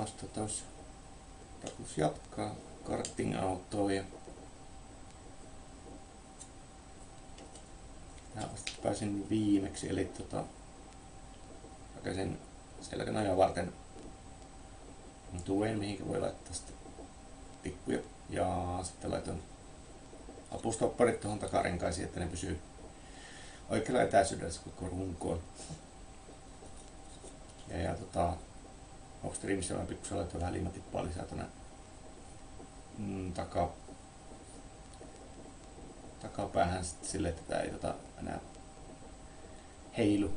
Tero taas tota, tarkoitus jatkaa karting-autoa ja ja pääsin viimeksi, eli tota, rakensin selkänojan varten tuen, mihin voi laittaa sitten tikkuja. Ja sitten laitan apustopparit tuohon takarenkaisiin, että ne pysyy oikealla etäisyydessä koko runkoon. Ja, ja tota, Oxtreamissa mä pikkusen laitoin vähän liimatippaa lisää tuonne mm, taka, takapäähän sitten sille, että tää ei tota, enää heilu,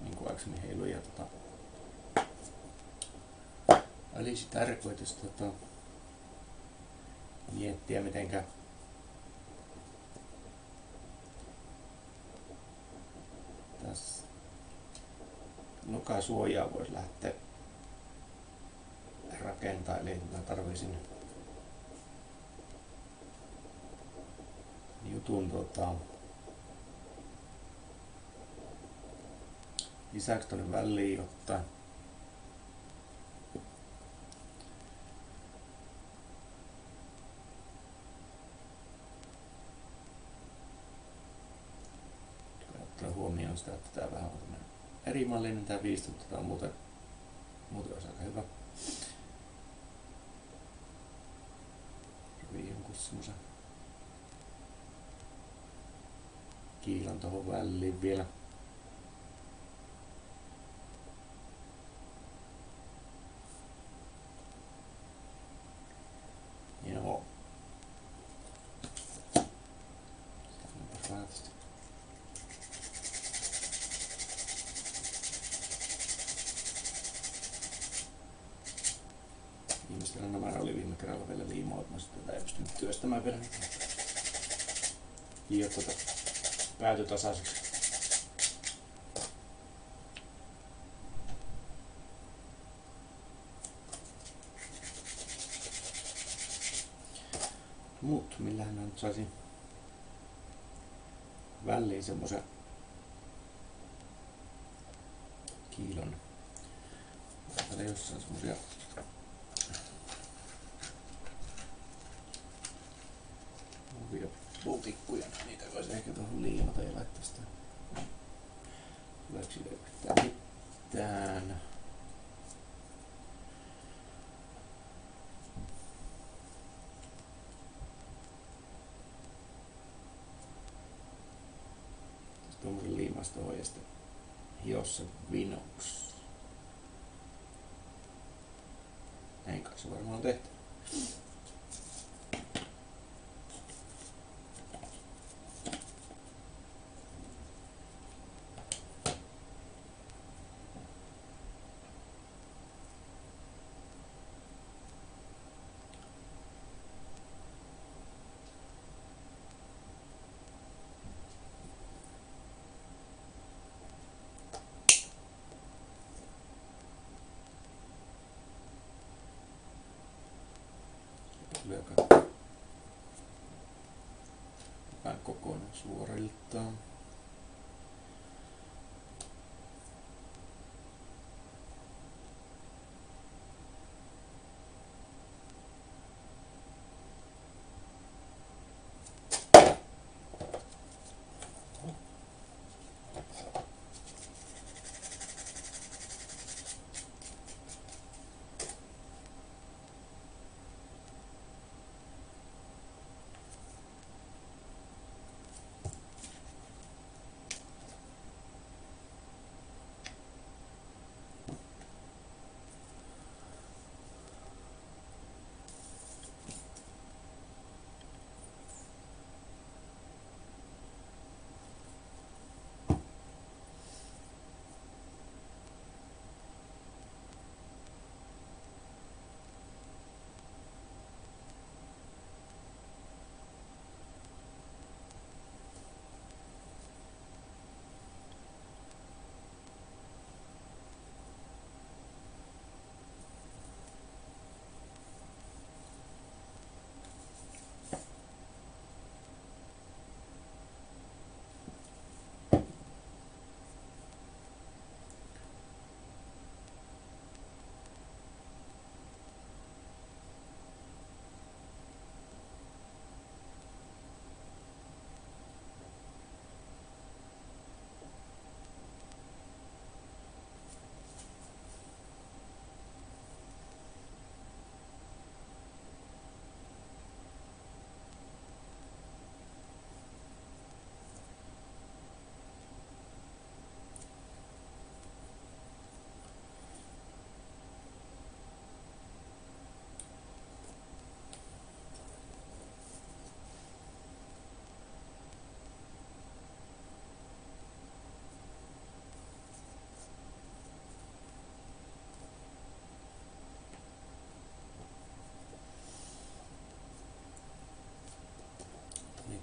niin kuin aikaisemmin heilui. Ja tota, olisi tarkoitus tota, miettiä, mitenkä tässä nokasuojaa voisi lähteä rakentaa, eli mä tarvisin jutun tota, lisäksi tuonne väliin ottaa ottaa huomioon sitä, että tämä vähän on tämmöinen erimallinen tämä 15, tämä on muuten, muuten olisi aika hyvä. Tarvii jonkun semmoisen kiilan tuohon väliin vielä. Joo. Onpas vähän tästä Viimeistellä nämä oli viime kerralla vielä liimaa, että mä sitten tätä ei pystynyt työstämään vielä. Hiot tota päätytasaiseksi. Mut millähän mä nyt saisin väliin semmosen kiilon. Täällä jossain semmosia ovia puutikkuja. Niitä voisi ehkä tuohon sitä. Tuleeko siitä yhtään mitään? Tuommoisen liimasta voi ja sitten hiossa vinoksi. Näin kai se varmaan on tehty. Aika vähän kokonaan suoriltaan.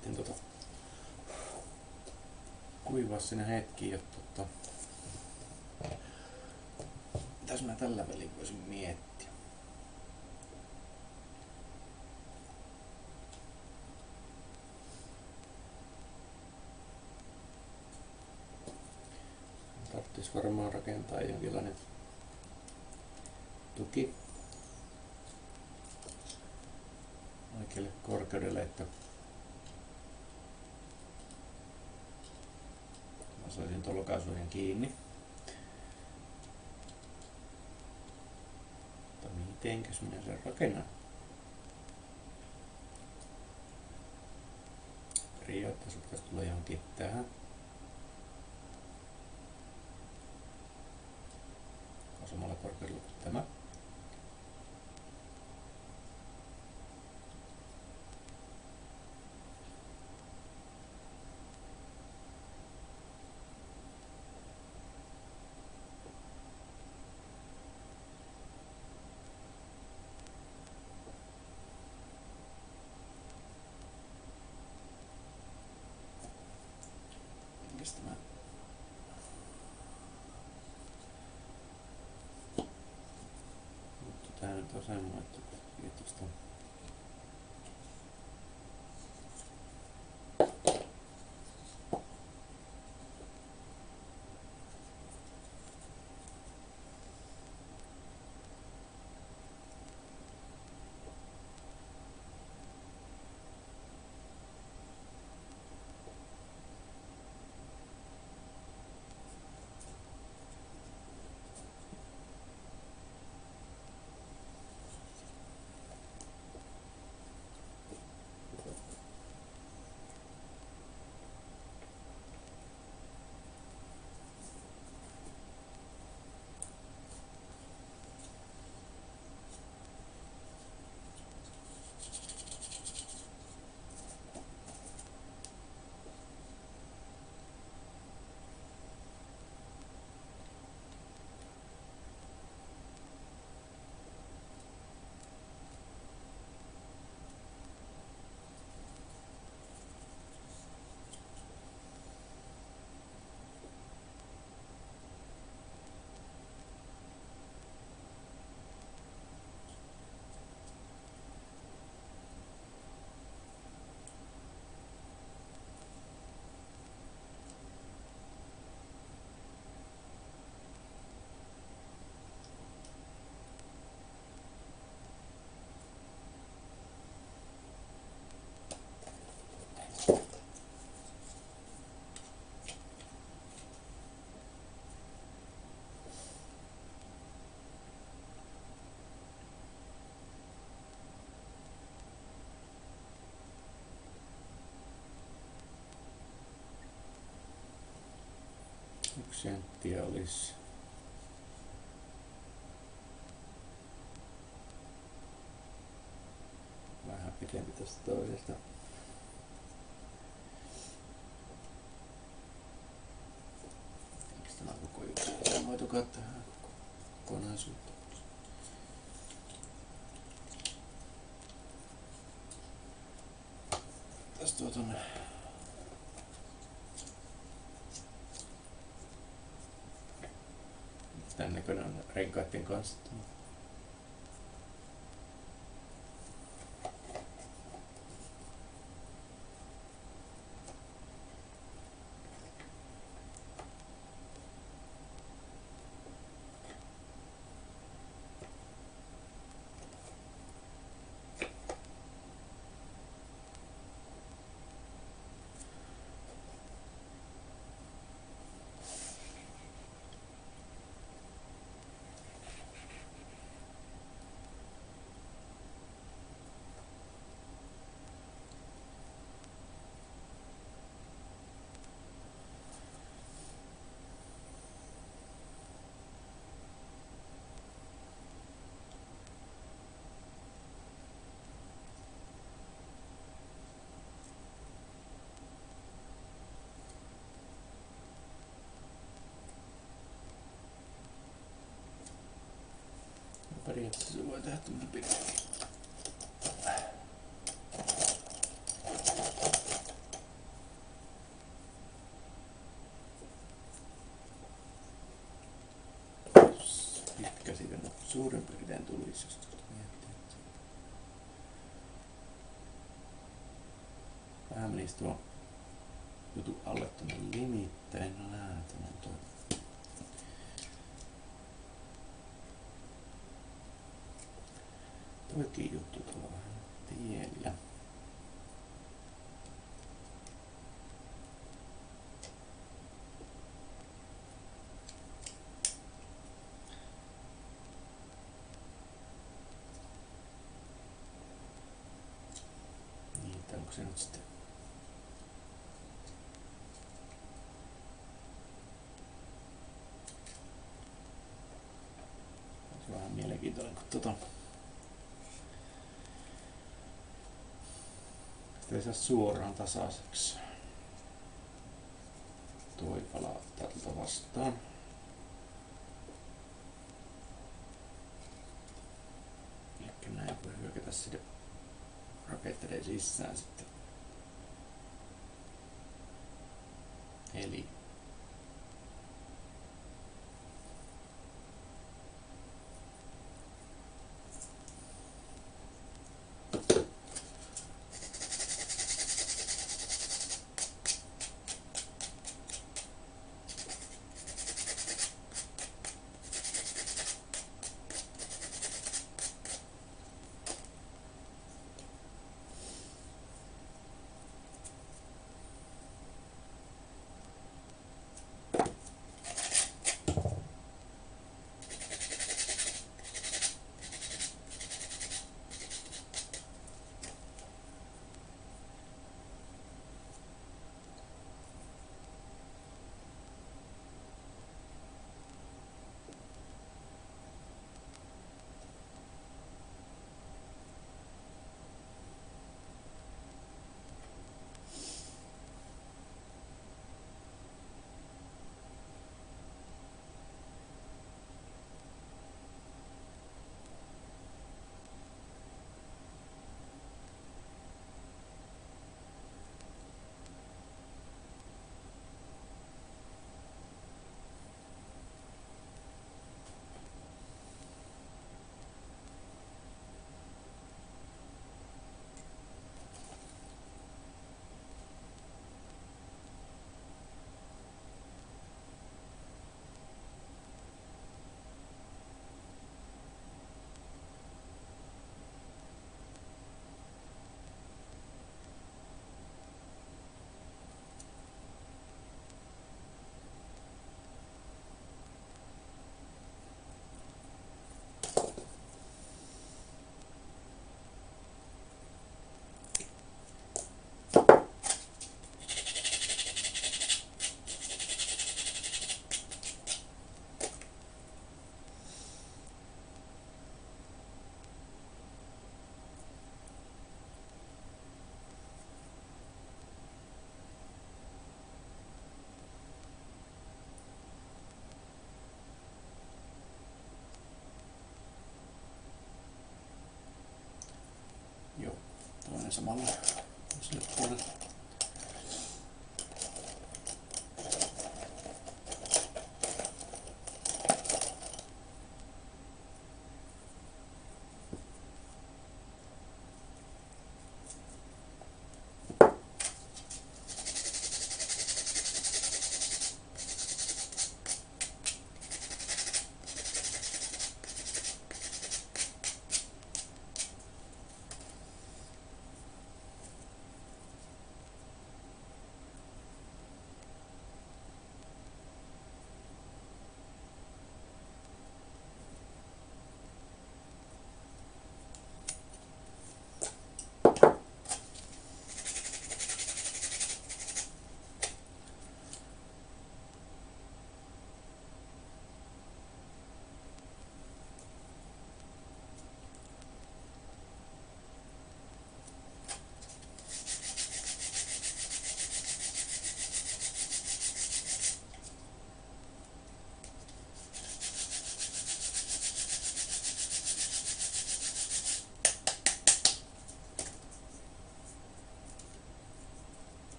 sitten tota kuivaa sinne hetki, jotta tota, mitäs mä tällä välin voisin miettiä. Tarvitsisi varmaan rakentaa jonkinlainen tuki oikealle korkeudelle, että mä saisin tolkaisujen kiinni. Mutta mitenkäs minä sen rakennan? Periaatteessa pitäisi tulla johonkin tähän. Samalla korkeudella kuin tämä. Minkäs tämä? Semmoinen, että tietysti yksi senttiä olisi vähän pitempi tästä toisesta. Tämä koko yksi ilmoitukaan tähän kokonaisuuteen? Tästä tuo on renkaiden kanssa. periaatteessa se voi tehdä tämmönen pitkäkin. Pitkä siitä, no suurin piirtein tulisi, jos tuota miettii. Vähän menisi tuo jutun alle tuonne limitteen no tuonne. tuota. Toikin juttu tuolla tiellä. Niin, onko se nyt sitten vähän mielenkiintoinen, kun tota... Saa suoraan tasaiseksi. Toi palaa tältä vastaan. Toinen samalla sille puolelle.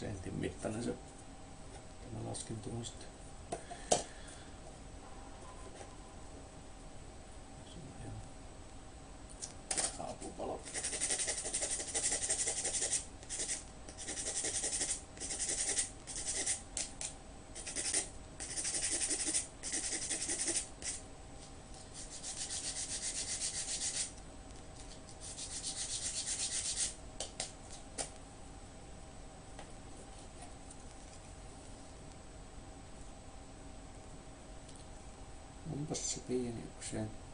Sentin mittainen se tämä laskentumo sitten. Onpas se pieni yksi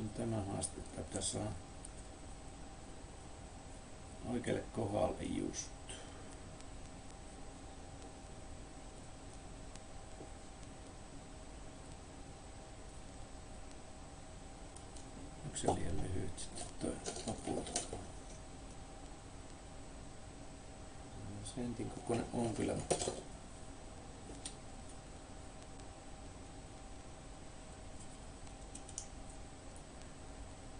On tämä haaste, että tässä on oikealle kohdalle just. Onko se liian lyhyt sitten toi lopulta? Sentin kokoinen on kyllä, mutta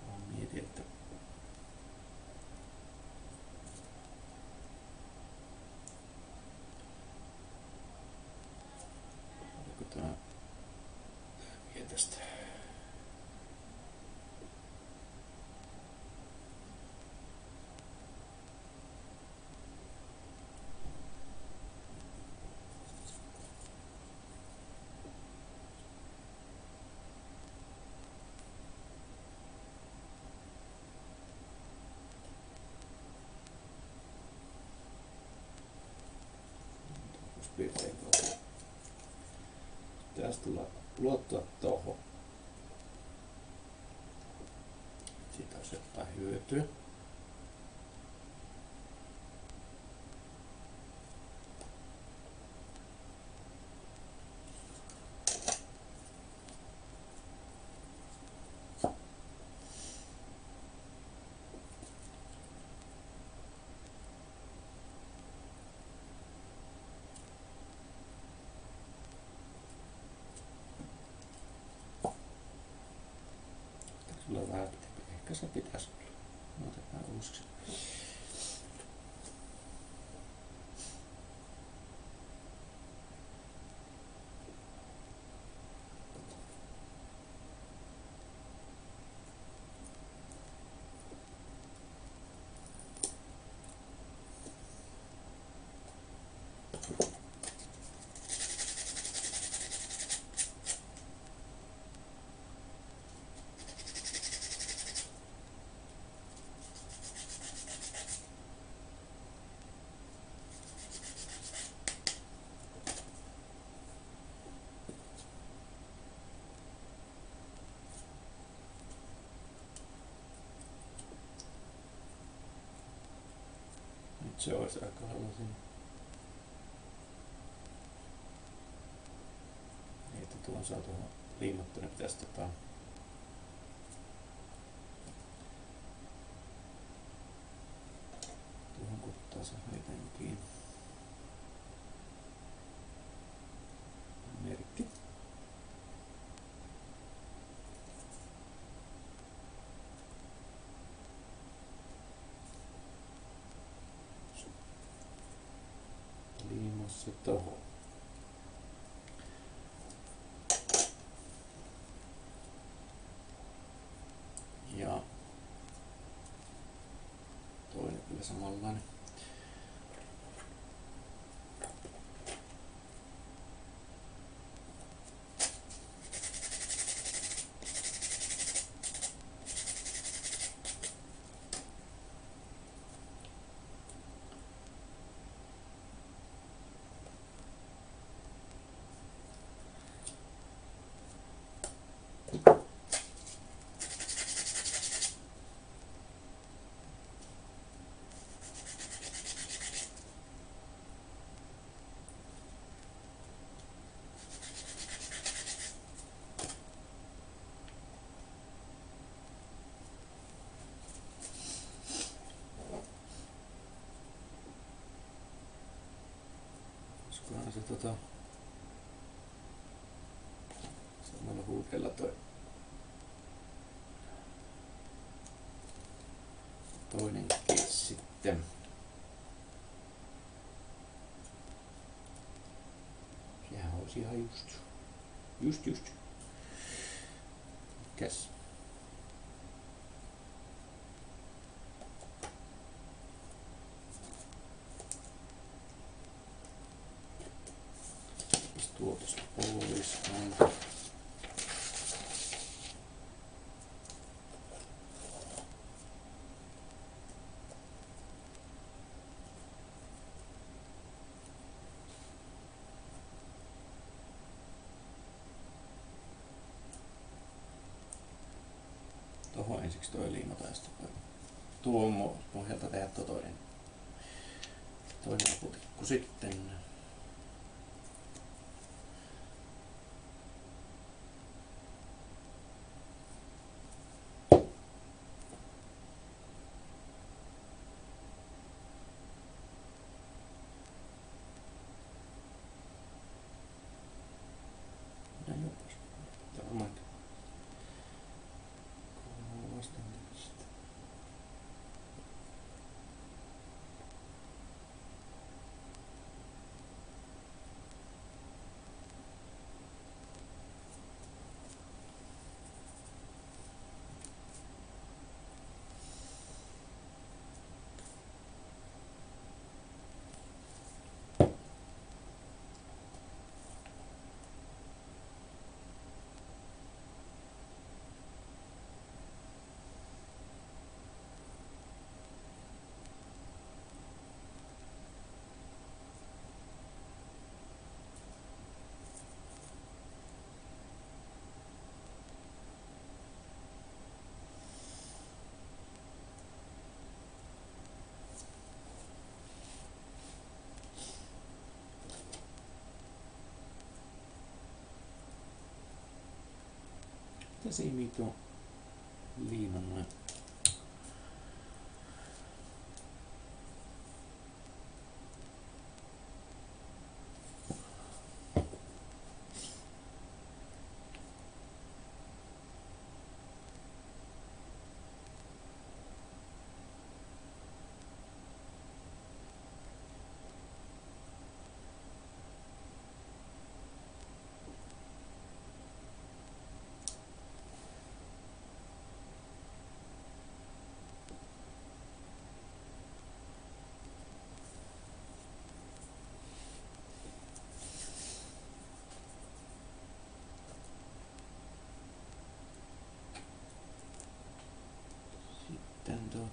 Mä mietin, että oliko tämä vielä tästä piirtein tuossa. Pitäisi tulla luottaa tohon. Siitä olisi jotain hyötyä. Pitempi. Ehkä se pitäisi olla. Otetaan uusiksi. Se olisi aika siinä. Niin, että tuon saa tuohon liimattu, niin pitäisi tota, tuohon kuttaa se jotenkin. Merkki. Se tohon. Ja toinen kyllä samanlainen. Olisikohan se tota... Samalla huudella toi toinen kes sitten. Sehän olisi ihan just. Just just. Käs. Tuo tuosta pois. Näin. Tuohon ensiksi toi liimata ja sitten tuon pohjalta tehdä toinen. Toinen aputikku sitten. Näin jopas. Tää on varmaan Kovasti tästä. Mitä se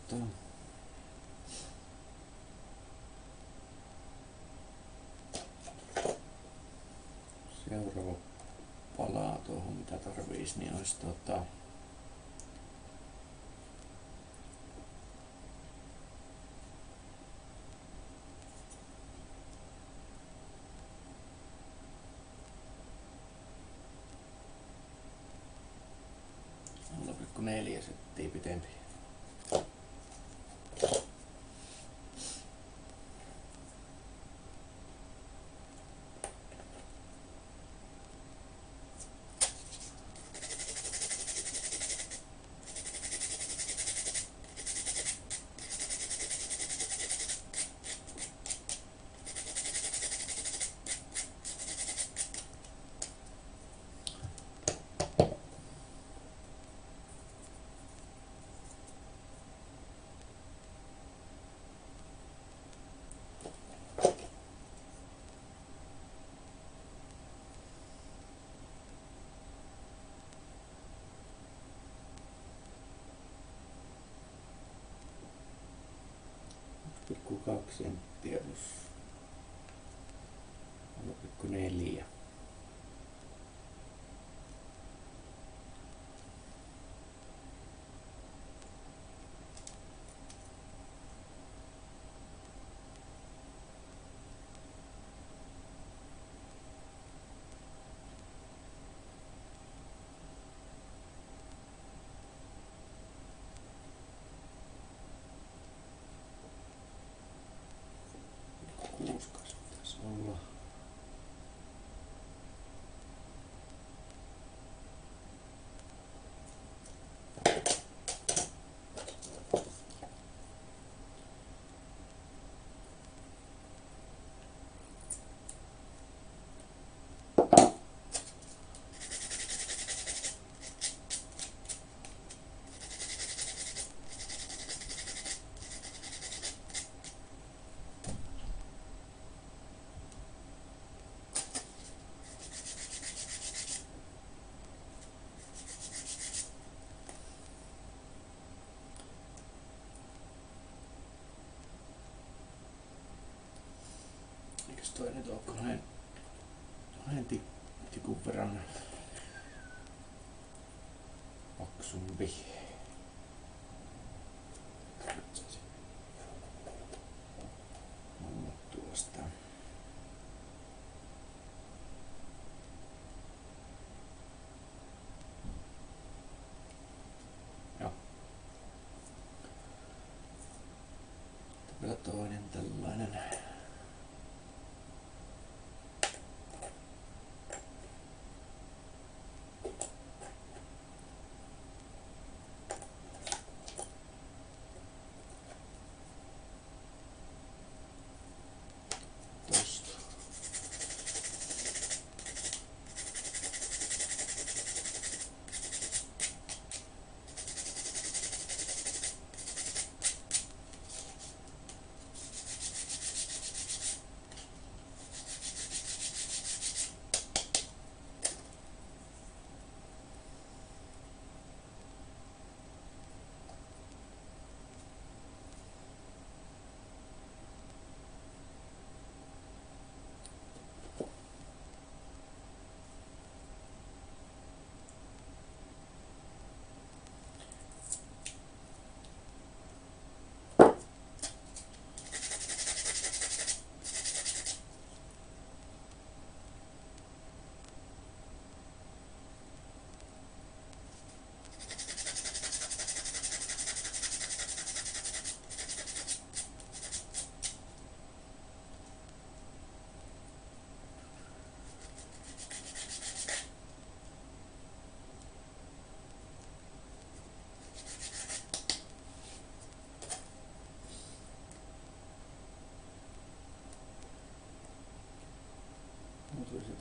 tuota... Seuraava palaa tuohon mitä tarviis, niin olisi tota... 0,4 senttiä pitempi. Pikku kaksi senttiä plus 0,4. Kuusi kanssa pitäisi olla. Toi nyt kahden, kahden tik, tikun verran paksumpi?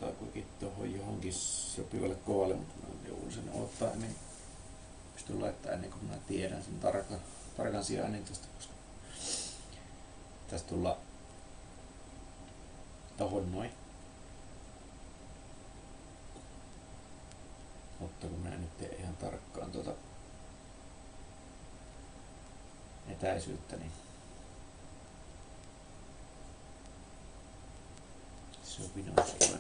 Jotain kuitenkin tuohon johonkin sopivalle kovalle, mutta mä joudun sen ottaa ennen pystyn laittamaan ennen kuin mä tiedän sen tarkan, tarkan sijainnin tästä, koska tästä tulla tohon noin. Mutta kun minä nyt teen ihan tarkkaan tuota etäisyyttä, niin sopimus Mä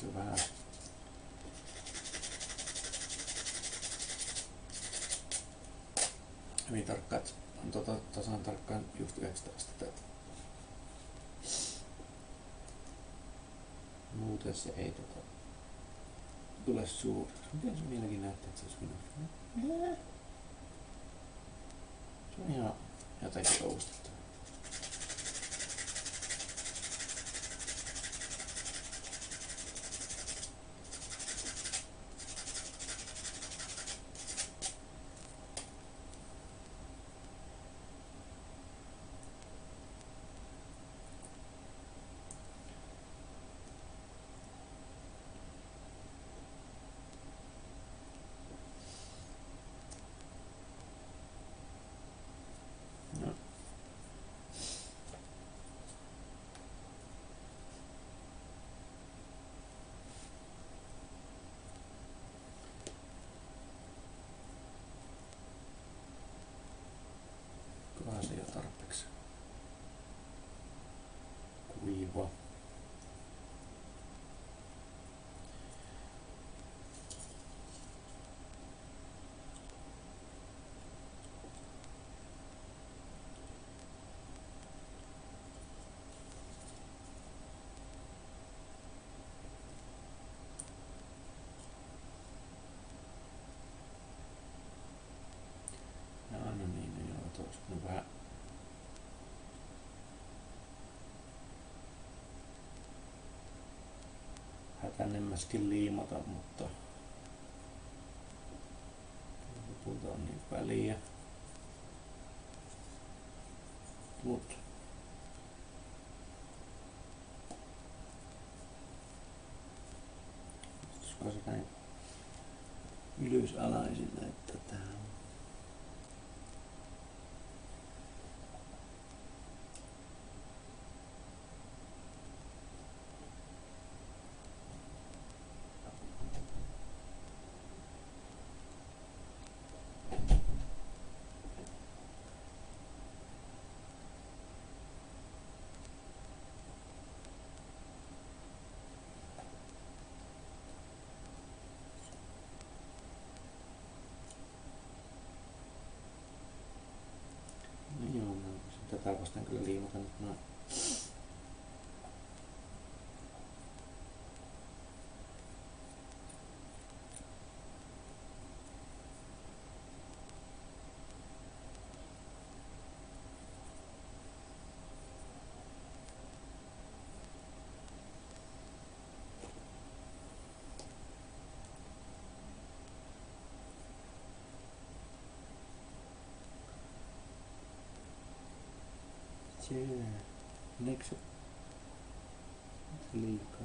Kyllä vähän hyvin tarkkaan, on tota, tasan tarkkaan just 19 astetta. Muuten se ei tota, tule suuri. Miten se vieläkin näyttää, että se olisi minusta? Se on ihan jotenkin oustettava. Hätänemmäskin liimata, mutta lopulta on niin väliä. Mut Olisiko se näin ylösalaisin laittaa tähän? No joo, tätä vasten kyllä liimata noin. Se liikaa?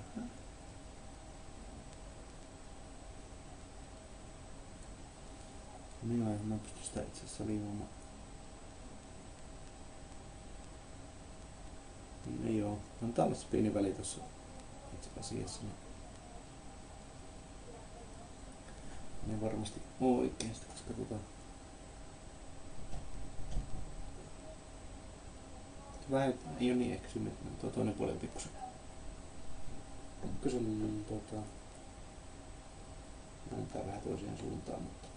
Minä en mä pysty sitä itse asiassa liimaamaan. No joo, on tällaista pieni väli tuossa itse asiassa. Niin ne varmasti oikeasti, koska tota... Vähän ei ole niin eksynyt, tuo toinen puoli on pikkusen. Pikkusen tota... Antaa vähän toiseen suuntaan, mutta...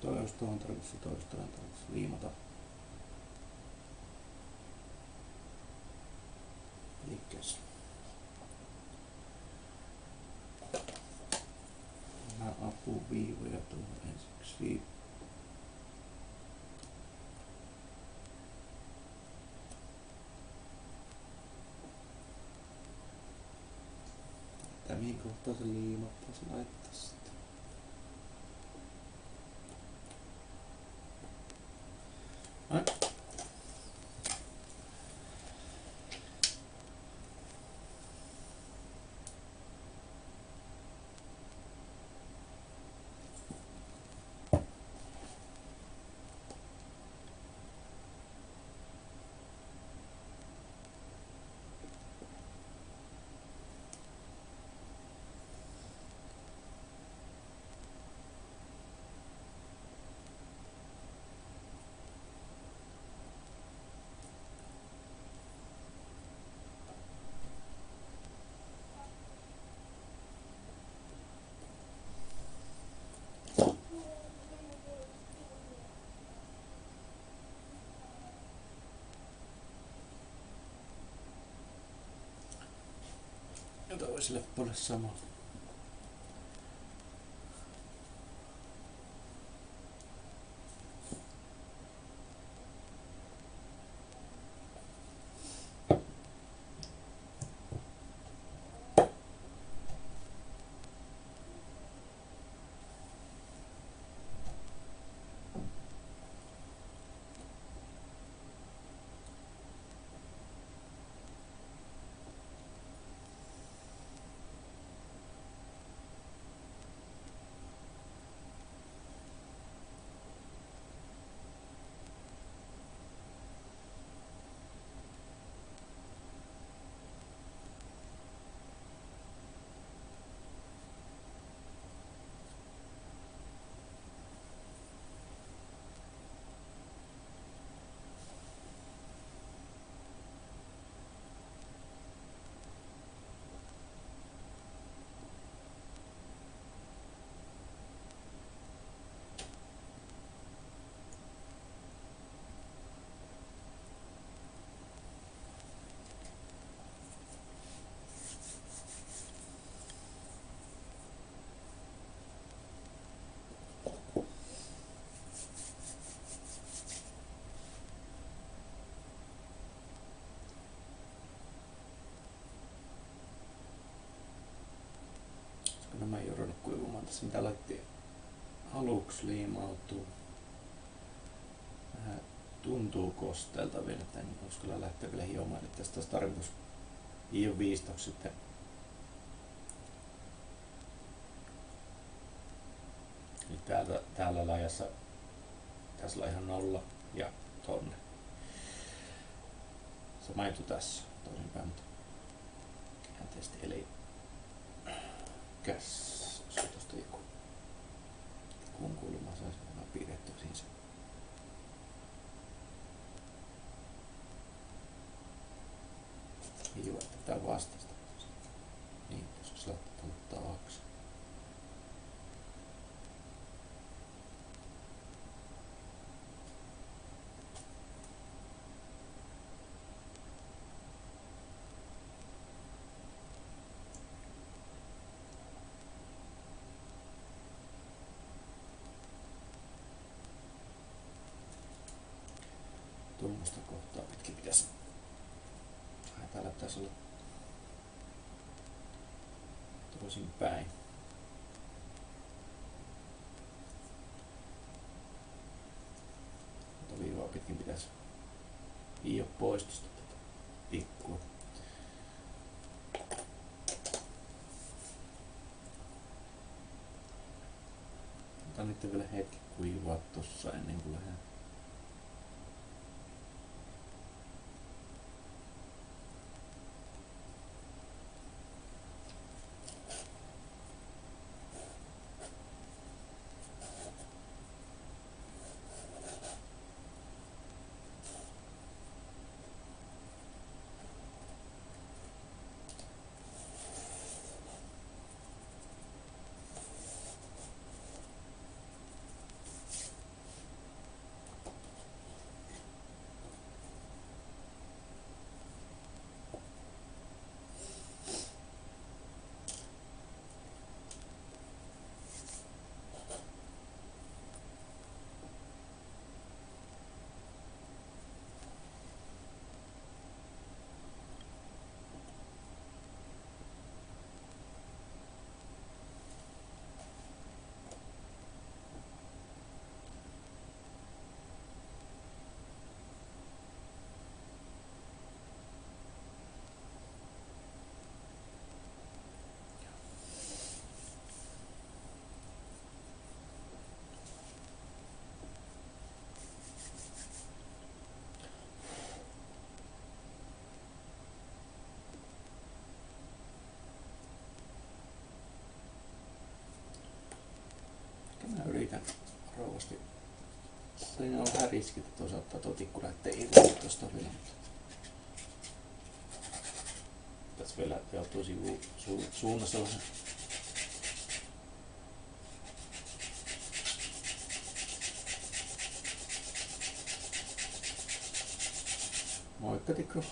Toi olisi tuohon tarkoitus ja toista tuohon tarkoitus liimata. Liikkeessä. Vähän apuviivoja tuohon ensiksi. Tää mihin kohtaan se liimattaisi laittaa toiselle puolelle samalla. Olisiko nämä ei ole mitä laitettiin aluksi liimautuu. Vähän tuntuu kosteelta vielä, että en uskalla lähteä vielä hiomaan, että tästä olisi tarkoitus hio viistoksi sitten Nyt täältä, täällä lajassa tässä olla ihan nolla ja tonne. Sama juttu tässä toisinpäin, mutta käänteisesti eli käs, jos tuosta joku kuun kulma saisi vähän piirrettyä siinä. Hiiva tätä vastasta. Niin, jos sä laittaa tuonne taakse. Tuommoista kohtaa pitkin pitäisi. Ai, täällä pitäisi olla toisin päin. Mutta viivaa pitkin pitäisi hiio pois tästä tikkua. Otan niitä vielä hetki kuivaa tossa ennen kuin lähden Mä yritän rouasti. Siinä on vähän riski, että tuossa ottaa tuo tikku lähtee irti tuosta vielä. Tässä vielä joutuu sivu, su, suunnassa vähän. Moikka Tikku.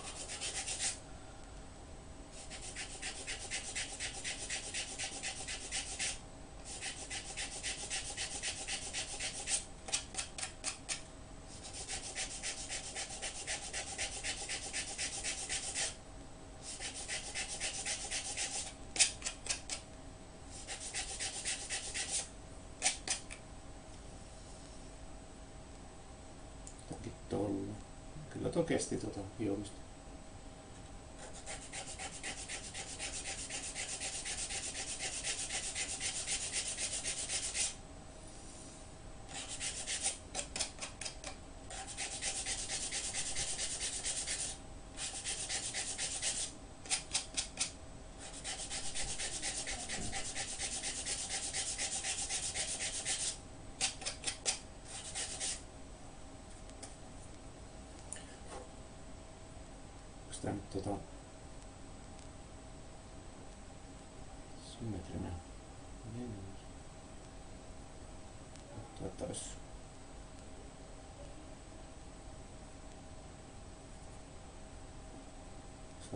you almost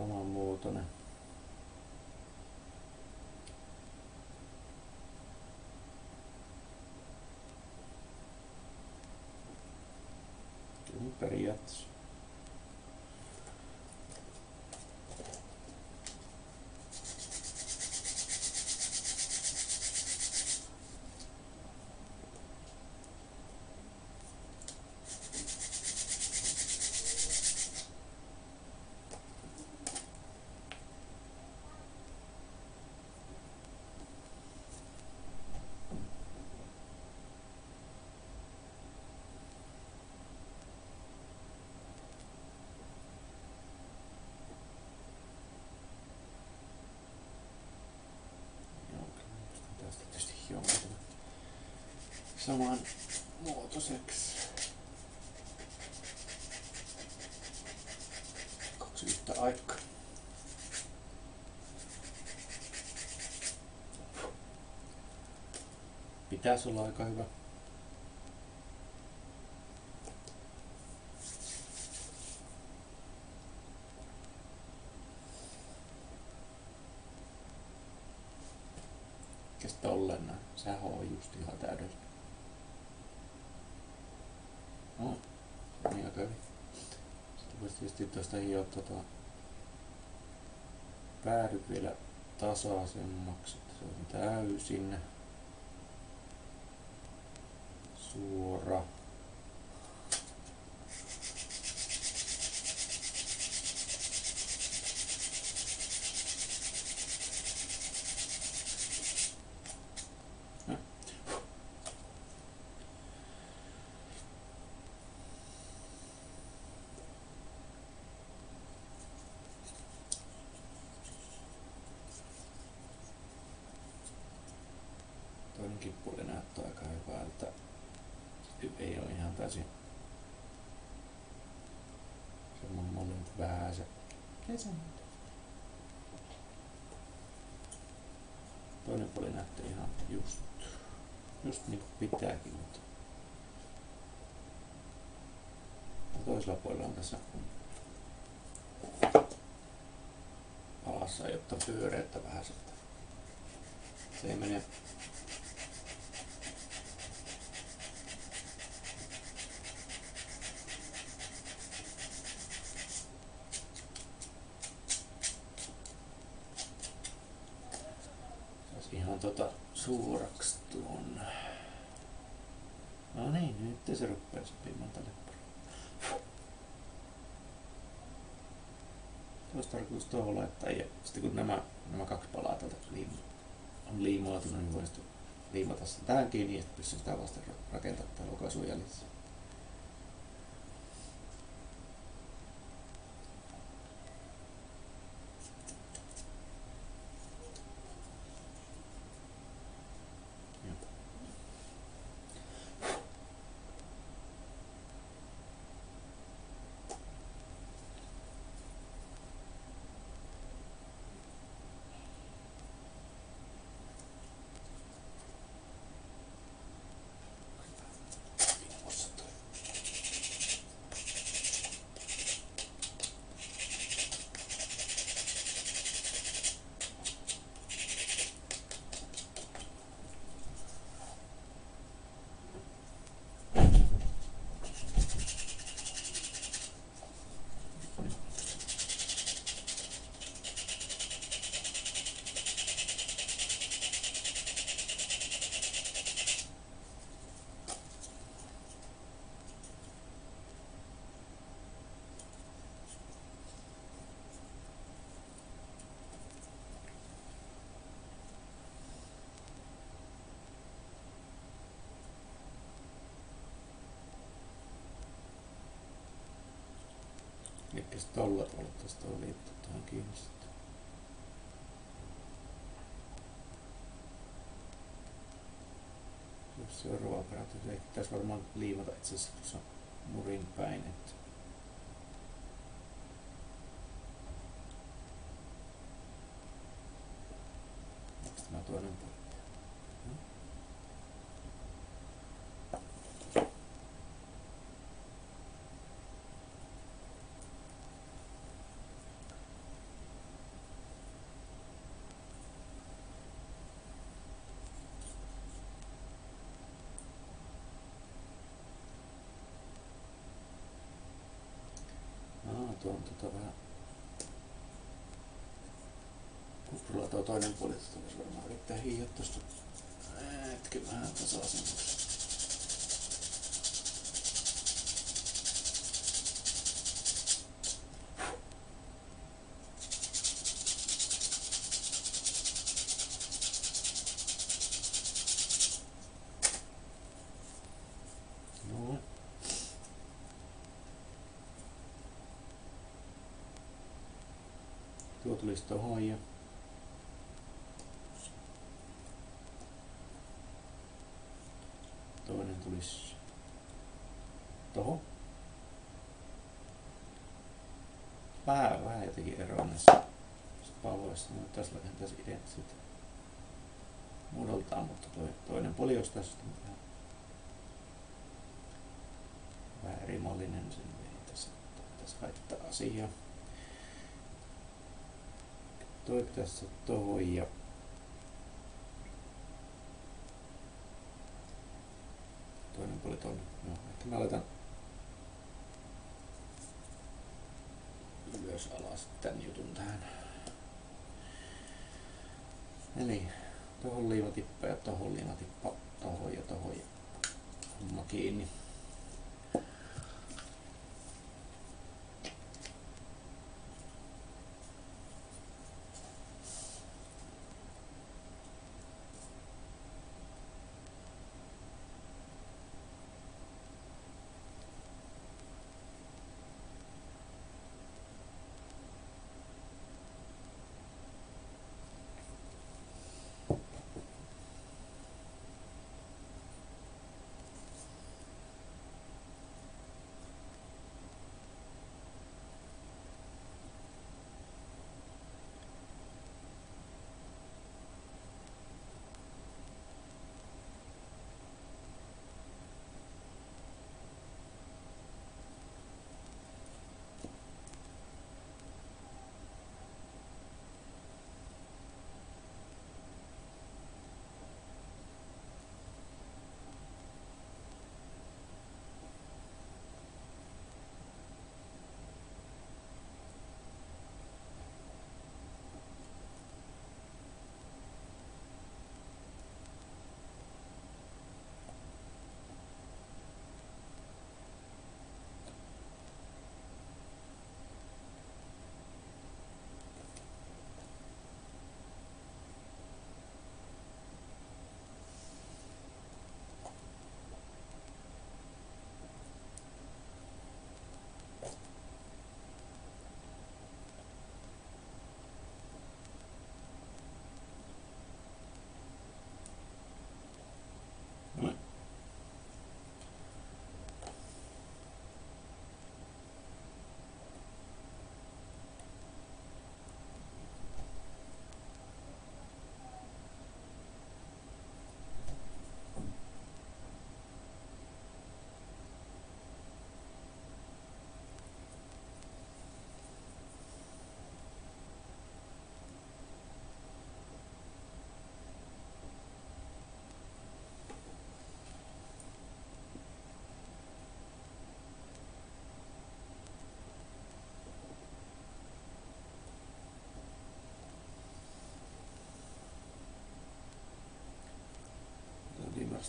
Saman muotoinen. Kyllä periaatteessa. Joo, kyllä muistan tästä tietysti hiomaan saman muotoiseksi. Kaksi yhtä aikaa. Pitäisi olla aika hyvä. Mikäs tolleen näin? Sehän on just ihan täydellinen. No, niin aika hyvin. Sitten voisi tietysti hioa tota päädyt vielä tasaisemmaksi, se on täysin suora. Näin. Toinenkin puoli näyttää aika hyvältä. Sitten ei ole ihan täysin semmonen malli, että vähän se kesän. Toinen puoli näyttää ihan just, just niin kuin pitääkin, mutta toisella puolella on tässä alassa jotta pyöreyttä vähän sitten. Se ei mene Saisi ihan tota suoraksi tuon. No niin, nyt se rupeaa sopimaan tälle puolelle. Tarkoitus tuohon laittaa ja sitten kun nämä, nämä kaksi palaa täältä liim, on liimautunut, niin voi sitten liimata sen tähän kiinni ja sitten pystyy sitä vasten ra- rakentaa täällä okaisuun jäljessä. Joo. Tuossa Tolla tuolla tästä on liitty tuohon kiinni sitten. Jos seuraava operaatio, se pitäisi varmaan liimata itse asiassa tuossa murin päin, että Onks tämä toinen puoli? Aa, tuo on tota vähän kuprulla toinen puoli, että tulisi varmaan yrittää hiihdä tosta hetken vähän tasaisemmaksi. Tuo tulisi tohon ja toinen tulisi tohon. Vähän, vähän jotenkin eroa näissä paloissa. Ne taas lähentäisi identtiset muodoltaan, mutta toi, toinen puoli olisi tässä vähän, vähän eri mallinen. Sen ei tässä, tässä haittaa asiaa. Toi pitäisi tohon ja toinen puoli tonne. No, ehkä mä laitan ylös alas tän jutun tähän. Eli tohon liivatippa ja tohon liivatippa, tohon ja tohon ja homma kiinni.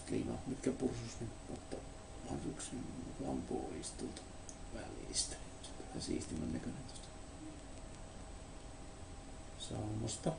Viimeiset liimat, mitkä pursus, niin ottaa mahdollisuuksien mukaan pois tuolta välistä. Se on vähän siistimän näköinen tuosta saumasta.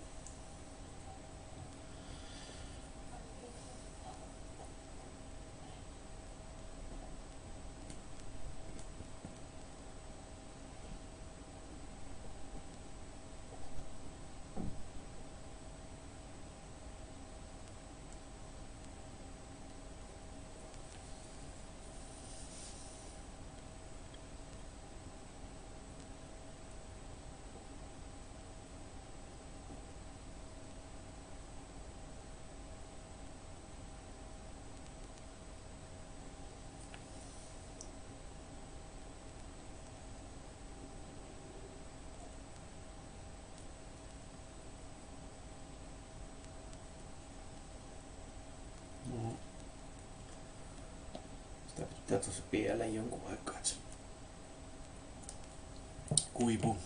Pitää tuossa pieleen jonkun aikaa, että se kuivuu.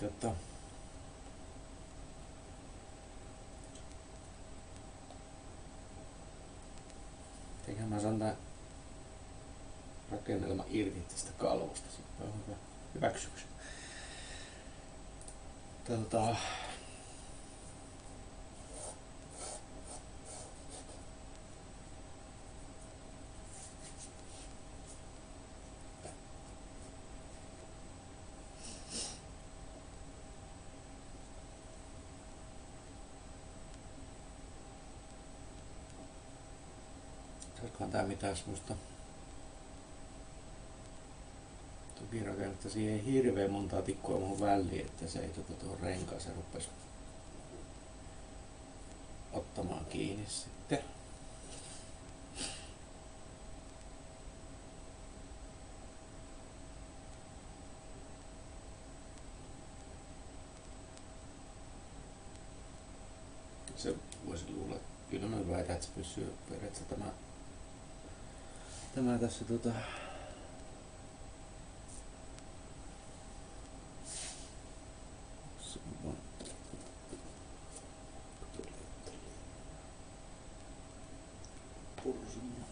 Niin, tota. Eiköhän mä saan tää rakennelma irti tästä kalvosta. Sitten on? Tota, Tää mitään semmoista tukirakennetta. Siihen ei hirveän montaa tikkua mun väliin, että se ei tota tuohon renkaaseen rupes ottamaan kiinni sitten. Se voisi luulla, kyllä mä väitän, että se pysyy periaatteessa tämä Tämä tässä tota... Se on vaan- Pursumaa.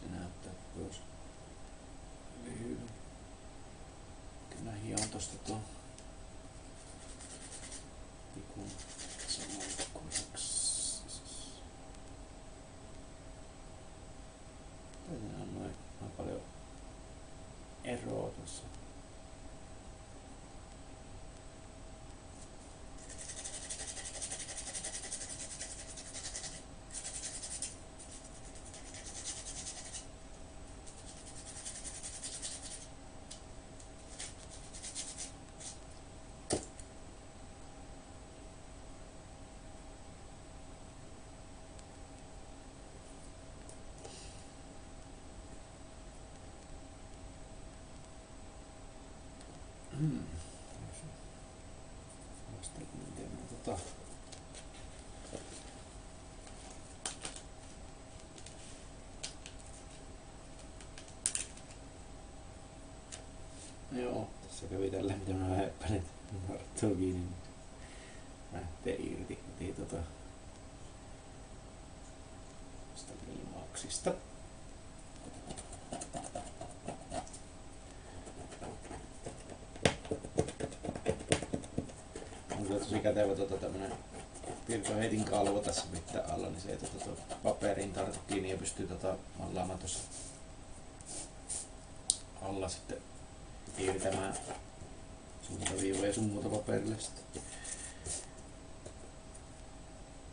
Se näyttää, että tuossa oli hyvä. Kyllä hion tosta tuon Hmm. Vasta miten mä tota... Joo, tässä kävi tällä mitä mä häppäin Narttua kiinni. Niin lähtee irti heti tota tästä liimauksista. On kyllä tosi kätevä tota tämmönen heitin kalvo tässä mitään alla, niin se ei tota, tota paperiin tartu kiinni ja pystyy tota mallaamaan tuossa alla sitten piirtämään suuntaviivoja sun muuta paperille sitten.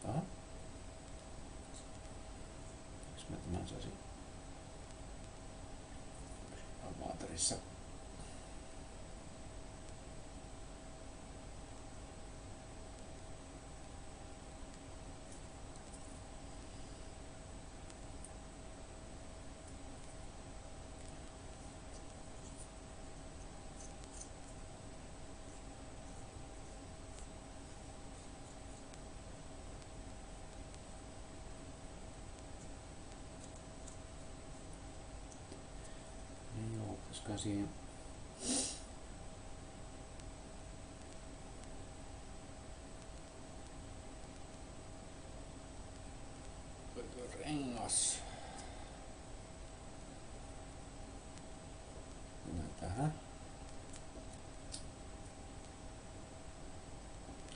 Aha. Jos mä tämän saisin Amaterissa siihen rengas. Mennään tähän.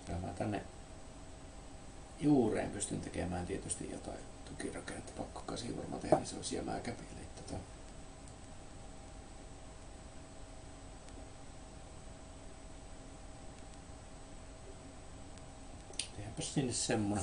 Kyllä tänne juureen pystyn tekemään tietysti jotain tukirakennetta. Pakko kasi varmaan tehdä, niin se olisi jäämääkäpille. Tota. كينسموه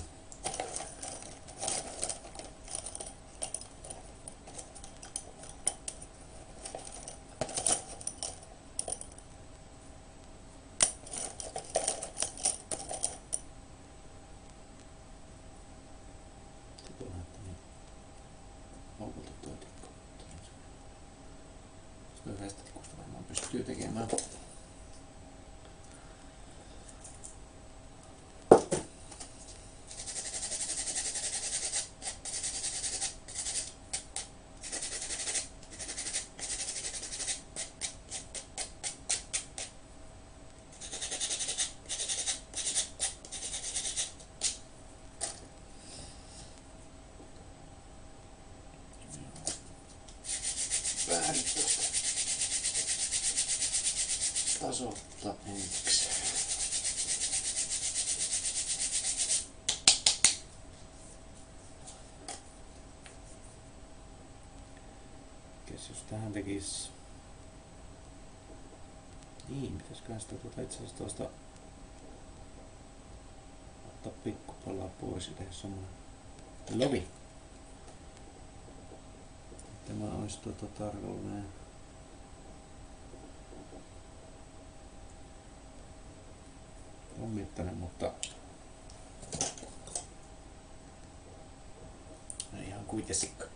Sitä tuota itse asiassa tuosta ottaa pikkupalaa pois ja tehdä semmonen lovi. Tämä olisi tuota tarkollinen. On mittainen, mutta ei ihan kuitensikka.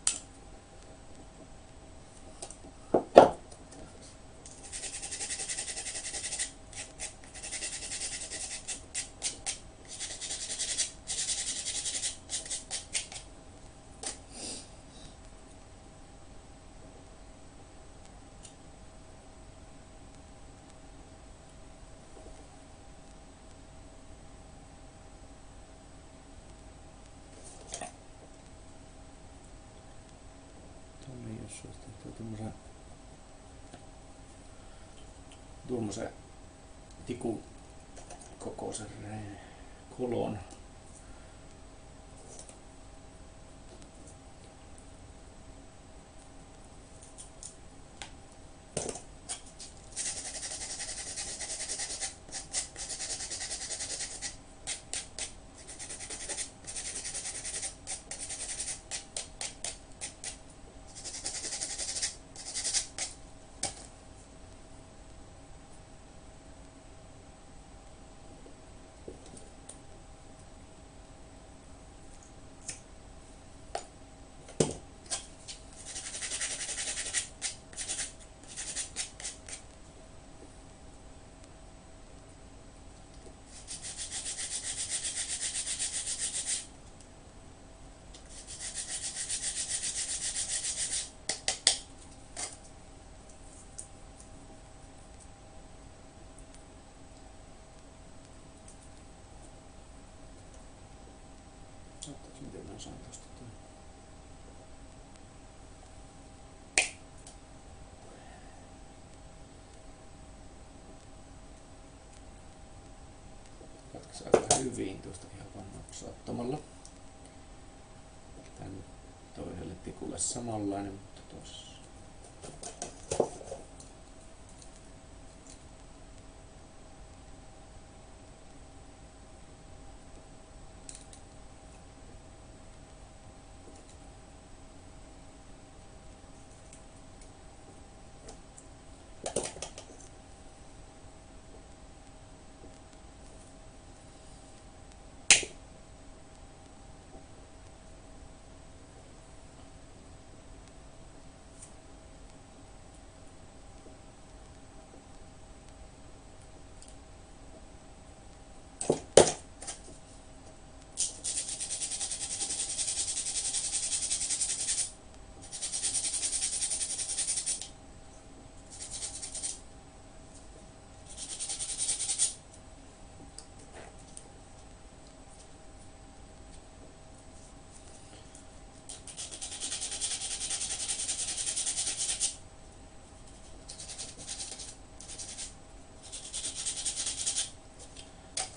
Tosta. toi. Katkesi aika hyvin tuosta ihan vaan napsauttamalla. Tän toiselle tikulle samanlainen, mutta tuossa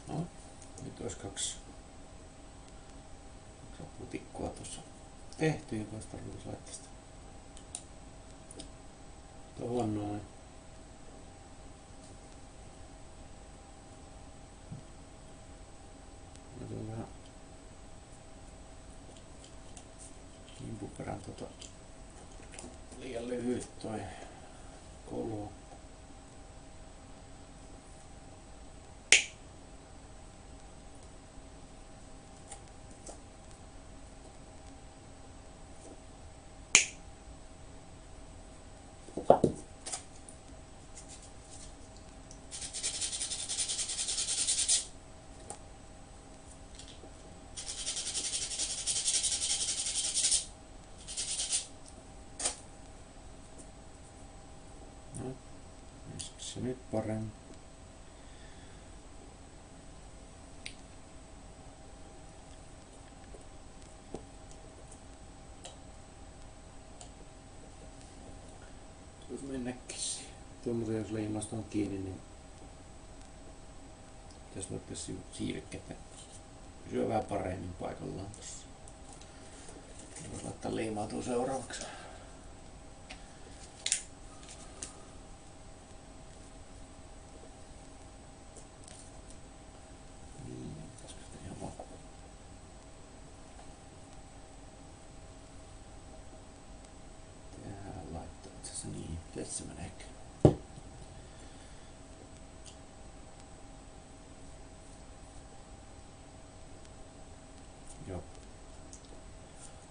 No, nyt olisi kaksi, kaksi aputikkua tuossa tehty, joka olisi tarkoitus laittaa sitä tuohon noin. No on vähän kimpuperän tota liian lyhyt toi kolo. No, olisiko se nyt parempi? Jos mennäkin siihen. Tuommoisen jos leimasta on kiinni, niin pitäisi laittaa si- siirrekkeet pysyä vähän paremmin paikallaan tossa. Voisi laittaa liimaa tuon seuraavaksi. Niin, pitäisikö sitä ihan vaan Tähän laittaa itse asiassa niin. Tässä se menee. Joo.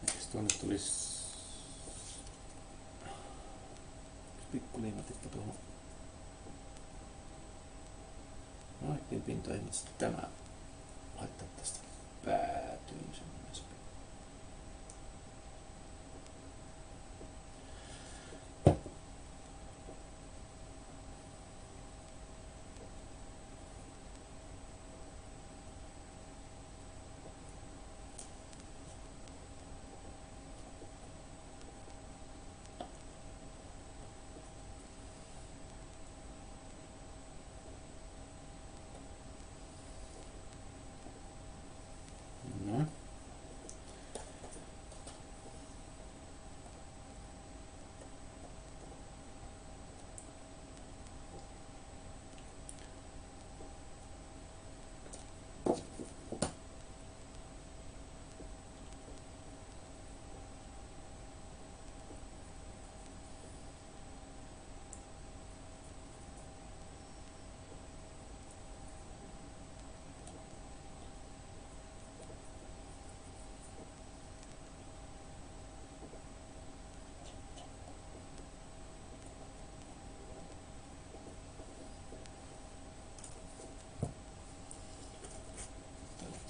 Eikös tuonne tulis pikku liimatippa tuohon noitten pintoihin, mutta sitten tämä laittaa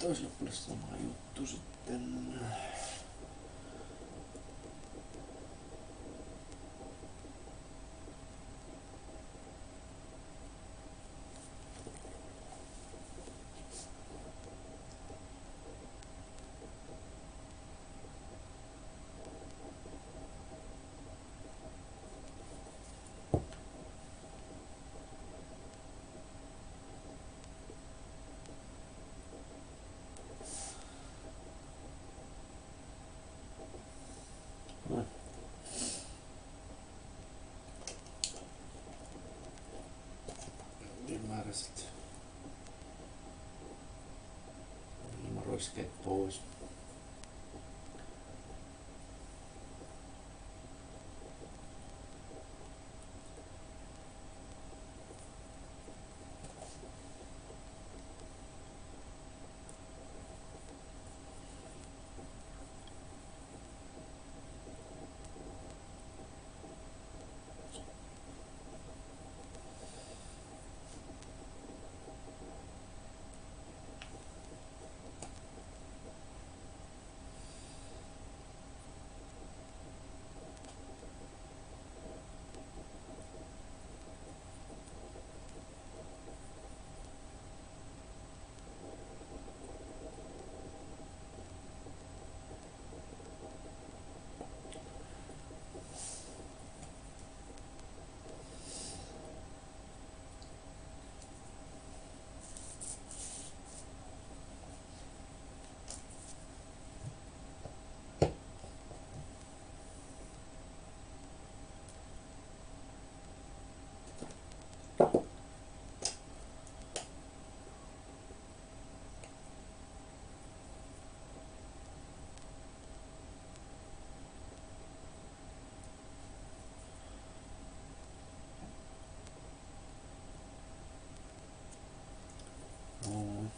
toisella puolella sama juttu sitten. Epämääräiset liimaroiskeet pois. Mm.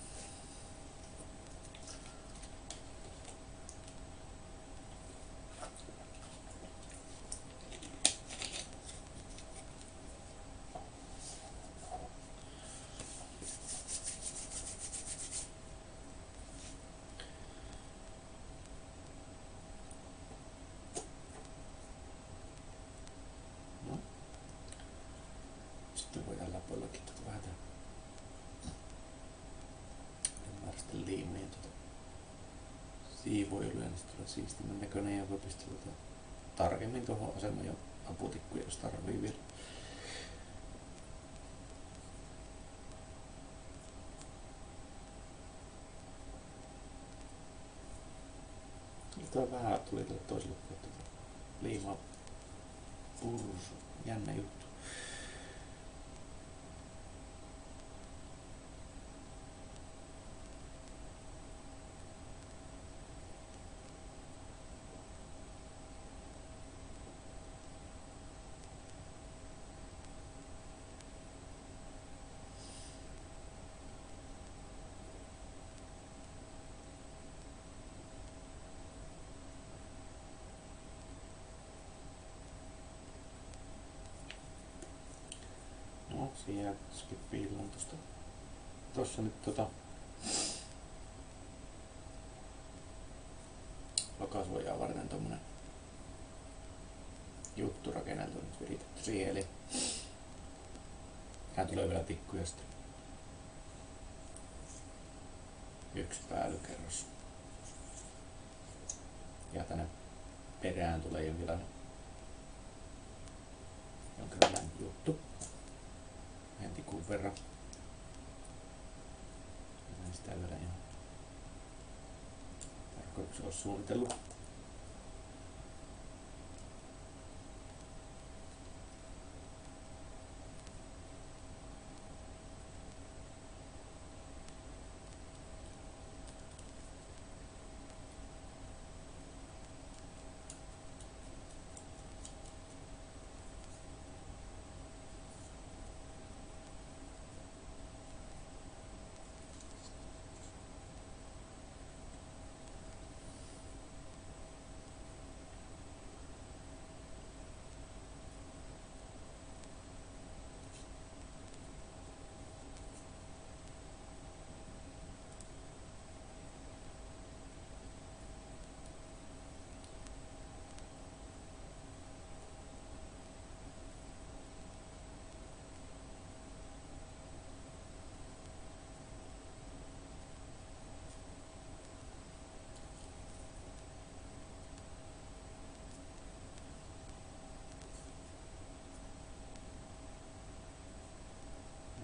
No. Puolellakin tuota vähän tehdä ymmärrysten liimien tuota siivoiluja, niin tulee siistimän näköinen ja voi pistää tuota tarkemmin tuohon asemaan jo aputikkuja, jos tarvii vielä. Tuo vähän tuli tuolle toiselle puolelle liimaa pursu. Jännä juttu. Jää skippiillaan tosta. Tossa nyt tota lakasuojaa varten tommonen juttu rakenneltu nyt viritetty siihen, eli tähän tulee vielä tikkuja sitten. Yksi päällykerros. Ja tänne perään tulee jonkinlainen juttu verran. Sitä ihan tarkoituksella ole suunnitellut.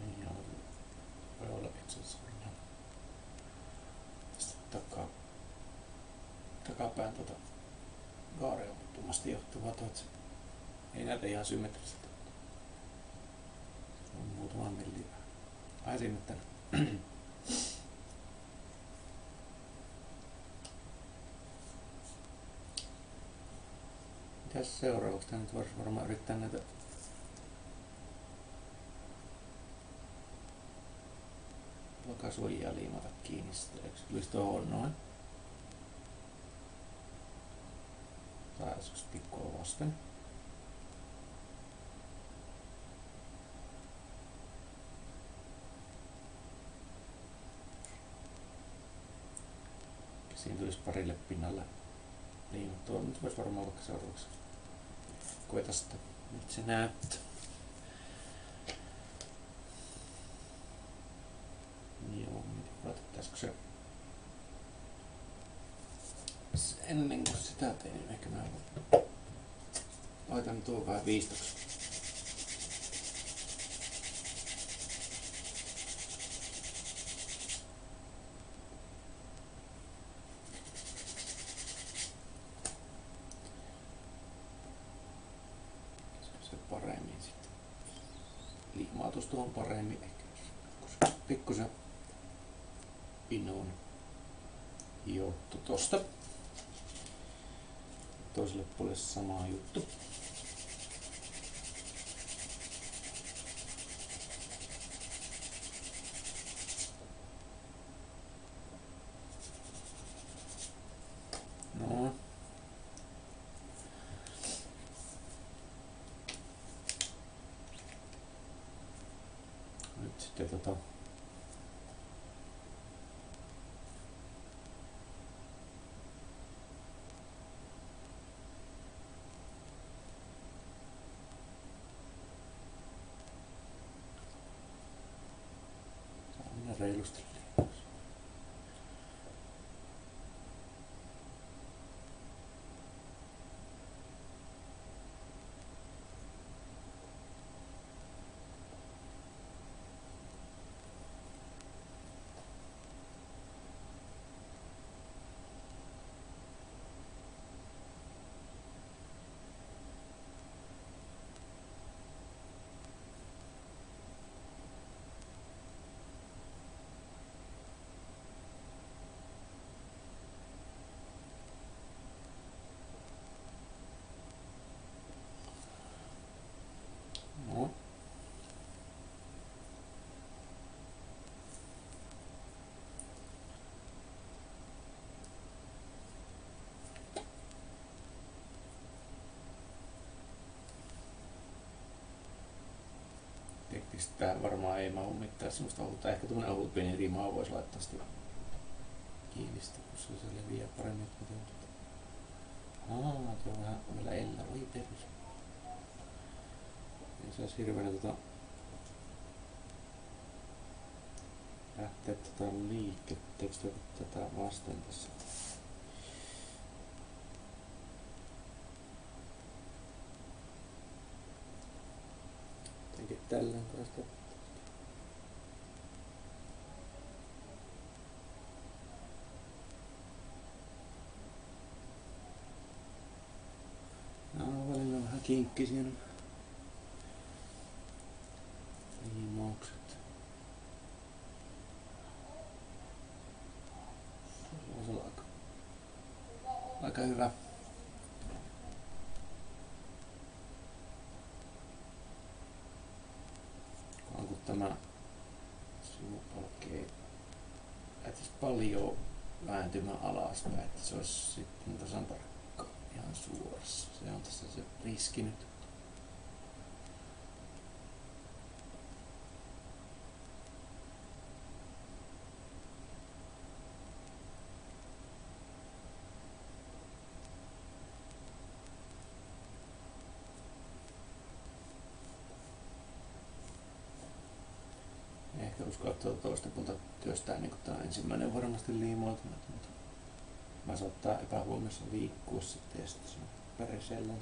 Niin, joo. Ihan tästä takaa, takapään tota gaareamuttumasta johtuvaa tuo, että se ei näytä ihan symmetriseltä. Se on muutama milli vähän vähän sinne tänne. Mitäs seuraavaksi? Tää nyt varmaan yrittää näitä lakasuojia liimata kiinni. Eikö se tulisi tuohon noin? Saisiko se tikkua vasten? Siinä tulisi parille pinnalle liimattua. Nyt voisi varmaan vaikka seuraavaksi koeta sitä, miltä se näyttää. Joo, mietin vaan, että pitäisikö se s- ennen kuin sitä tein, ehkä mä laitan tuon vähän viistoksi. Olisiko se paremmin sitten. Liimautus tuohon paremmin ehkä. jos Pikkusen pinoon hiottu tosta. Toiselle puolelle sama juttu. No. Nyt sitten tota Saa mennä reilusti liiaksi. No. Tähän varmaan ei mahu mitään semmoista ohutta. Ehkä tämmönen ohut pieni rimaa voisi laittaa sitten kiinni sitä, koska se leviää paremmin. Tuota. Aa, tuo on vähän vielä ellä. Oi perus. Ei saisi hirveänä tota lähteä tota liikettä tätä vasten tässä. Jotenkin kun sitä Nämä on välillä vähän kinkkisiä. nämä liimaukset. Se voisi olla aika, aika hyvä. Kunhan kun tämä sivupalkki lähtisi paljon vääntymään alaspäin, että se olisi sitten tasan tarkka ihan suorassa. Se on tässä se riski nyt. Ehkä että tuota toista puolta työstää niin tämä ensimmäinen varmasti liimautunut, mutta mä saattaa epähuomiossa liikkua sitten ja sitten se on perisellä.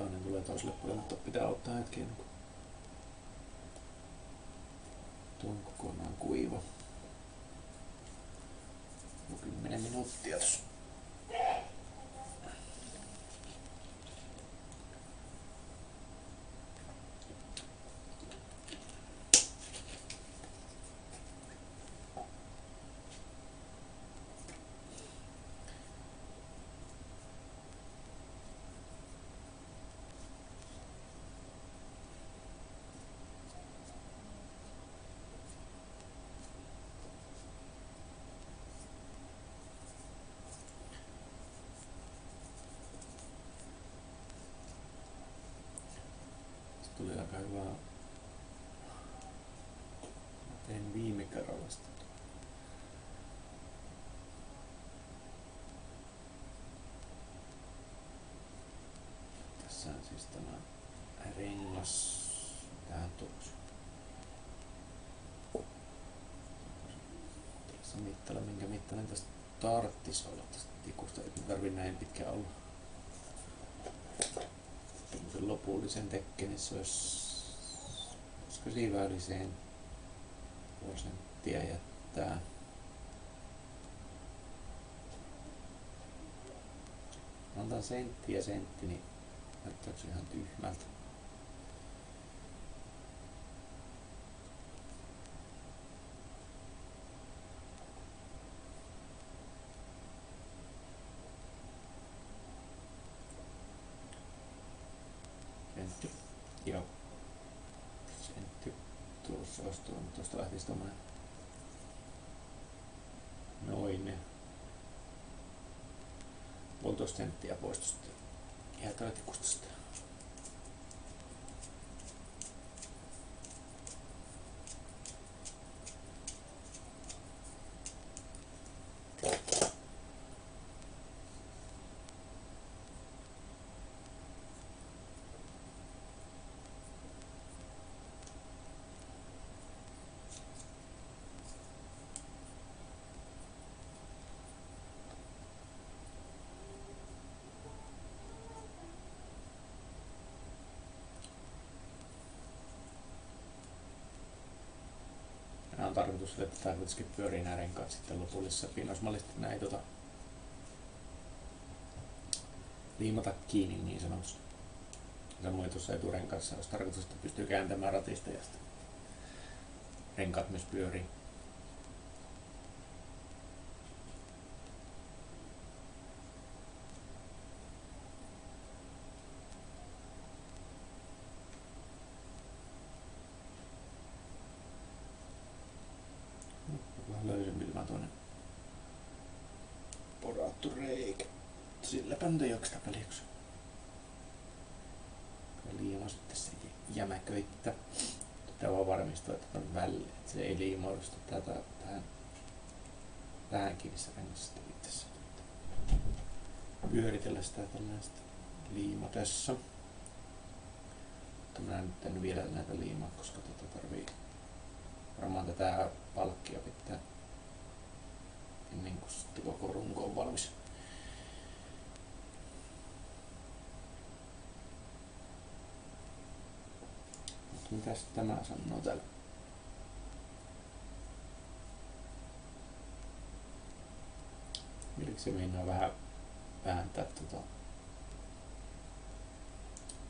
Toinen tulee toiselle puolelle, mutta pitää ottaa hetki ennen kuin tuo on kokonaan kuiva. 10 minuuttia tuossa. Hyvä. Mä tein viime kerralla sitä. Tässä on siis tämä rengas. Tähän tuoksi. Tässä mittala, minkä mittainen tästä tarttis olla tästä tikusta. Ei tarvi näin pitkä olla sen lopullisen tekken, niin se olisi, olisiko siiväyliseen puoli senttiä jättää. Antaa sentti ja sentti, niin näyttääkö ihan tyhmältä. Sentti. Joo. Sentti. Tuossa olisi tuo, mutta tuosta lähtisi tommonen noin puolitoista senttiä pois tuosta on tarkoitus, että tämä kuitenkin pyörii nämä renkaat sitten lopullisessa pinnosmallisesti. Nämä ei tota, liimata kiinni niin sanotusti. Samoin tuossa eturenkaassa olisi tarkoitus, että pystyy kääntämään ratista ja renkaat myös pyörii. vähän löysempi tämä toinen porattu reikä. Sillä päntöjoksesta peliksi. Liima sitten se jämäköittä. Pitää vaan varmistaa, että on väli, että se ei liimaudu sitten tätä tähän se rengassa itse Pyöritellä sitä tällaista liimatessa. Mutta minä nyt en vielä näitä liimaa, koska tätä tarvii varmaan tätä palkkia pitää ennen kuin sitten koko runko on valmis. Mitäs tämä sanoo täällä? Miksi se meinaa vähän vääntää tota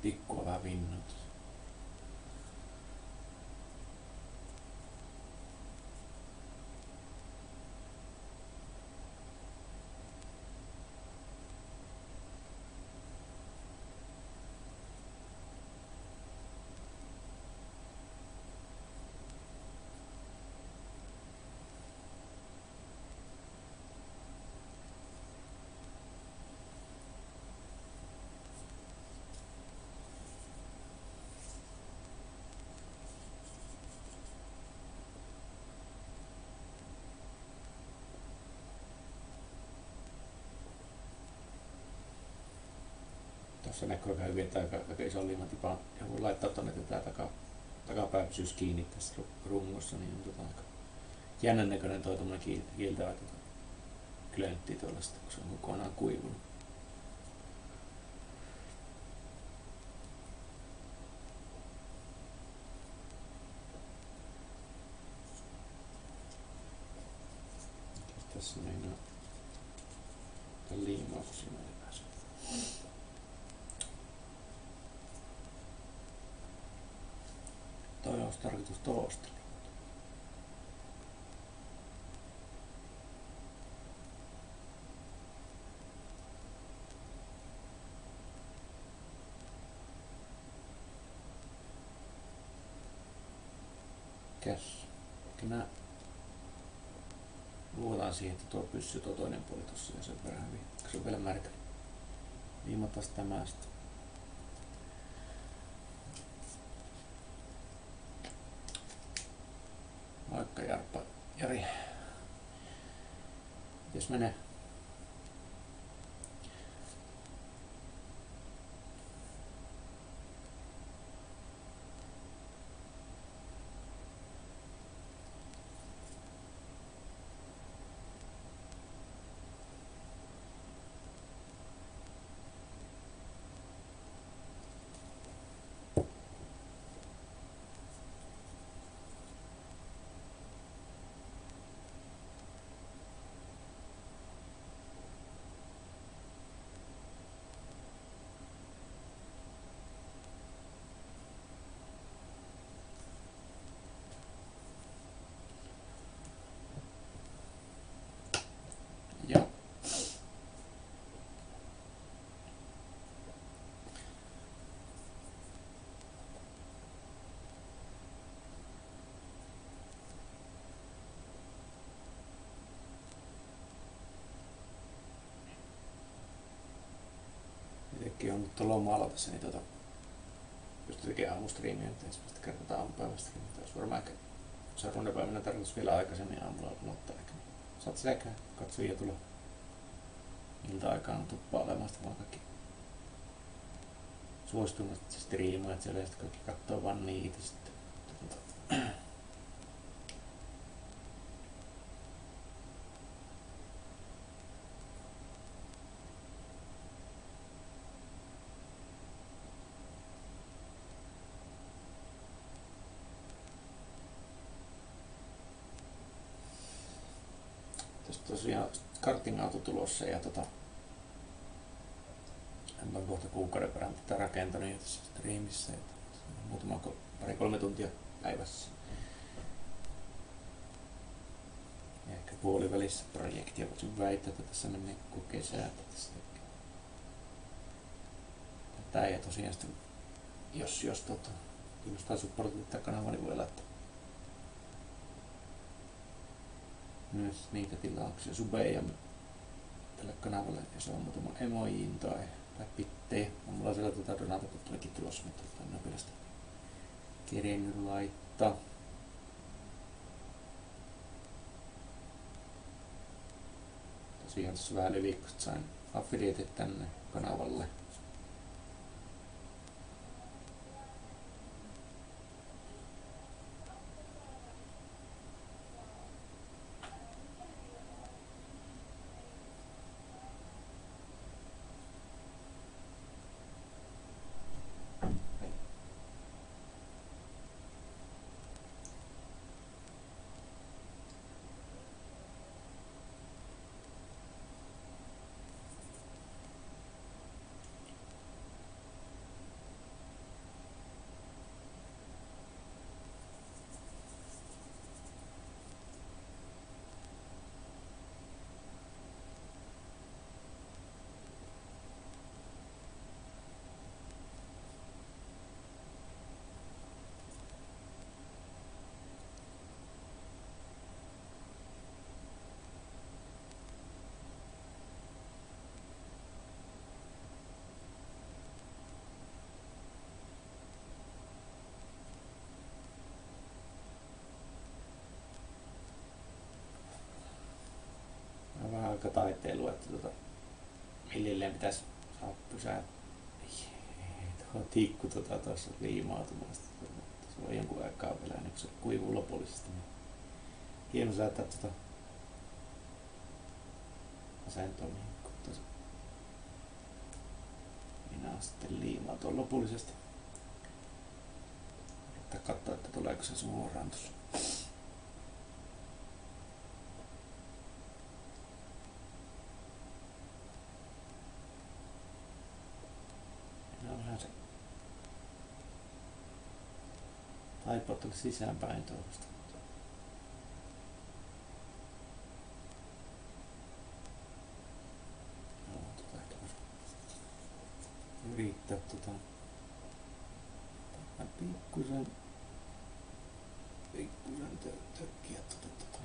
tikkua vähän vinnut? Tuossa näkyy aika hyvin, että aika, aika iso liimatipa ja voi laittaa tuonne tätä taka, takapää pysyisi kiinni tässä rungossa, niin on tota aika jännän näköinen toi tuommoinen kiiltävä tota, klöntti tuolla sitten, kun se on kokonaan kuivunut. tässä meinaa tämän liimaa, kun siinä ei pääse. Toi olisi tarkoitus tosta. Käs. Mä luotan siihen, että tuo pyssy tuo toinen puoli tossa ja sen verran hyvin. Se on vielä märkä. Liimataan tämä sitten. Moikka Jarppa, Jari. Mites menee? Joo. Itsekin on nyt lomalla tässä, niin tota, pystyn tekemään aamustriimiä nyt ensimmäistä kertaa aamupäivästäkin, mutta olisi varmaan ehkä seuraavana päivänä tarkoitus vielä aikaisemmin aamulla aloittaa. Ehkä. Saat sekä katsojia tulla ilta-aikaan tuppailemaan sitten vaan kaikki suostunut striimaat siellä ja sitten kaikki katsoo vaan niitä sitten. Tota, Tässä tosiaan karting-auto tulossa ja tota, en ole kohta kuukauden verran tätä rakentanut jo tässä striimissä. että Muutama ko- pari kolme tuntia päivässä. Ja ehkä puolivälissä projektia voisin väittää, että tässä menee koko kesä. Että tässä Tätä ja tosiaan sitten, jos, jos tota, kiinnostaa supportata tätä kanavaa, niin voi laittaa myös niitä tilauksia, subeja tälle kanavalle, jos on muutama emojiin tai, tai pittejä. On mulla siellä tuota Donata-tulikin tulossa, mutta tota nopeasti kerennyt laittaa. Tosiaan tässä vähän yli viikosta sain affiliatet tänne kanavalle. Aika taiteilua, että tota, millilleen pitäisi saada pysää. Tuo tikku tota tuossa liimautumaan. Se on jonkun aikaa vielä ennen kuin se kuivuu lopullisesti. Niin hieno säätää tota asentoa mihin se minä sitten liimautua lopullisesti. Että katsoa, että tuleeko se suoraan tuossa. Helppoa tulla sisäänpäin tuosta. Voisi yrittää tota pikkusen tökkiä tota, tota.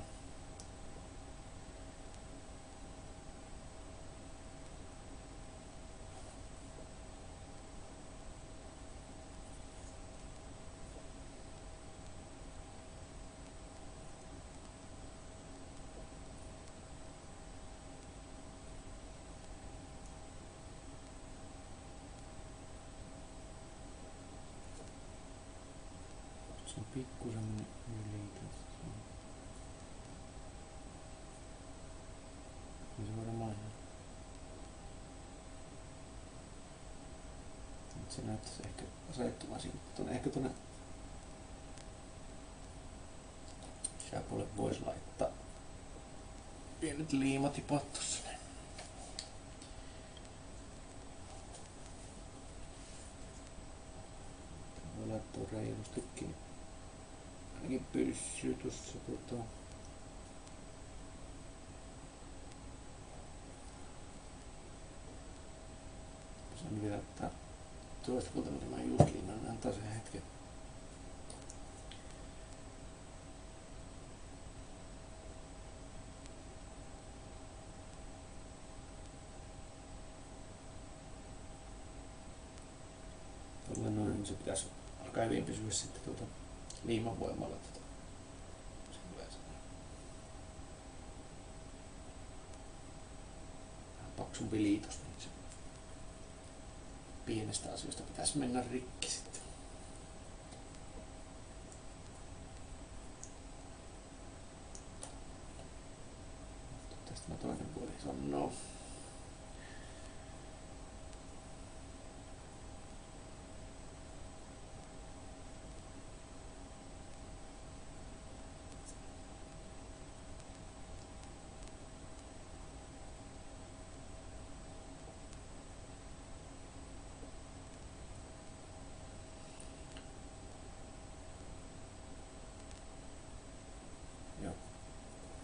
Se on pikkusen yli tässä. Niin se varmaan ihan. Nyt se näyttäisi ehkä asettumaan sinne tuonne, ehkä tuonne Shapolle voisi laittaa pienet näin. Voi laittaa reilustikin. Ainakin pyssyy tuossa tota. Se on vielä ottaa toista puolta, mutta mä just liimaan antaa sen hetken. Tuolla noin, niin se pitäisi alkaa hyvin pysyä sitten tuota liiman voimalla. Tuota. Se tulee se vähän paksumpi liitos, niin se pienestä asioista pitäisi mennä rikki sitten. Tästä mä toinen puoli sanoo. Joo.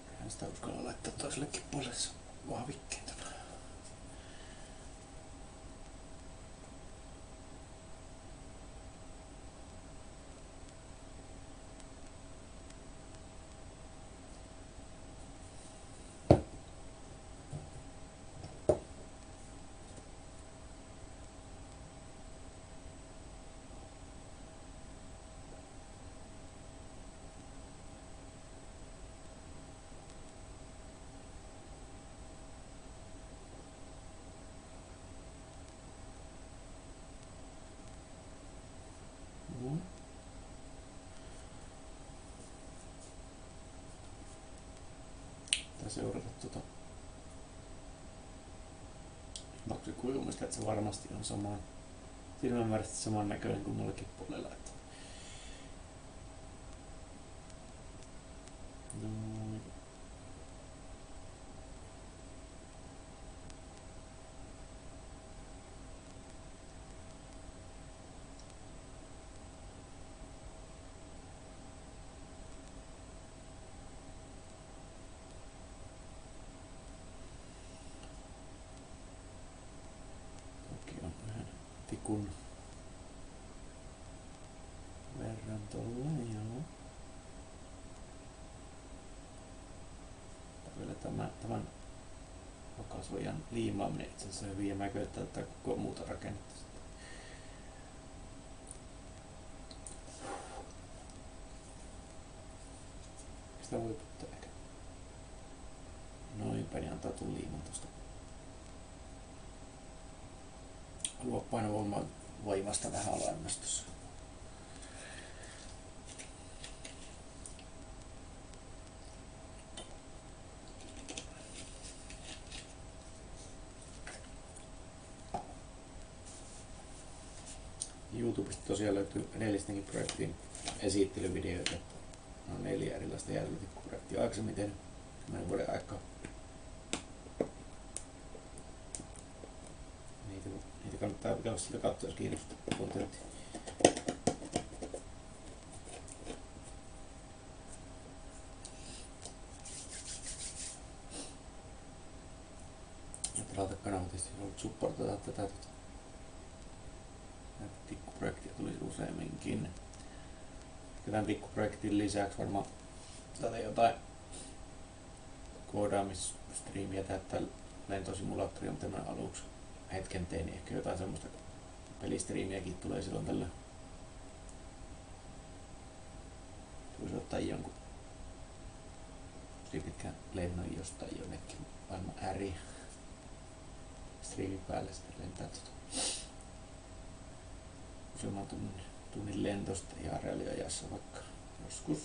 Eihän sitä uskalla laittaa toisellekin puolelle se vahvikkeen tota. Mm. Tää seurata tota kuivumista, että se varmasti on samaan silmämääräisesti saman näköinen kuin mullakin puolella. Että. Noin. Toki on vähän tikun verran tolle, joo. Ja Vielä tämä, tämän pakasuojan liimaaminen itse asiassa hyvin ja mä tätä koko muuta rakennetta sitten. Sitä voi puttaa ehkä. Noin päin ja antaa tuon liiman tosta luo painovoiman voimasta vähän alemmas tuossa. YouTubesta tosiaan löytyy edellistenkin projektin esittelyvideoita. Ne on neljä erilaista jäätelötikkuprojektia aikaisemmin tehnyt kymmenen vuoden aikaa. Niitä, niitä kannattaa käydä sitä katsoa, jos kiinnostaa kontentti. kanava tietysti ollut supportata tätä näitä pikkuprojekteja tulisi useamminkin. Tämän pikkuprojektin lisäksi varmaan tätä jotain koodaamisstriimiä täyttää lentosimulaattoria, mutta mä aluksi hetken tein, niin ehkä jotain semmoista pelistriimiäkin tulee silloin tällä. Voisi ottaa jonkun pitkän lennon jostain jonnekin maailman ääriä striimi päälle sitten lentää tuota useamman tunnin, tunnin lentosta ja reaaliajassa vaikka joskus.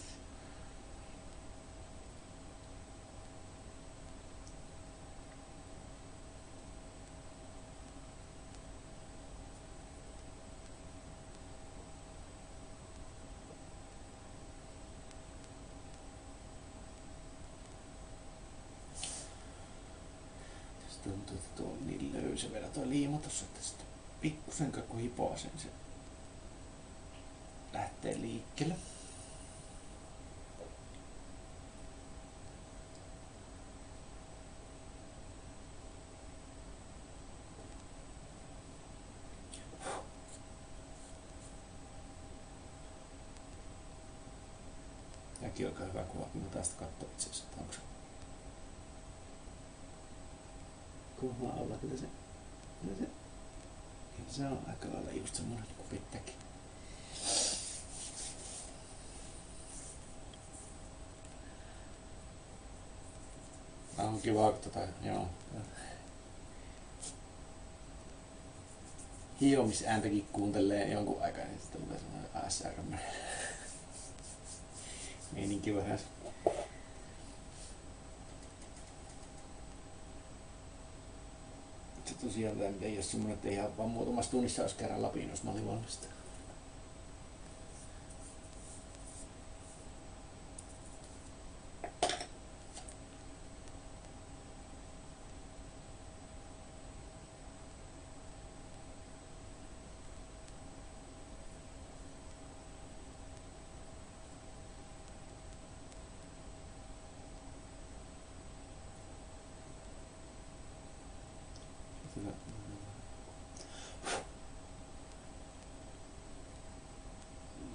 Tuntuu, että tuo on niin löysä vielä tuo liima tossa, että sitten pikkusen kun hipoa sen, se lähtee liikkeelle. Tämäkin on aika hyvä kuva, kun mä tästä katsoo itse asiassa, että onko se kuva alla, kyllä se, kyllä se, kyllä se on aika lailla just semmoinen kuin pitääkin. On kiva, kun tota, joo. Hiomisääntäkin kuuntelee jonkun aikaa, niin sitten tulee semmoinen ASRM. Meininki vähän. Se tosiaan tämä ei ole semmoinen, että ihan vaan muutamassa tunnissa olisi kerran Lapin, jos mä olin valmista. Hyvä.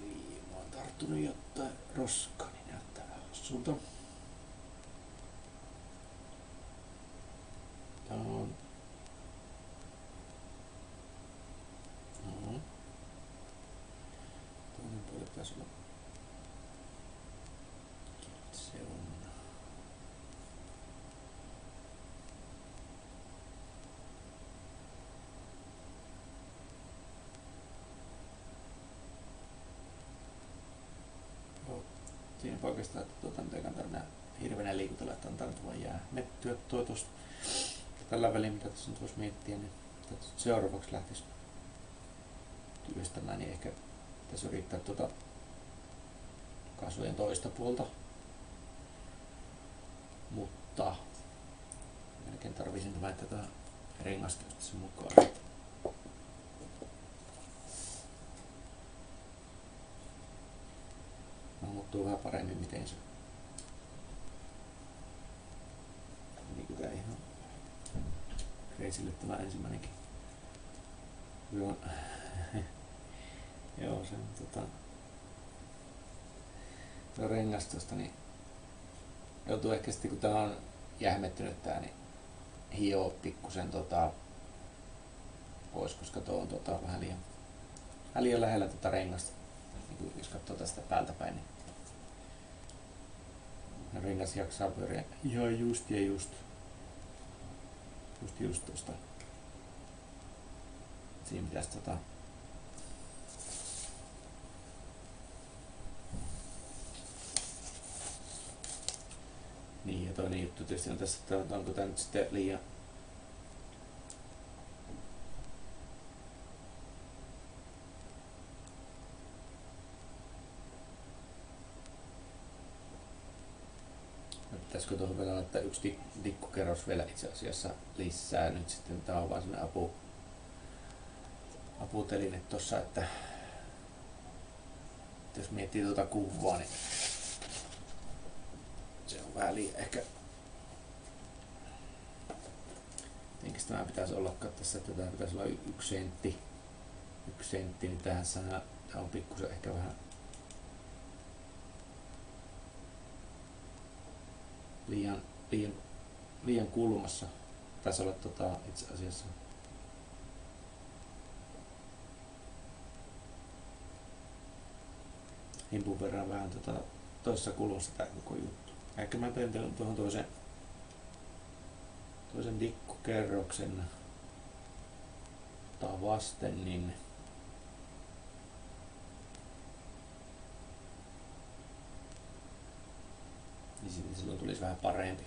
Liima on tarttunut jotain roskaa, niin näyttää vähän hassulta. Tää on... No. Toinen puoli pitäisi olla... Se on... Joo. Siinä oikeastaan, että tuota, nyt ei kannata enää hirveänä liikutella, että on tainnut vaan jää mettyä tuo tuosta. Tällä välin, mitä tässä nyt voisi miettiä, niin tätä seuraavaksi lähtisi työstämään, niin ehkä tässä yrittää tuota kasvojen toista puolta. Mutta melkein tarvisin tämän tätä rengasta tässä mukaan. Muuttuu vähän paremmin miten se niin tää ihan kreisille tämä ensimmäinenkin. Joo. Joo, se on tota... Tuo rengas tosta, niin joutuu ehkä sitten, kun tää on jähmettynyt tää, niin hioo pikkusen tota pois, koska tuo on tota vähän liian, vähän liian lähellä tota rengasta. Niin kuin jos katsoo tästä päältä päin, niin rengas jaksaa pyöriä ihan just ja just. Just just tosta. Siinä pitäisi tota Niin, ja toinen juttu tietysti on tässä, että onko tämä nyt sitten liian No, Pitäisikö laittaa yksi dik- vielä itse asiassa lisää nyt sitten, tää on vaan apu, aputeline tossa, että että jos miettii tuota kuvaa, niin se on vähän liian ehkä Mitenkäs tämä pitäisi olla tässä, että tämä pitäisi olla yksi sentti. Yksi sentti, niin tähän sana, tämä on pikkusen ehkä vähän liian, liian, liian kulmassa. Taisi olla tota, itse asiassa himpun verran vähän tota, toisessa kulmassa tämä koko juttu. Ehkä mä teen tuohon toisen, toisen dikkukerroksen tai vasten, niin niin silloin tulisi vähän parempi.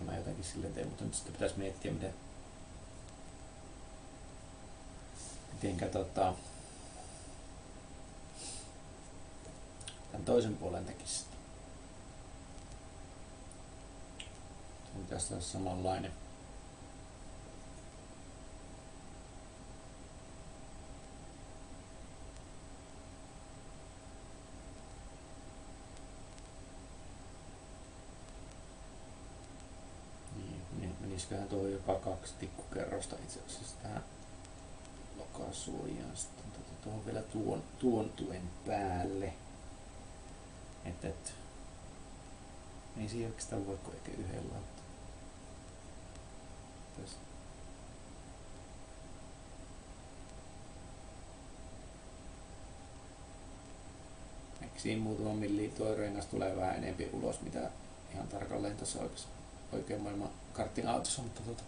Mä jotenkin silleen teen, mutta nyt sitten pitäisi miettiä, miten, mitenkä tota, tämän toisen puolen tekisi. Pitäisi olla samanlainen. Menisiköhän tuo jopa kaksi tikkukerrosta itse asiassa tähän lokasuojaan sitten tuota, tuohon vielä tuon, tuon tuen päälle. Että, et, ei siihen oikeastaan voi kuin ehkä yhdellä ottaa. Tässä. Siinä muutama milli tuo rengas tulee vähän enempi ulos, mitä ihan tarkalleen tuossa oikeassa oikein maailman kartin autossa, mutta tota,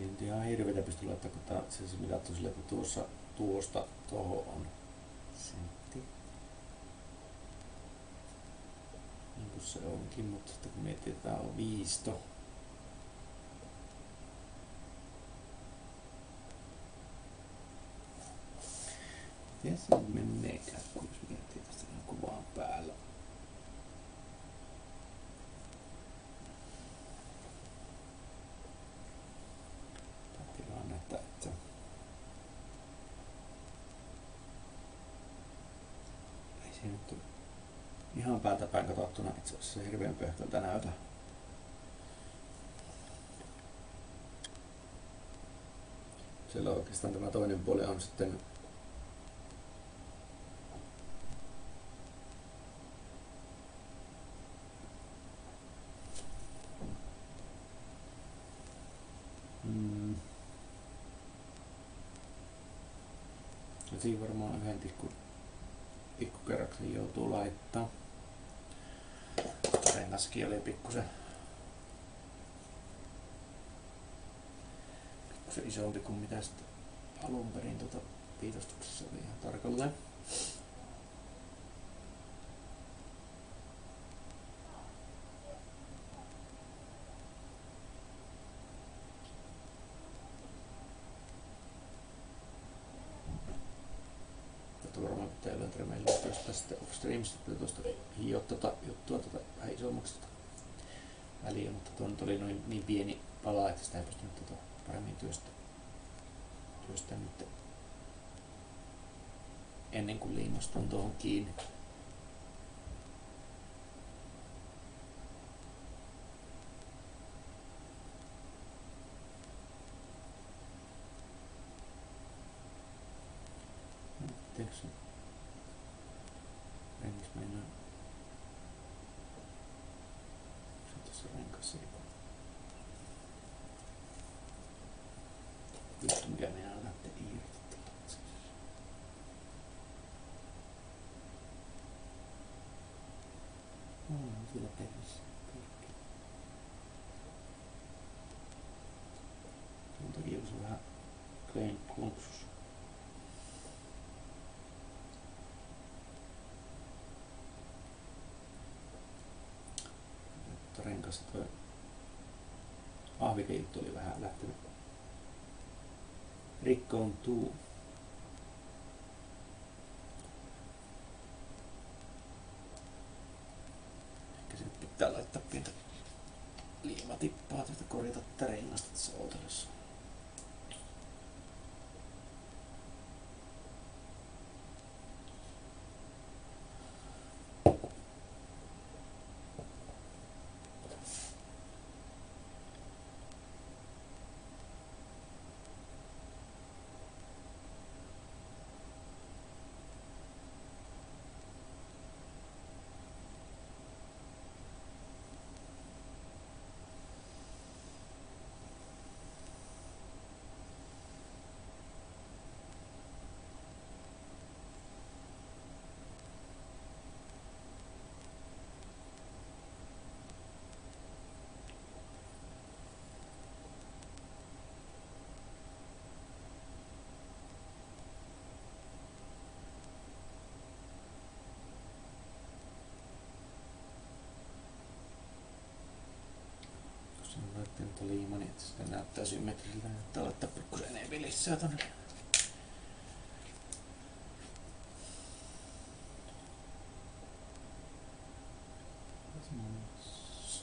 Siinä nyt ihan hirveitä pysty laittamaan, kun se mitattu sille, että tuossa tuosta tuohon on sentti. Niin kuin se onkin, mutta sitten kun miettii, että tämä on viisto, Miten se kun jos miettii tästä kuvaan päällä? ihan päältä päin katsottuna itse asiassa hirveän pöhköltä näytä. Siellä oikeastaan tämä toinen puoli on sitten mm. Siinä varmaan yhden tikku, tikkukerroksen joutuu laittaa rengaskin oli pikkusen pikkusen isompi kuin mitä sitten alun perin tuota piitostuksessa oli ihan tarkalleen. varmaan pitää yleensä meillä tuosta sitten off-streamista tuosta hioa tuota juttua tuota vähän isommaksi tuota väliä, mutta tuo nyt oli noin niin pieni pala, että sitä ei pystynyt tuota paremmin työstä, työstä nyt ennen kuin liimastun tuohon kiinni. Miten se rengas mennään? Se on tässä renkas Just mikä meidän on lähteä irti. Sillä pehmissä. Sen takia se on vähän klunksus. renkaassa tuo ahvikejuttu oli vähän lähtenyt rikkoontuu. laittaa pientä liimatippaa tästä korjata tärinnasta tässä outelussa. Jos on laittanut liima, niin sitä näyttää symmetrisiltä, että laittaa pikkusen enemmän lisää tonne.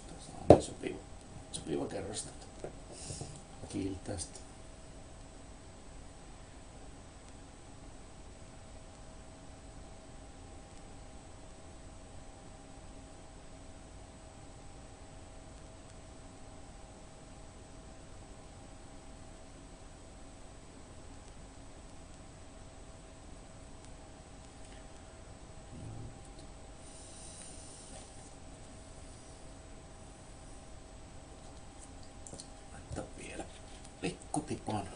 Tässä on niin sopiva, sopiva kerros, että kiiltää sitä. Laittaa vielä pikkutipan.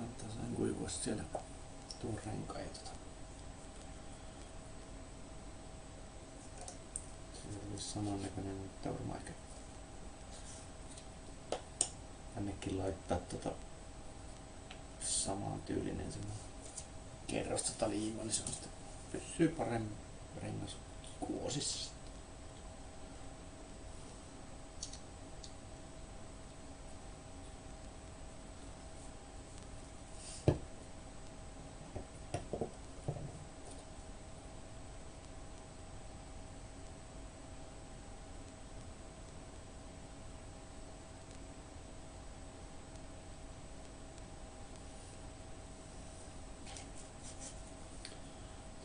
Antaa kuivua siellä tuon renkaan tota. Se olisi samannäköinen, mutta varmaan ehkä tännekin laittaa tota samaan tyylinen semmoinen kerros tota liimaa, niin se on sitten pysyy paremmin rengas kuosissa.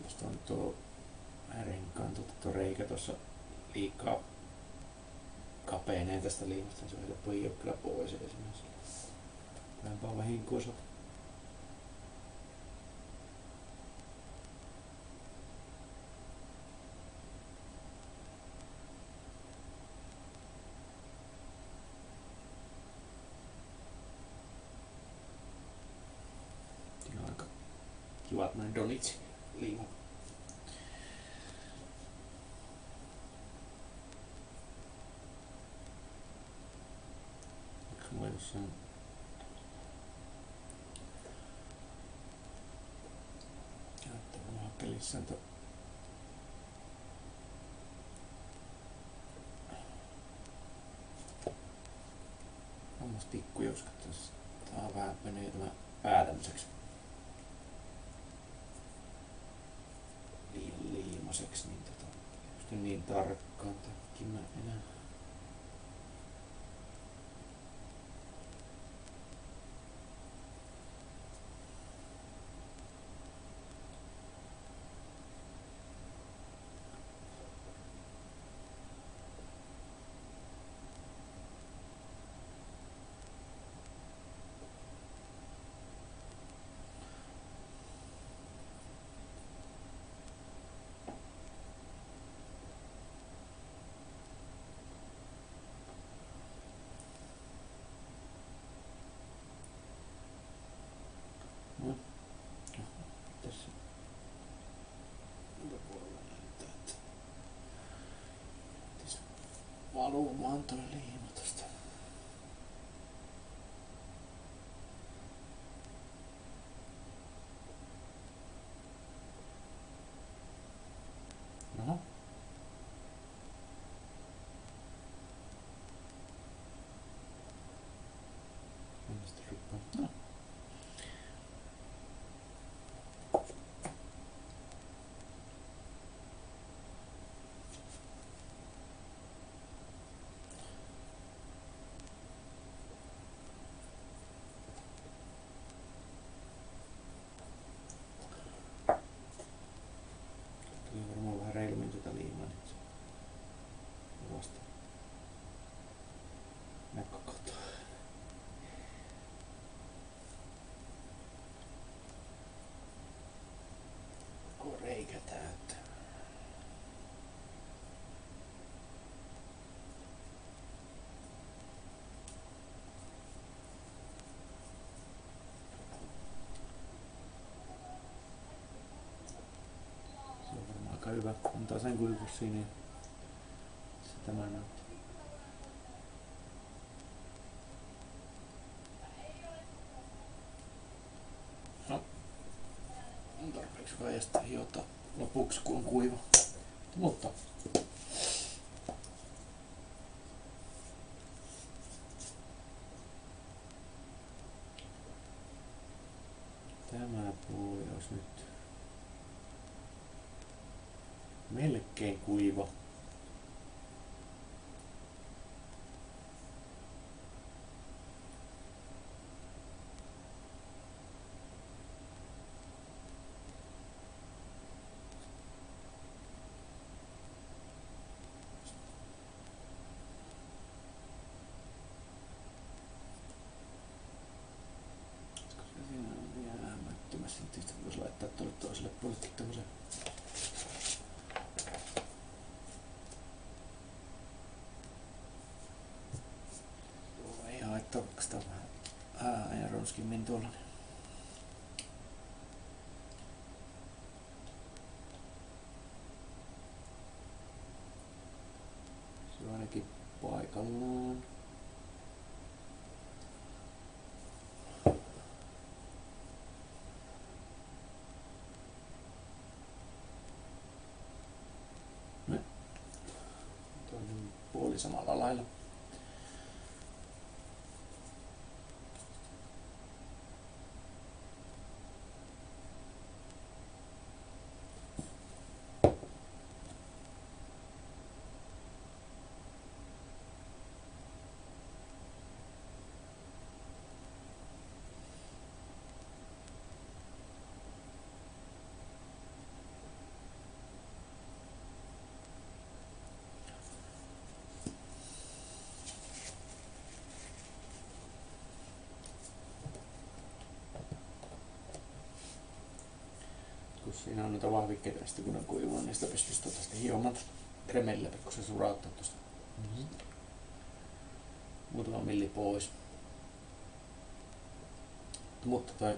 Tuosta on tuo renkaan tuo, tuo reikä tuossa liikaa kapeenee tästä liimasta, niin se on helppo hiio kyllä pois esimerkiksi. Vähänpä vahinkoa saa. Siinä on aika kivat noin donitsi liimat. Onks mulla jossain Näyttää mulla hakkelissa to... Hammas pikkujuuskat tässä. Tää on vähän menee tämä pää liimaseksi, niin tota, pysty niin tarkkaan enää. Valumaan toi liima tosta. Oho. Mistä rupeaa? No. Tuli varmaan vähän reilummin tätä liimaa, niin se vasta näkökato. Koko reikä täyttä. Se on varmaan aika hyvä. Antaa sen kuivus siinä ja se tämä näyttää. No. Tarpeeksi sitten hiota lopuksi kun on kuiva. Mutta tämä puoli olisi nyt melkein kuiva. Koska siinä on jäämättömästi, niin sitten voisi laittaa tuolle toiselle puolelle tämmöisen haittaa, vaikka sitä on vähän ää, ja ronskimmin tuolla. Niin. Se on ainakin paikallaan. 什么了来了。Siinä on noita vahvikkeita, sitten kun on kuivunut, niin sitä pystyisi tuota sitten hiomaan kremellä, kun se surauttaa tuosta Mhm. muutama milli pois. Mutta toi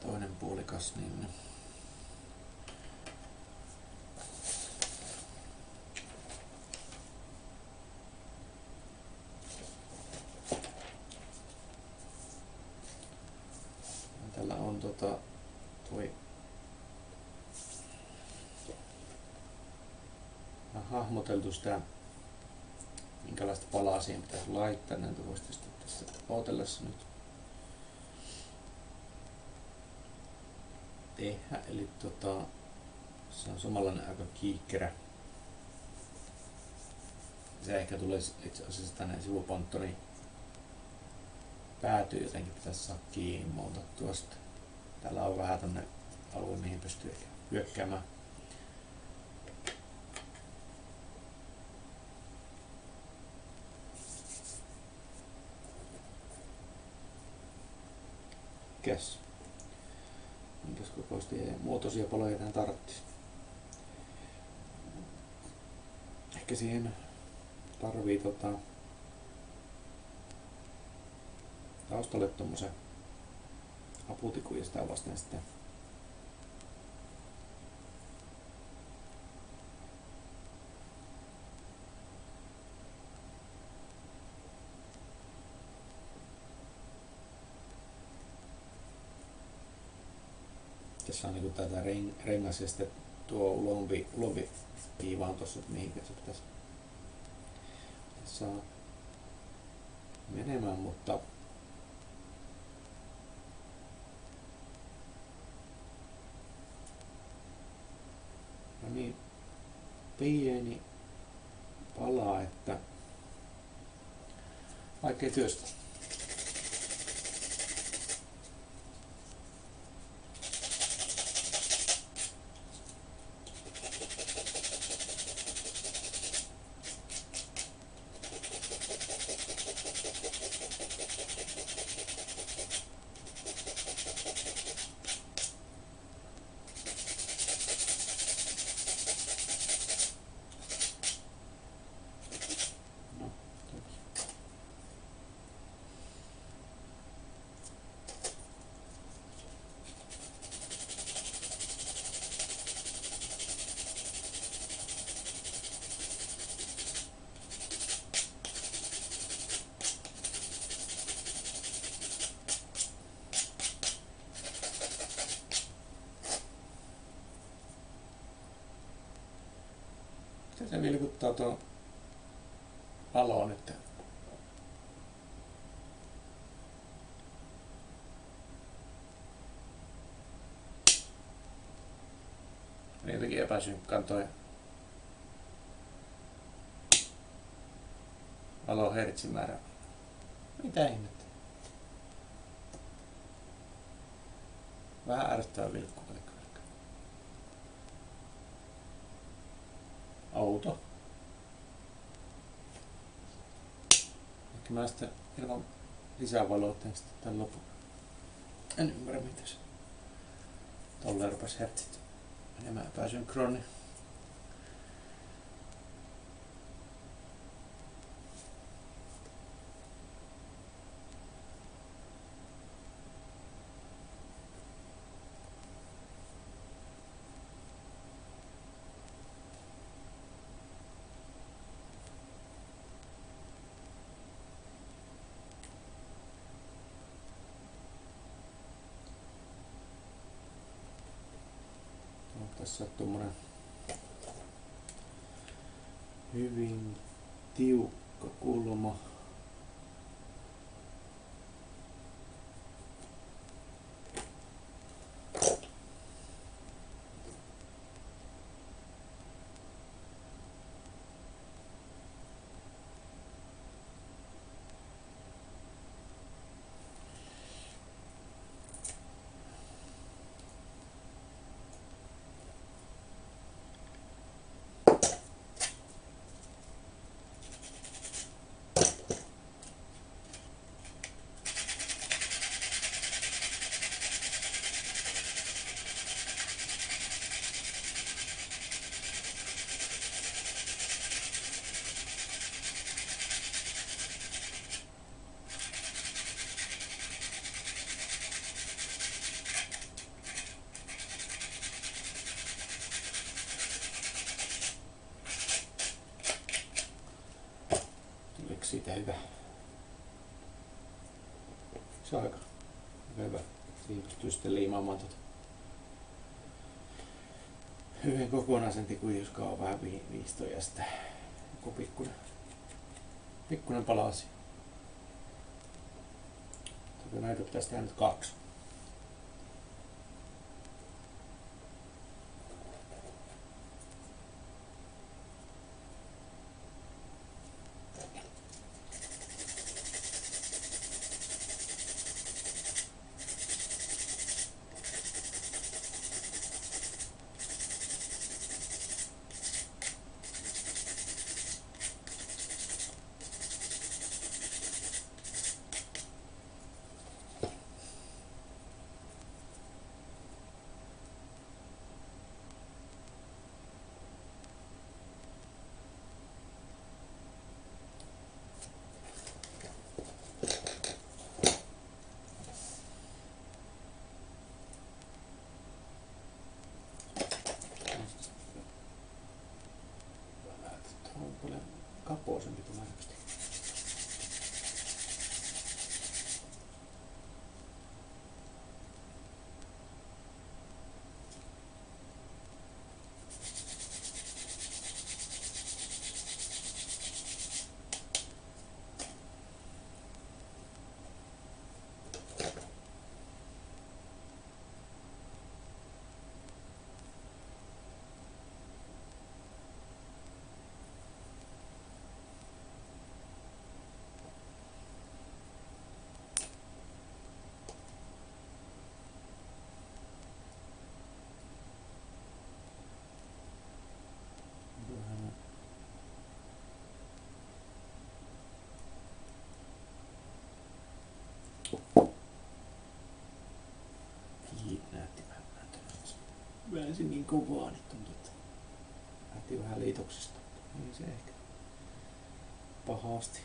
toinen puolikas, niin Tällä on tota toi on hahmoteltu sitä minkälaista palaa siihen pitäisi laittaa, näitä voisi tietysti tässä odotellessa nyt tehdä. Eli tota, se on samanlainen aika kiikkerä. Se ehkä tulee itse asiassa tänne sivuponttoni päätyy jotenkin pitäisi saada kiinni montattua sitten. Täällä on vähän tänne alue, mihin pystyy ehkä hyökkäämään. Mikäs? Minkäs kokoisia ja muotoisia paloja tähän tarvitsisi? Ehkä siihen tarvii tota, taustalle tommosen aputikun ja sitä vasten sitten niin tätä rengas ja sitten tuo ulompi, ulompi viiva on tuossa, että mihinkä se pitäisi saa menemään, mutta no niin pieni pala, että vaikkei työstä. Se vilkuttaa tuo valo nyt. Jotenkin epäsynkkaan toi valo hertsimäärä. Mitä ihmettä? Vähän ärsyttävä vilkku. outo. Ehkä mä sitten ilman lisävaloa teen sitten tän lopun. En ymmärrä mitä se. Tolle rupes hertsit enemmän epäsynkroni. tässä on tuommoinen hyvin tiukka kulma. Siitä hyvä. Se on aika hyvä. Siinä pystyy sitten liimaamaan tuota hyvin kokonaisen tikun, jos on vähän viistoja ja sitten joku pikkuinen, pikkuinen palasi. Näitä pitäisi tehdä nyt kaksi. Väänsin niin kovaa, niin tuntui, että lähti vähän liitoksista. Ei se ehkä pahasti.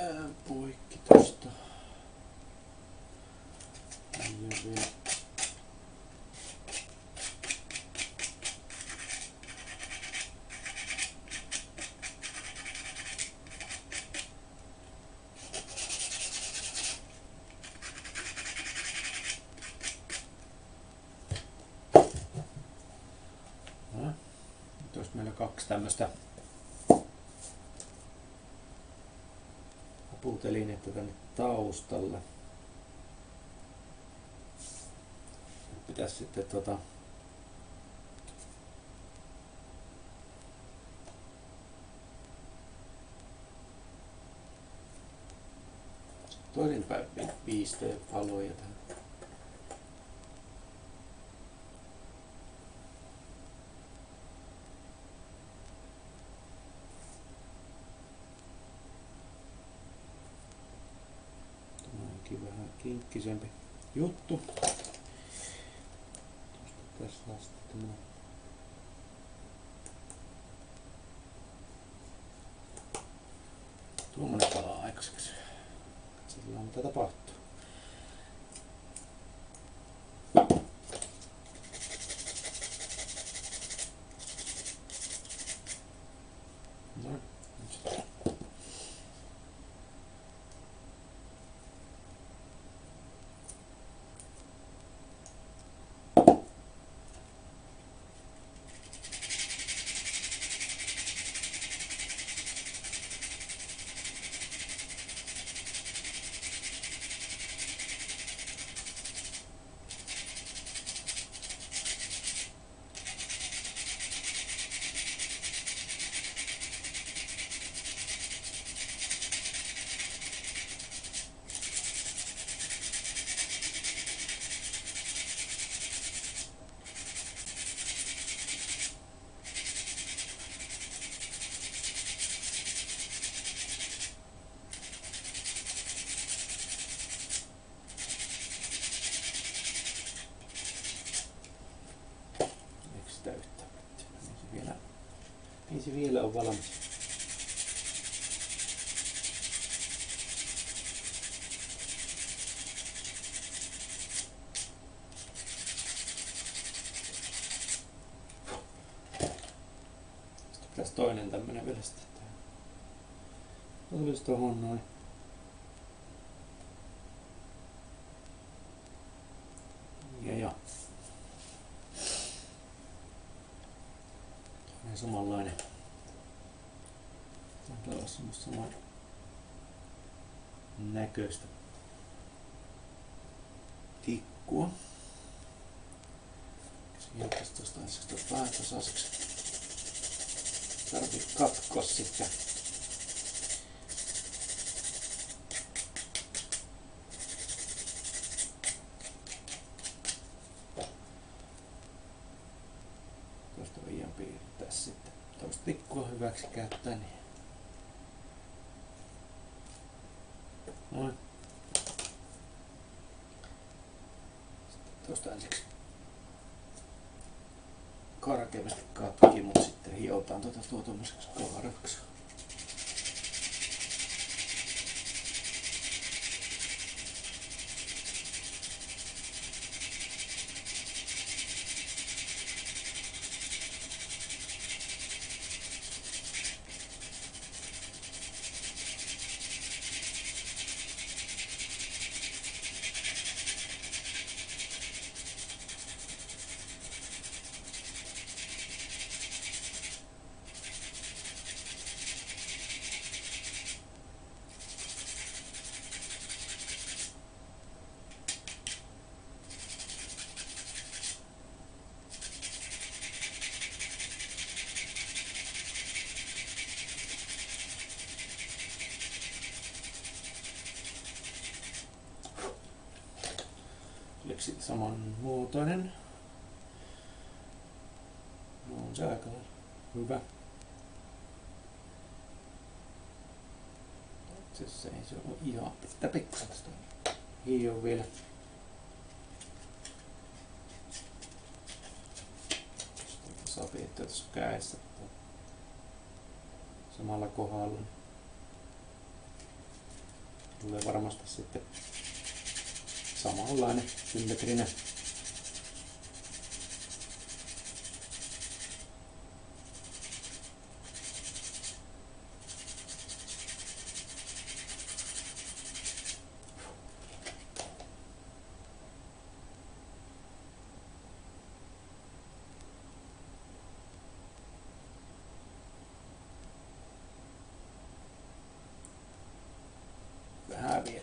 pään poikki tosta. Ja vielä No, nyt olisi meillä kaksi tämmöistä aputelinettä tänne taustalle. Pitäisi sitten tota toisinpäin piistää paloja tähän. Tämä onkin kinkkisempi juttu. Tässä on sitten tämmönen tuommoinen pala aikaiseksi. Katsotaan mitä tapahtuu. No, nyt sitten. Eikö sitä yhtään mitään? Ei se vielä, ole valmis. Sitten pitäisi toinen tämmönen vielä sitten tehdä. Olisi tohon noin. Ja ja. Ihan samanlainen. Taitaa olla semmoista saman näköistä tikkua. Ensiksi tuosta vähän tasaiseksi. Tarvii katkoa sitten. Tuosta voidaan piirtää sitten. Tuosta tikkua hyväksi käyttää. Niin. Noin. Sitten tuosta ensiksi karkeasti katki, mutta sitten hiotaan tuota samanmuotoinen. No on se aika hyvä. Se ei se ole ihan pitää pikkusen hio vielä. Saa pidettyä tuossa kädessä samalla kohdalla. Tulee varmasti sitten samanlainen symmetrinen vähän vielä.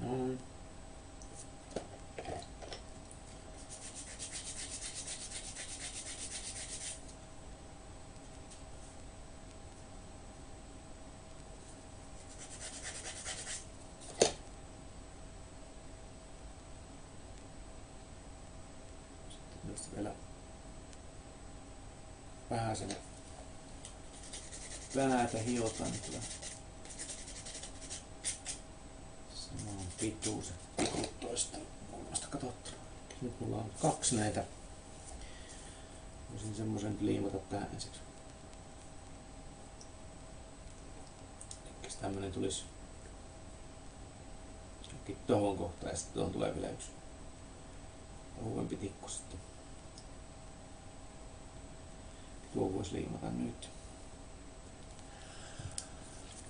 Noin. Sitten tästä vielä sen päätä hiotaan niin kyllä samaan pituus tikut toista kulmasta katsottuna. Nyt mulla on kaksi näitä. Voisin semmoisen liimata tähän ensiksi. Tämmönen tulisi jonnekin tohon kohtaan ja sitten tuohon tulee vielä yksi uudempi tikku sitten. Voisi liimata nyt.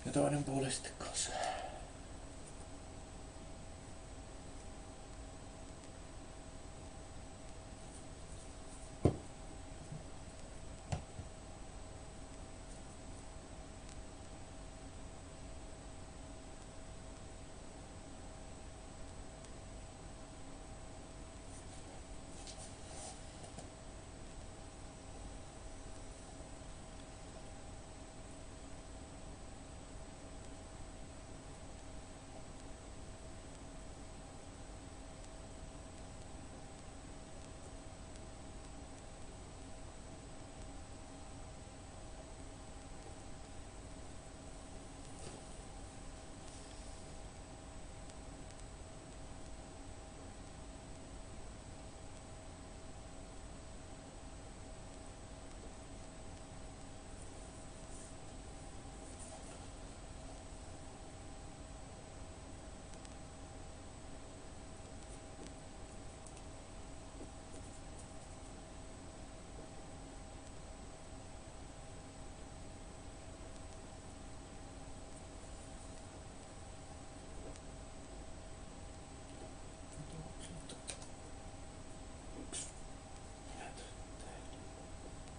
Ja toinen puoli sitten kanssa.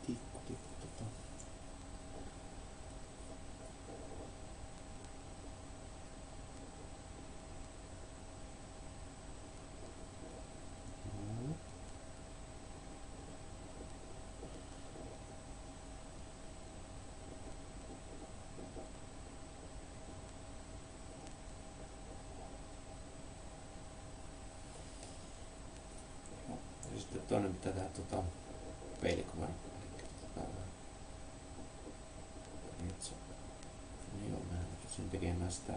Tikku, tikku, tota. Joo. Joo. Ja sitten toinen pitää tehdä tota peilikuvan. Niin joo, mä pystyn tekemään sitä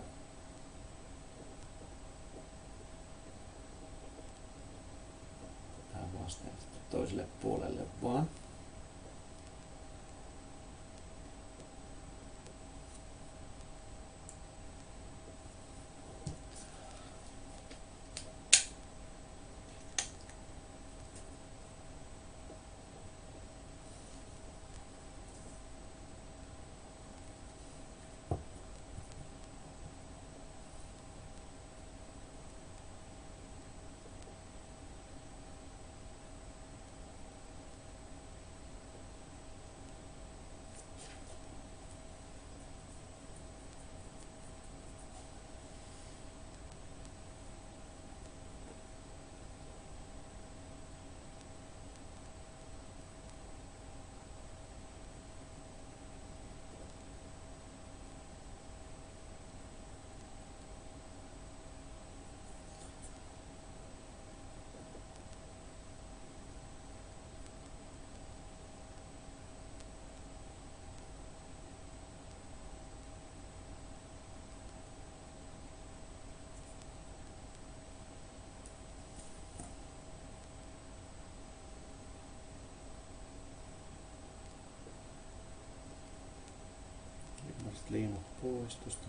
tähän vasten toiselle puolelle vaan. Sitten liima pois tuosta.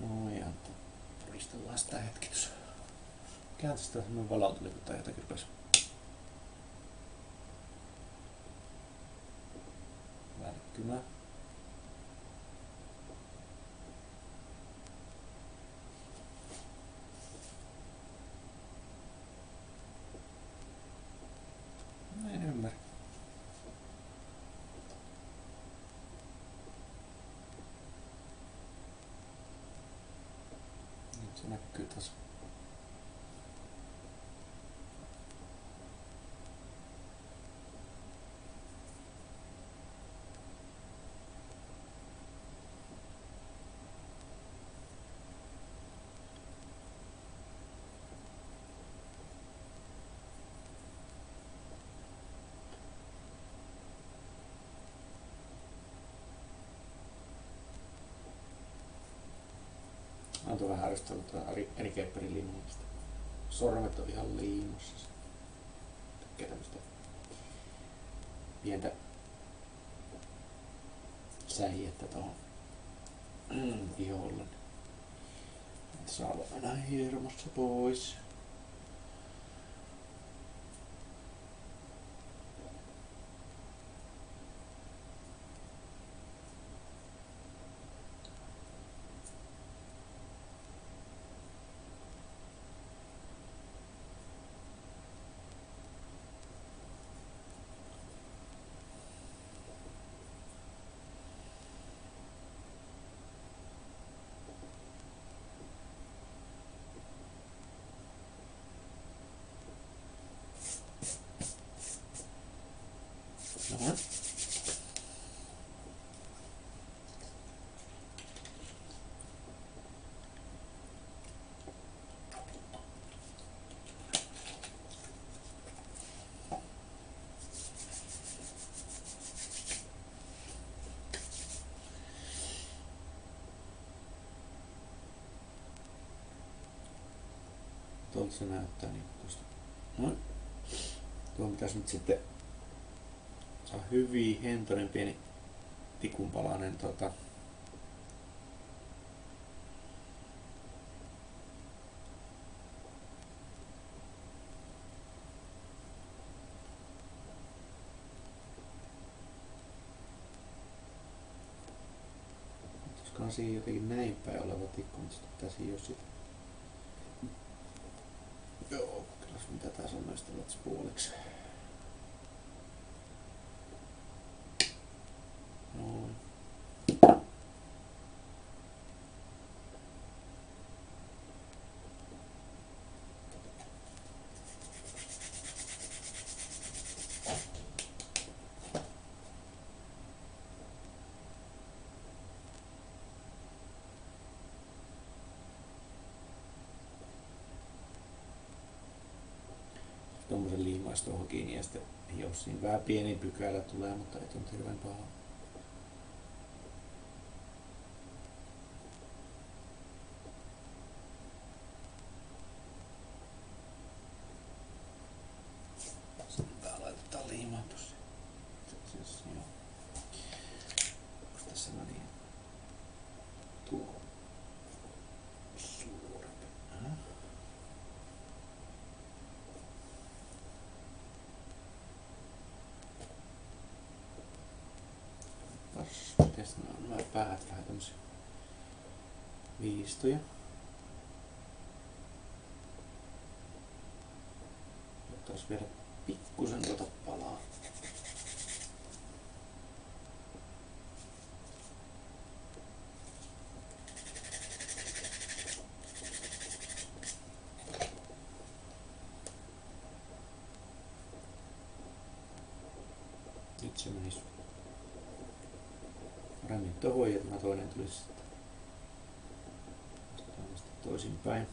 No ja puristellaan sitä hetki tuossa. Kääntä sitä semmoinen valo tuli, kun tää jotakin rupesi välkkymään. No en ymmärrä. Nyt se näkyy taas. On tuo vähän harjoitellut tuota Eni Kepperin liimasta. Sormet on ihan liimassa. Tykkää tämmöstä pientä säijettä tuohon iholle. Saa olla aina hieromassa pois. Noin. Tuolta se näyttää niin tuosta. Noin. Tuo pitäisi nyt sitten saa hyvin hentoinen pieni tikunpalainen tota, Olisikohan siinä jotenkin näin päin oleva tikku, mutta sitten pitäisi jo sit... Joo, kyllä mitä tää sanoisi tällaisessa puoliksi. Noin. Tuommoisen liimaisi tuohon kiinni ja sitten jos siinä vähän pieni pykälä tulee, mutta ei tunnu hirveän paha. Tää laitetaan liimaa tossa. Se- se- se- joo. Onks tässä mä niin? Tuo. Suurempi. Äh. Kas, mites nämä päät vähän tämmösiä viistoja. Otais vielä pikkusen tuota palaa. Nyt se menis tohon ja tämä toinen tulisi sitten toisinpäin.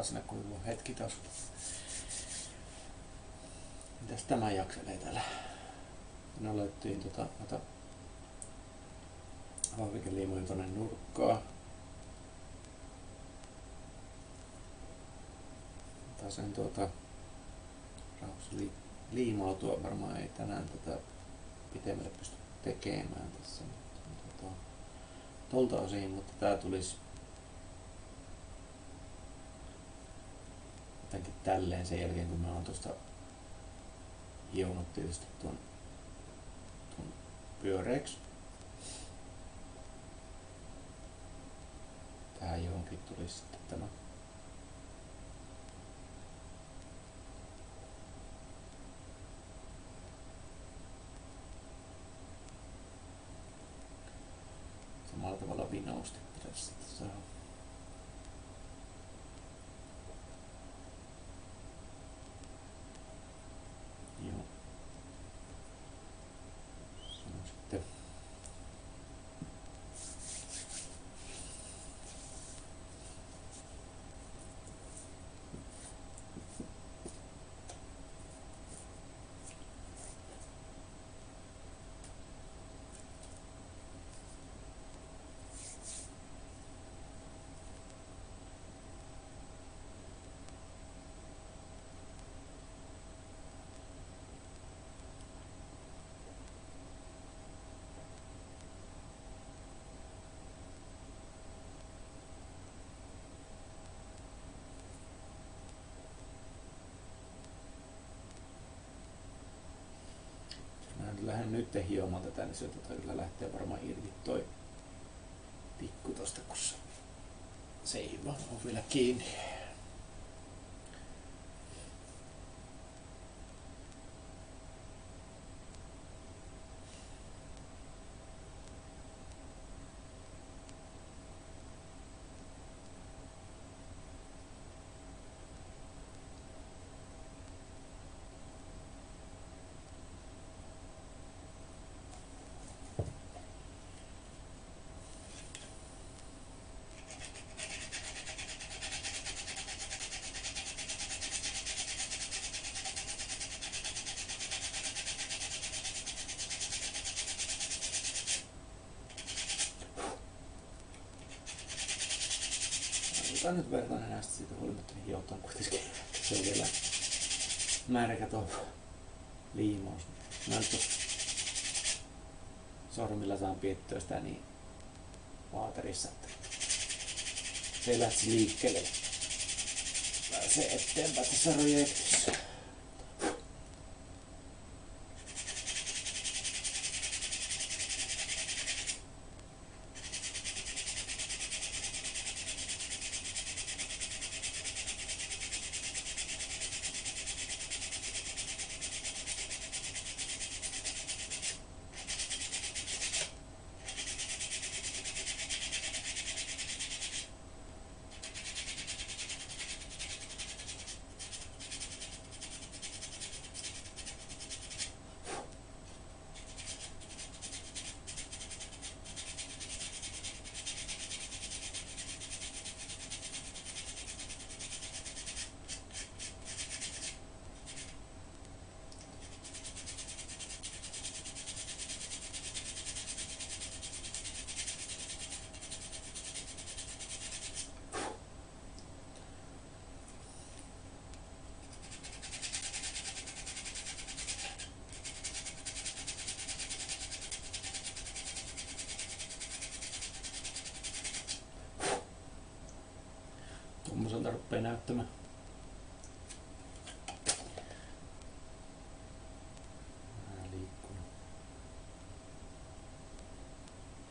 Taas sinne kuivu hetki taas. Mitäs tämä jakselee täällä? No löyttiin tota, ota vahvikeliimuja tonne nurkkaan. Ota sen tuota li, liimautua. Varmaan ei tänään tätä pitemmälle pysty tekemään tässä. Tota, tolta osin, mutta tää tulisi jotenkin tälleen sen jälkeen, kun mä oon tuosta hionut tietysti tuon, tuon pyöreäksi. Tähän johonkin tuli sitten tämä samalla tavalla vinousti pitäisi sitten saada. Joo. Se on sitten Mä nyt lähden nyt hiomaan tätä, niin tota kyllä lähtee varmaan irti toi tikku tosta, kun se ei vaan ole vielä kiinni. Otetaan nyt vertaan näistä siitä huolimatta, niin hiotaan kuitenkin. Se on vielä märkä tuo liimaus. Mä nyt sormilla saan piettyä sitä niin vaaterissa, että se ei lähtisi liikkeelle. Pääsee eteenpäin tässä projektissa. Rupeaa näyttämään. Vähän liikkunut.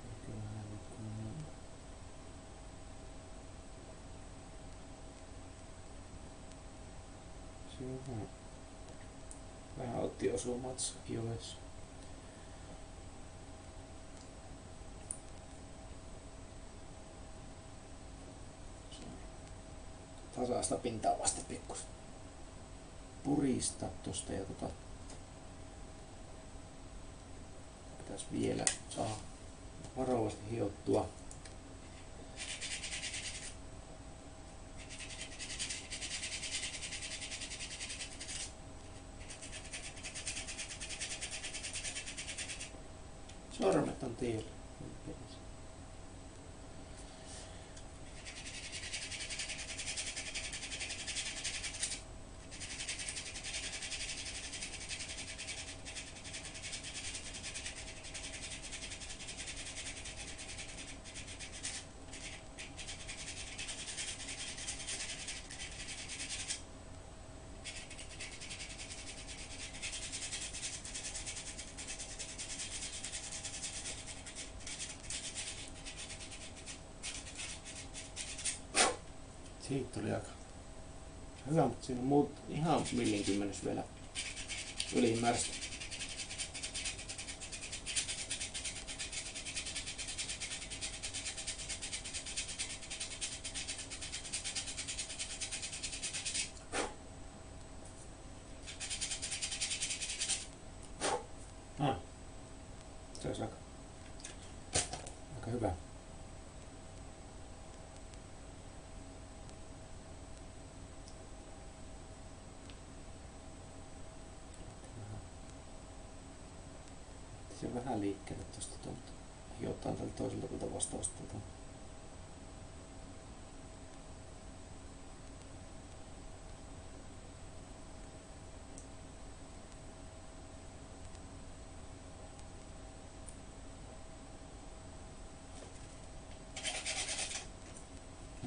Eikö vähän liikkunut niin? Se on vähän, vähän otti osumat joessa. Tasaista pintaa vasten pikkusen puristaa tosta ja tota pitäisi vielä saa varovasti hiottua. Sormet on tiellä. Siitä tuli aika hyvä, mutta siinä on muut ihan millin kymmenys vielä ylimääräistä. Ah. Se olisi aika, aika hyvä. Se on vähän liikkeelle tuosta tuolta. Hiotaan tältä toiselta tuolta vastaavasta tuota.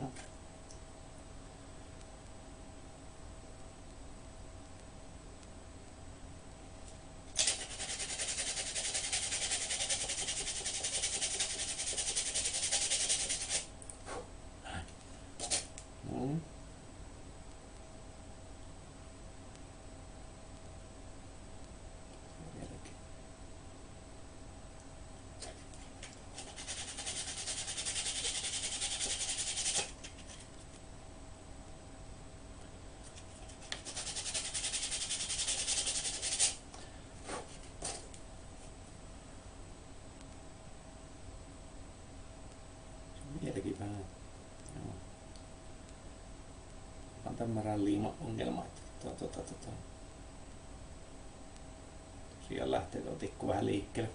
No. No. Vieläkin. Vieläkin vähän. Joo. On tämmöinen liima-ongelma. Tuo, tuota, tuota. Tosiaan lähtee tuo tikku vähän liikkeelle.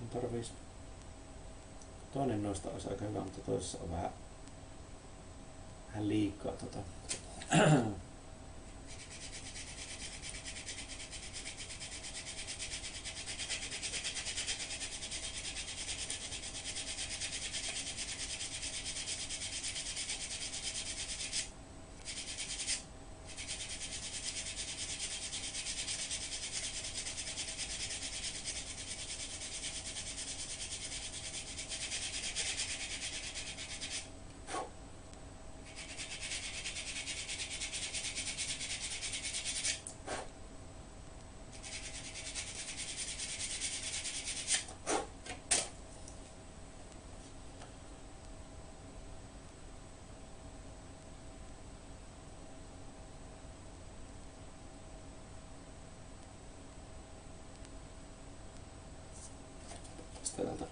Mun tarviis toinen noista olisi aika hyvä, mutta toisessa on vähän, vähän liikaa tota, täältä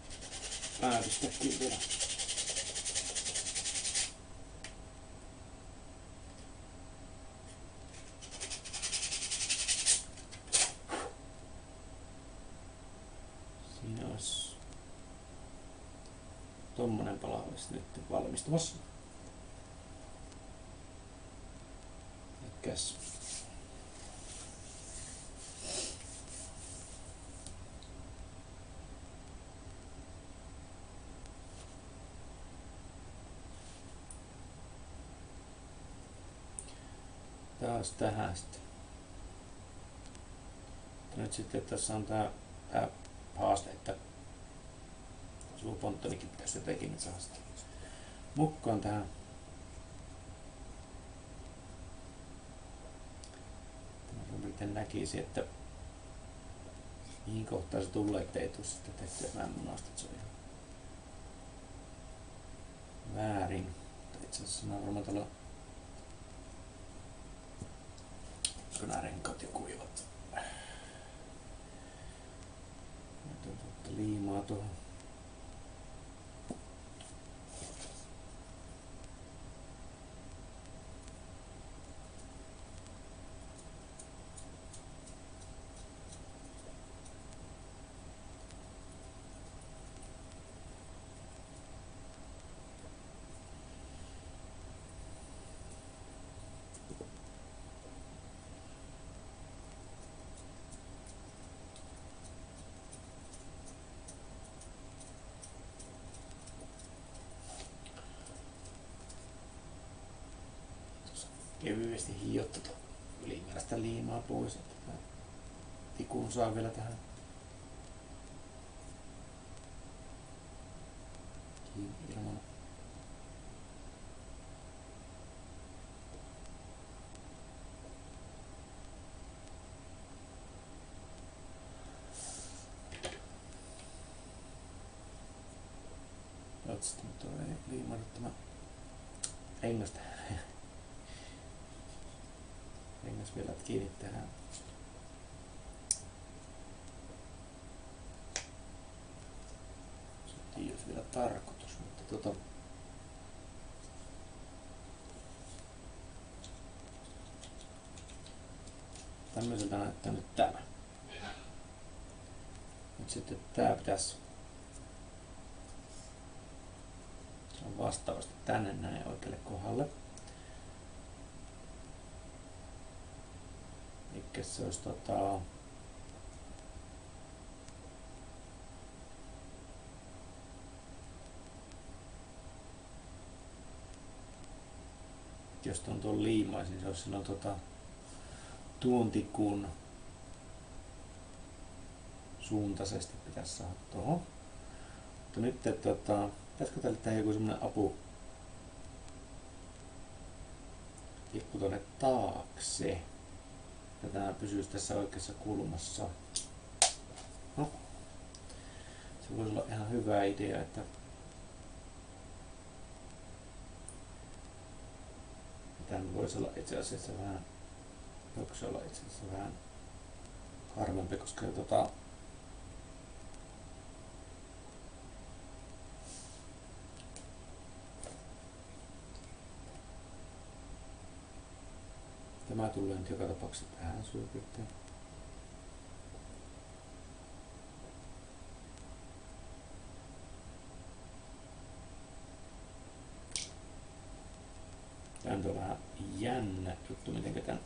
päädystäkin vielä. Siinä olisi tommonen pala olisi nyt valmistumassa. Käs. Taas tähän sitten. Nyt sitten tässä on tää, tää haaste, että suuponttonikin pitäisi jotenkin saada sitä mukaan tähän. Miten näkisi, että mihin kohtaan se tulee, ettei tuu sitten tehtyä mämmunasta, se on ihan väärin. Itse asiassa mä varmaan tuolla koska nämä renkaat jo kuivat. liimaa tuohon. Kevyesti hiottu tuon ylimääräistä liimaa pois. Että tikun saa vielä tähän ilman Sitten tuo ei liimannut tämä rengas vielä kiinni tähän. Sitten jos vielä tarkoitus, mutta tota, tämmöiseltä näyttää nyt tämä. Nyt sitten tää pitäisi vastaavasti tänne näin oikealle kohdalle. Se olisi tota, jos tuon tuon liimaisin, se olisi silloin tota, tuon tikun suuntaisesti pitäisi saada tuohon. Mutta nyt tota, pitäisikö tälle tehdä joku semmonen apu tikku tuonne taakse ja tämä pysyisi tässä oikeassa kulmassa. No, se voisi olla ihan hyvä idea, että tämä voisi olla itse asiassa vähän, voiko se olla itse asiassa vähän harvempi, koska tota, mä tulen nyt joka tapauksessa tähän suurin piirtein. Tämä on vähän jännä juttu, miten tämän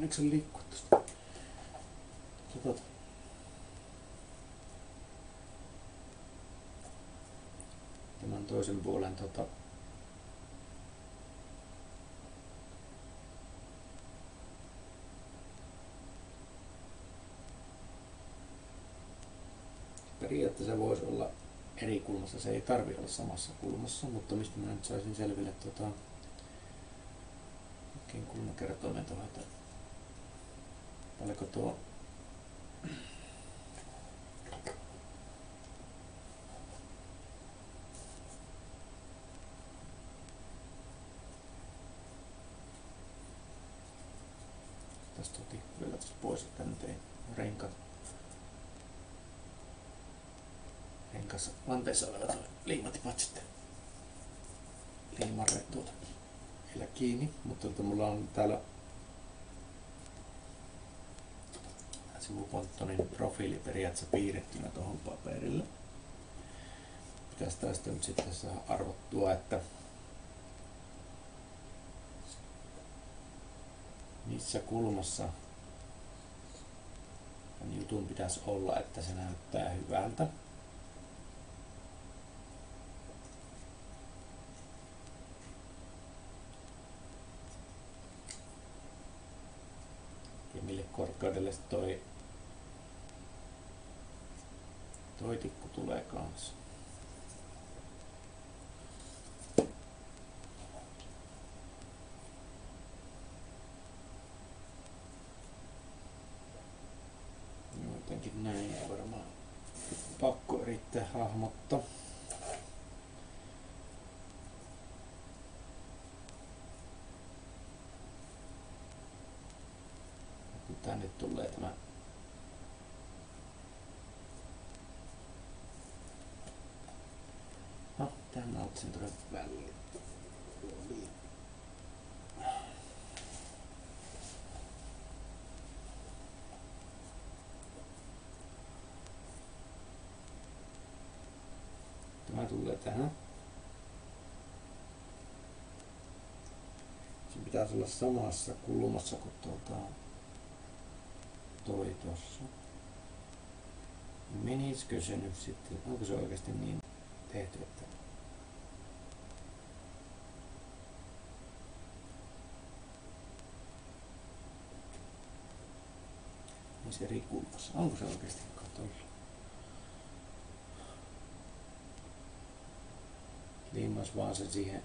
40 liikkuu tosta. Katsotaan. Tämän toisen puolen tota, periaatteessa voisi olla eri kulmassa. Se ei tarvi olla samassa kulmassa, mutta mistä mä nyt saisin selville tota, kulmakertoimen tuohon, että paljonko tuo? Tästä otin tästä pois, että nyt ei renka renkas lanteessa olevat liimatipat sitten liimarre tuota kiinni, mutta että mulla on täällä sivuponttonin profiili periaatteessa piirrettynä tuohon paperille. Pitäisi tästä nyt sitten saa arvottua, että missä kulmassa tämän jutun pitäisi olla, että se näyttää hyvältä. Ja mille korkeudelle toi, toi tikku tulee kanssa. Jotenkin näin varmaan pakko yrittää hahmottaa. Tänne tulee tämä No, tänne alta sen tulee väliin. Tämä tulee tähän. Se pitäisi olla samassa kulmassa kuin tuota toi tossa. Menisikö se nyt sitten, onko se oikeasti niin tehty, että niin se eri kulmassa. Onko se oikeasti katolla? Liimas vaan se siihen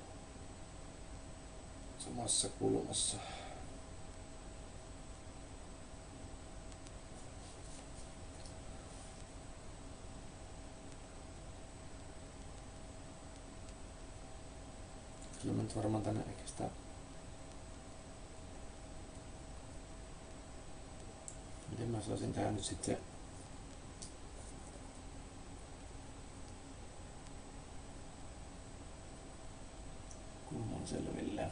samassa kulmassa. Kyllä mä nyt varmaan tänne ehkä sitä Miten mä saisin tähän nyt sitten kulman selville?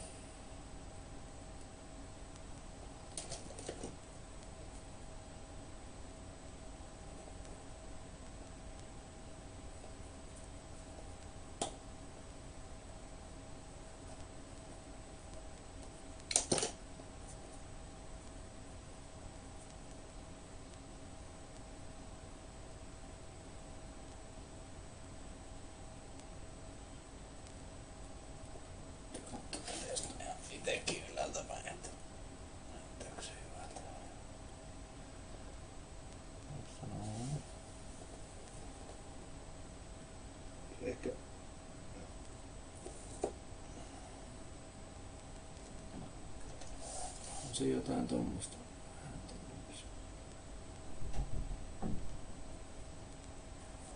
Katsotaan jos ihan itekin ylhäältä päin, että näyttääkö se hyvältä. Tuossa noin. Ehkä on se jotain tuommoista.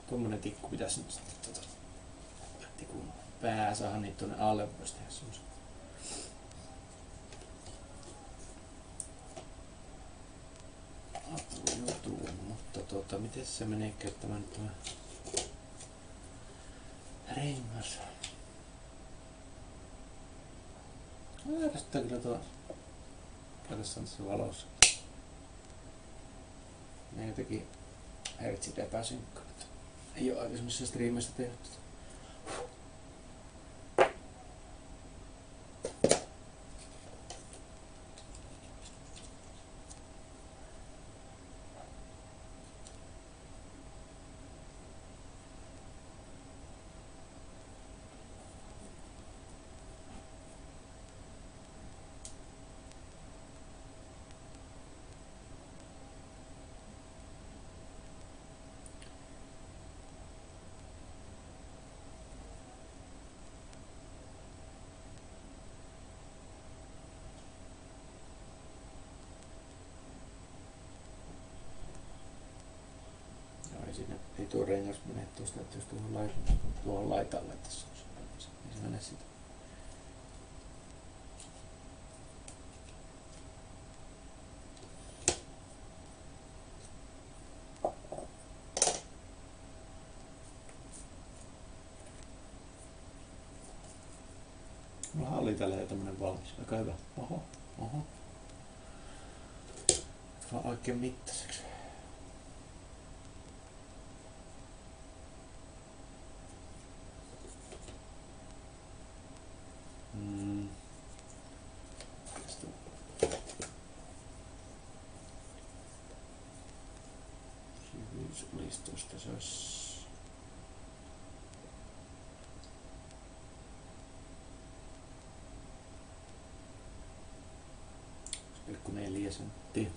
Tuommoinen tikku pitäisi nyt sitten tota tikun pää saada niitä tuonne alle voisi tehdä mutta tuota, miten se menee käyttämään tämä rengas? Ärsyttää kyllä tuo Tässä valossa. Ne jotenkin hertsit epäsynkkaat. Ei ole aikaisemmissa striimeissä tehty. Siinä, ei tuo rengas mene tuosta, että jos tuohon, lait, tuohon laitalle tässä on se, ei se mene sitä. Mulla oli tällä jo tämmönen valmis. Aika hyvä. Oho, oho. Vaan oikein mittaiseksi. Mm. Tästä. Syvyyslistosta se olisi... pilkku neljä senttiä.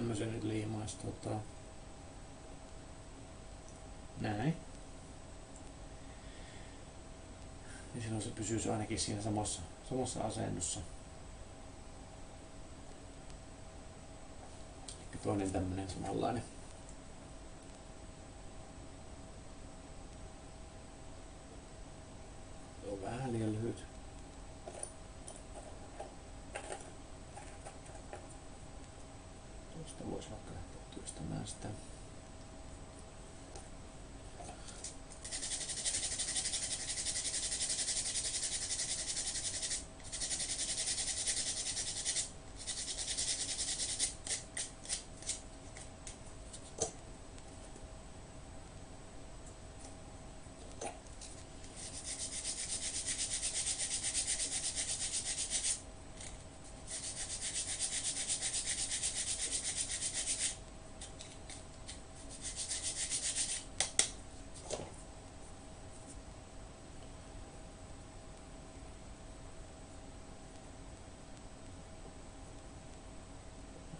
Jos tämmösen nyt liimaisi tota... Näin. Niin silloin se pysyisi ainakin siinä samassa, samassa asennossa. Ja toinen tämmönen samanlainen. Tuo on vähän liian lyhyt. Tuosta voisi vaikka lähteä työstämään sitä.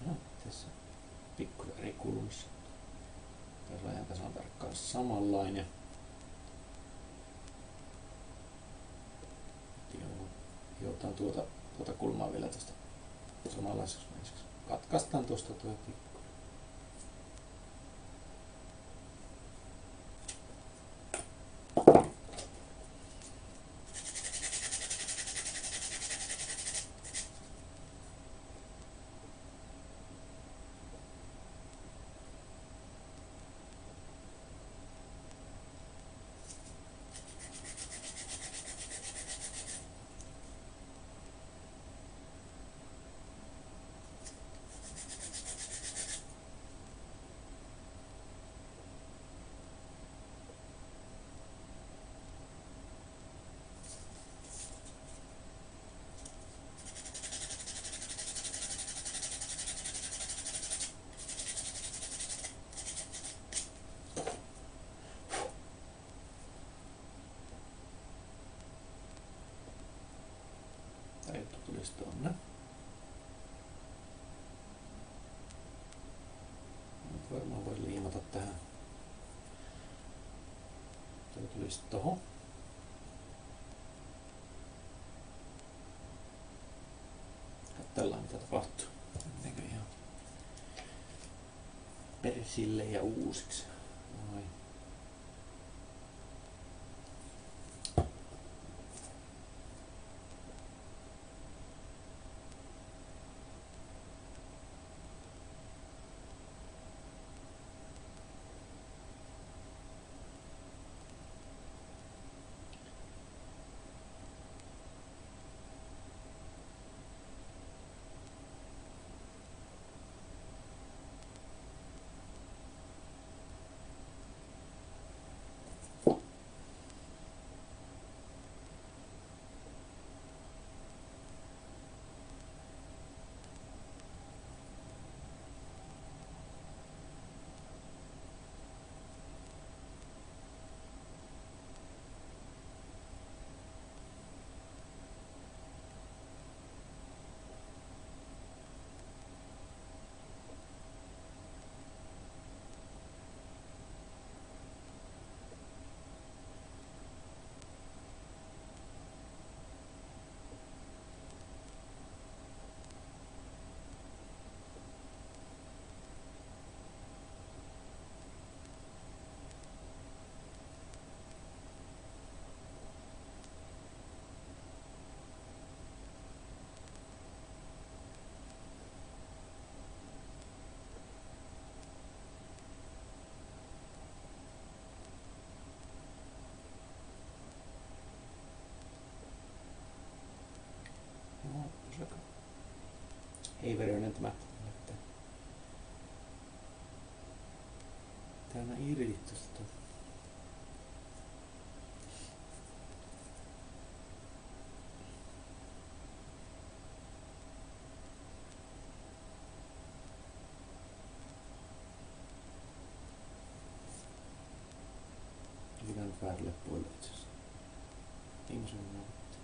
No, tässä pikkusen eri kulmissa. Tässä on ihan tasan tarkkaan samanlainen. Joo, hiotaan tuota, tuota kulmaa vielä tuosta samanlaiseksi. Katkaistaan tuosta tuo tulisi tohon. Katsellaan mitä tapahtuu. Meneekö ihan persille ja uusiksi. Ei vedon tämä että Täällä irti tosta. Mikä on väärälle puolelle itse asiassa? Eikö se ole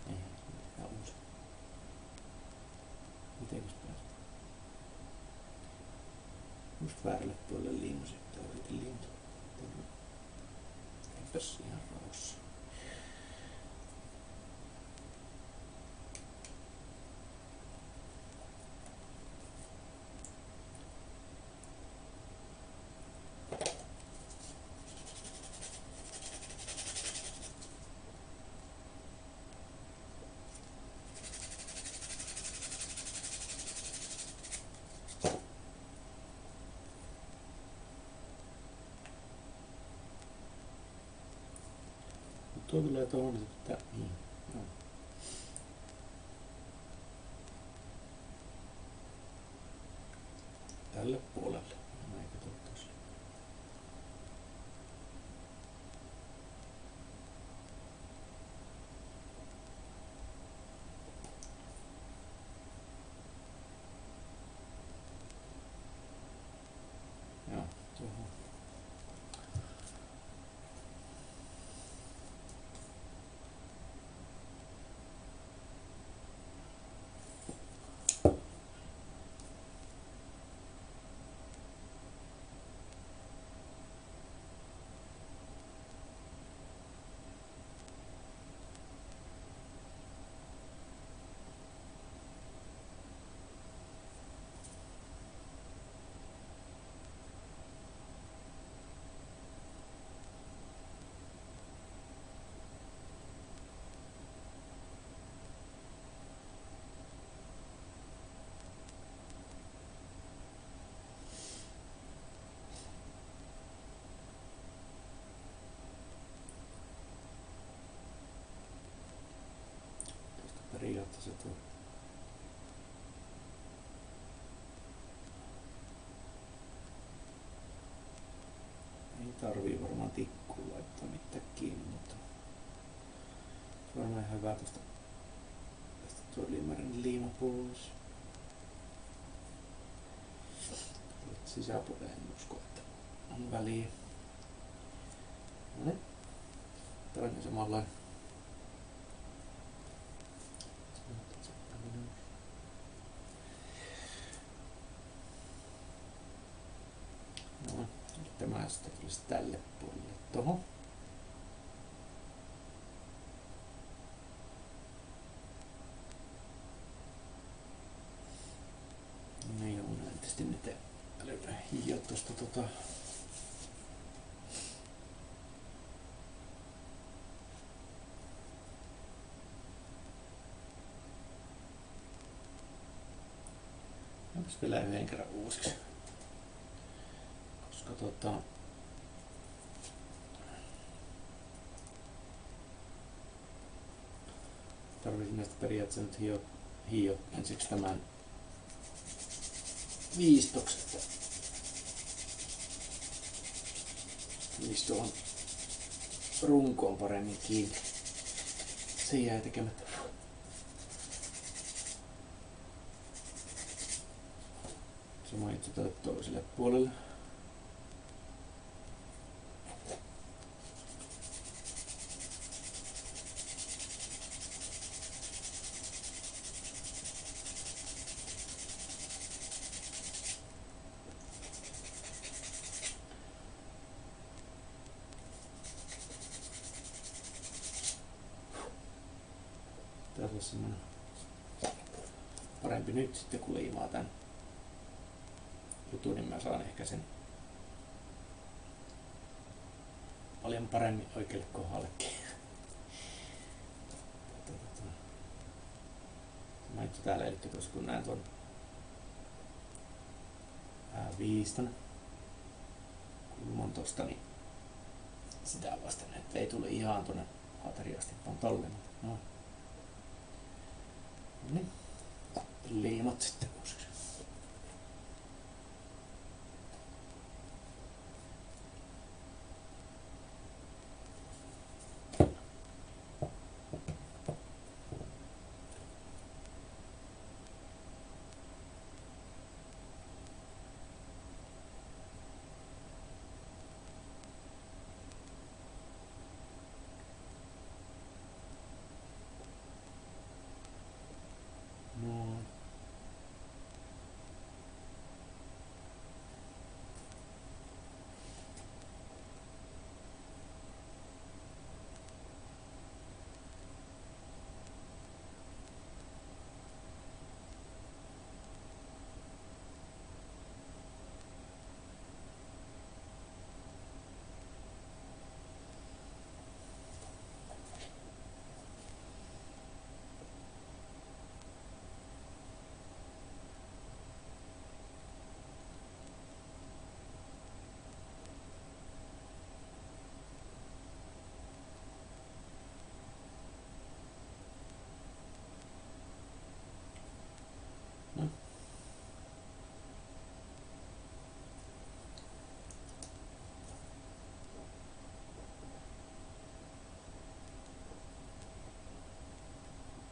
Ei, ihan uusi. Mitenkäs päästä? Just väärälle puolelle sitten on sitten lintu. Eipäs ihan rauhassa. Mut Tuo tulee tuohon sitten. Niin. Joo. Tälle puolelle. No, Eikö tuo tossa? Joo, tuohon. Tuosta periaatteessa tuo. Ei tarvii varmaan tikkuun laittaa mitään kiinni, mutta se on ihan hyvä tuosta tästä tuo ylimääräinen liima pois. Tuolta Sisäpuolelle en usko, että on väliä. No niin. Toinen samanlainen. No, nyt tämä sitten tulisi tälle puolelle tohon. nopeasti nyt löydä hiiot tuosta tota... Onpas vielä yhden kerran uusiksi. Koska tota... Tarvitsin näistä periaatteessa nyt hio, hio ensiksi tämän viistokset. Viisi tuohon runkoon paremmin kiinni. Se jäi tekemättä. Samoin itse toiselle puolelle. Tässä semmonen parempi nyt sitten kun liimaa tän jutun, niin mä saan ehkä sen paljon paremmin oikealle kohdallekin. Mä itse täällä, eli tuossa kun näen tuon viiston kulman tosta, niin sitä vasten, että ei tule ihan tuonne hateriasti vaan tolle. No. Niin. Liimat sitten uusiksi.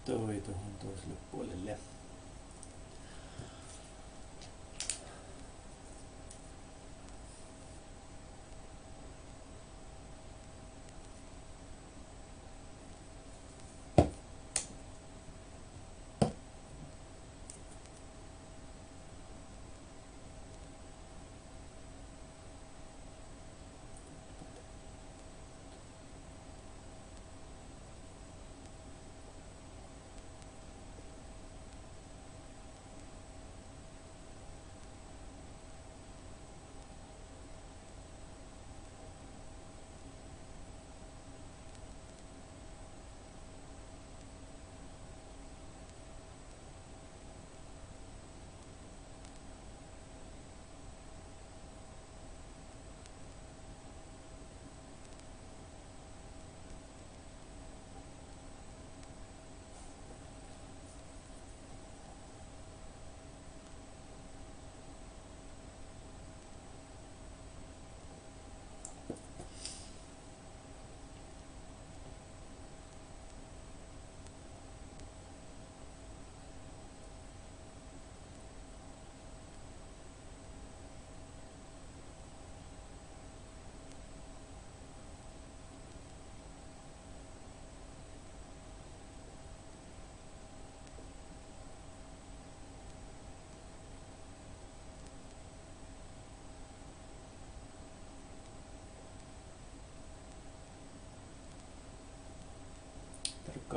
Toi tuohon toiselle puolelle. Tarkkaa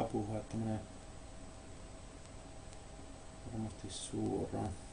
puhua, että menee varmasti suoraan.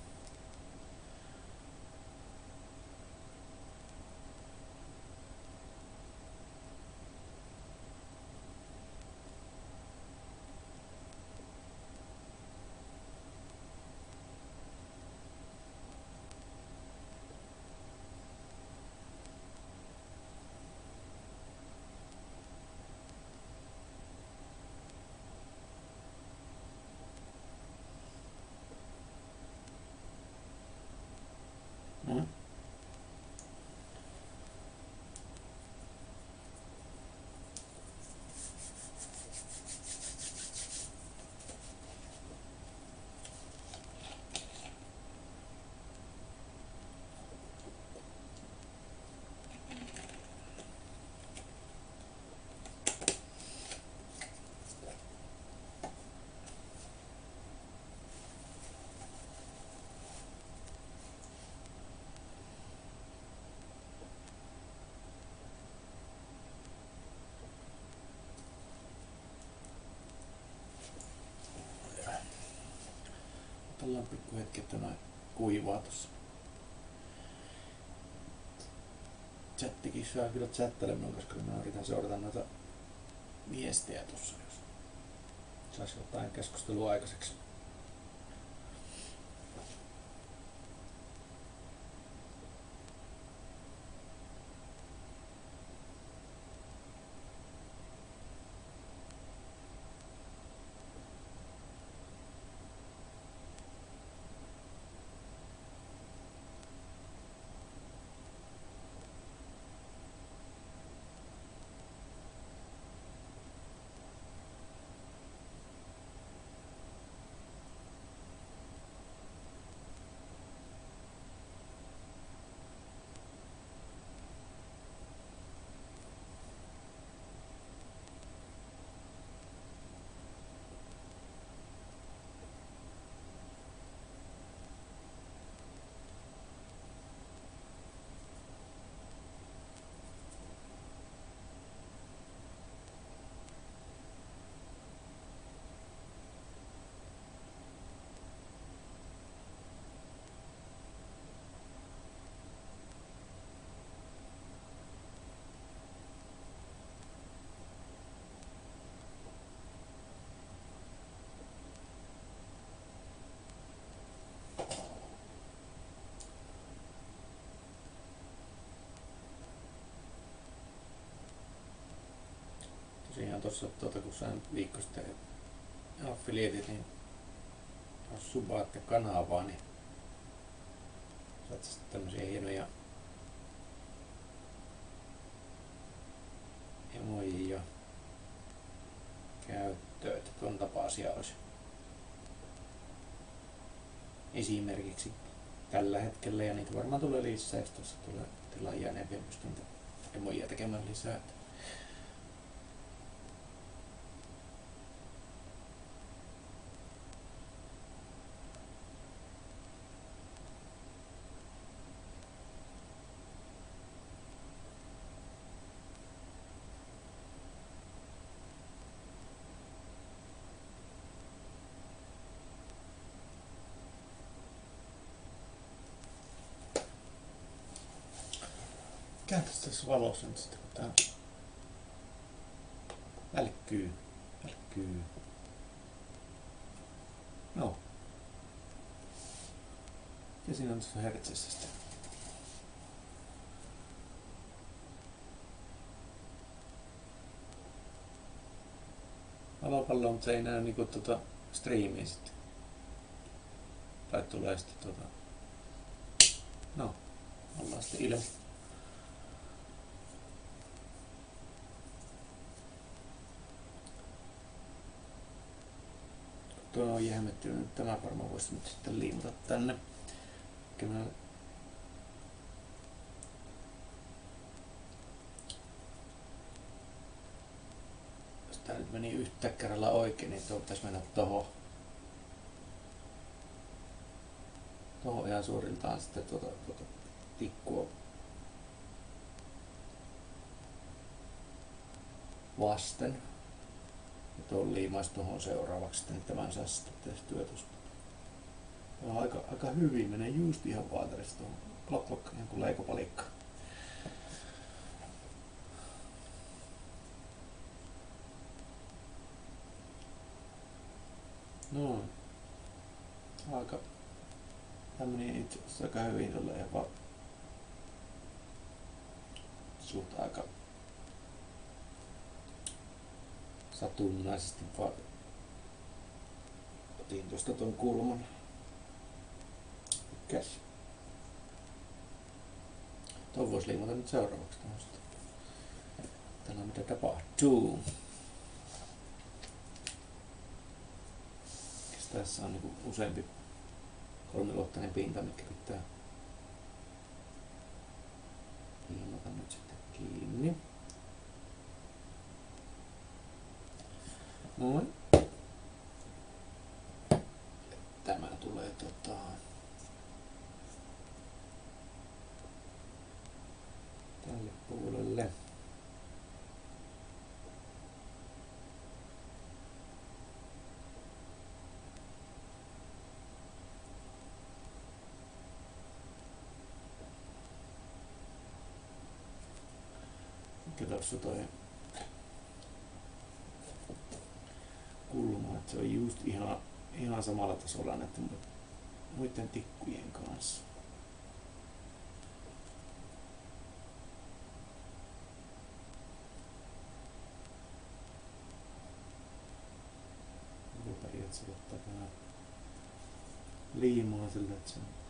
On pikku hetki, että noin kuivaa tossa. Chattikin saa kyllä chattelemaan, koska mä yritän seurata noita viestejä tossa, jos saisi jotain keskustelua aikaiseksi. Tosiaan tuossa tuota, kun sain viikko sitten affiliatit, niin jos subaatte kanavaa, niin saat sitten tämmöisiä hienoja emoja käyttöön, että tuon tapaisia olisi esimerkiksi tällä hetkellä ja niitä varmaan tulee lisää, jos tuossa tulee tilaajia, niin pystyn emoja tekemään lisää. Mikä tässä valossa nyt sitten, kun tää välkkyy, välkkyy. No. Ja siinä on tässä hertsissä sitten. Valopallo, mutta se ei näy niinku tota striimiä sitten. Tai tulee sitten tota... No, ollaan sitten ilman. Tuo on jähmettynyt, tämä varmaan voisi nyt sitten liimata tänne. Mä jos tää nyt meni yhtä kerralla oikein, niin tuo pitäisi mennä tohon. Tohon ihan suuriltaan sitten tuota, tuota tikkua vasten tuon liimaisi tuohon seuraavaksi sitten tämän saa sitten tehtyä tuosta. on aika, aika hyvin, menee just ihan vaaterista tuohon klok klok, niin kuin leikopalikka. No, aika tämmönen itse asiassa aika hyvin tulee jopa suht aika satunnaisesti vaan otin tuosta tuon kulman. Käs. Tuon voisi liimata nyt seuraavaksi tämmöistä. Tällä mitä tapahtuu. Tässä on niinku useampi kolmiluottainen pinta, mikä pitää liimata nyt sitten kiinni. Noin. Tämä tulee tota... tälle puolelle. Katsotaan toi että se on just ihan, ihan samalla tasolla näiden muiden tikkujen kanssa. periaatteessa ottaa tämä liimaa sillä, että se on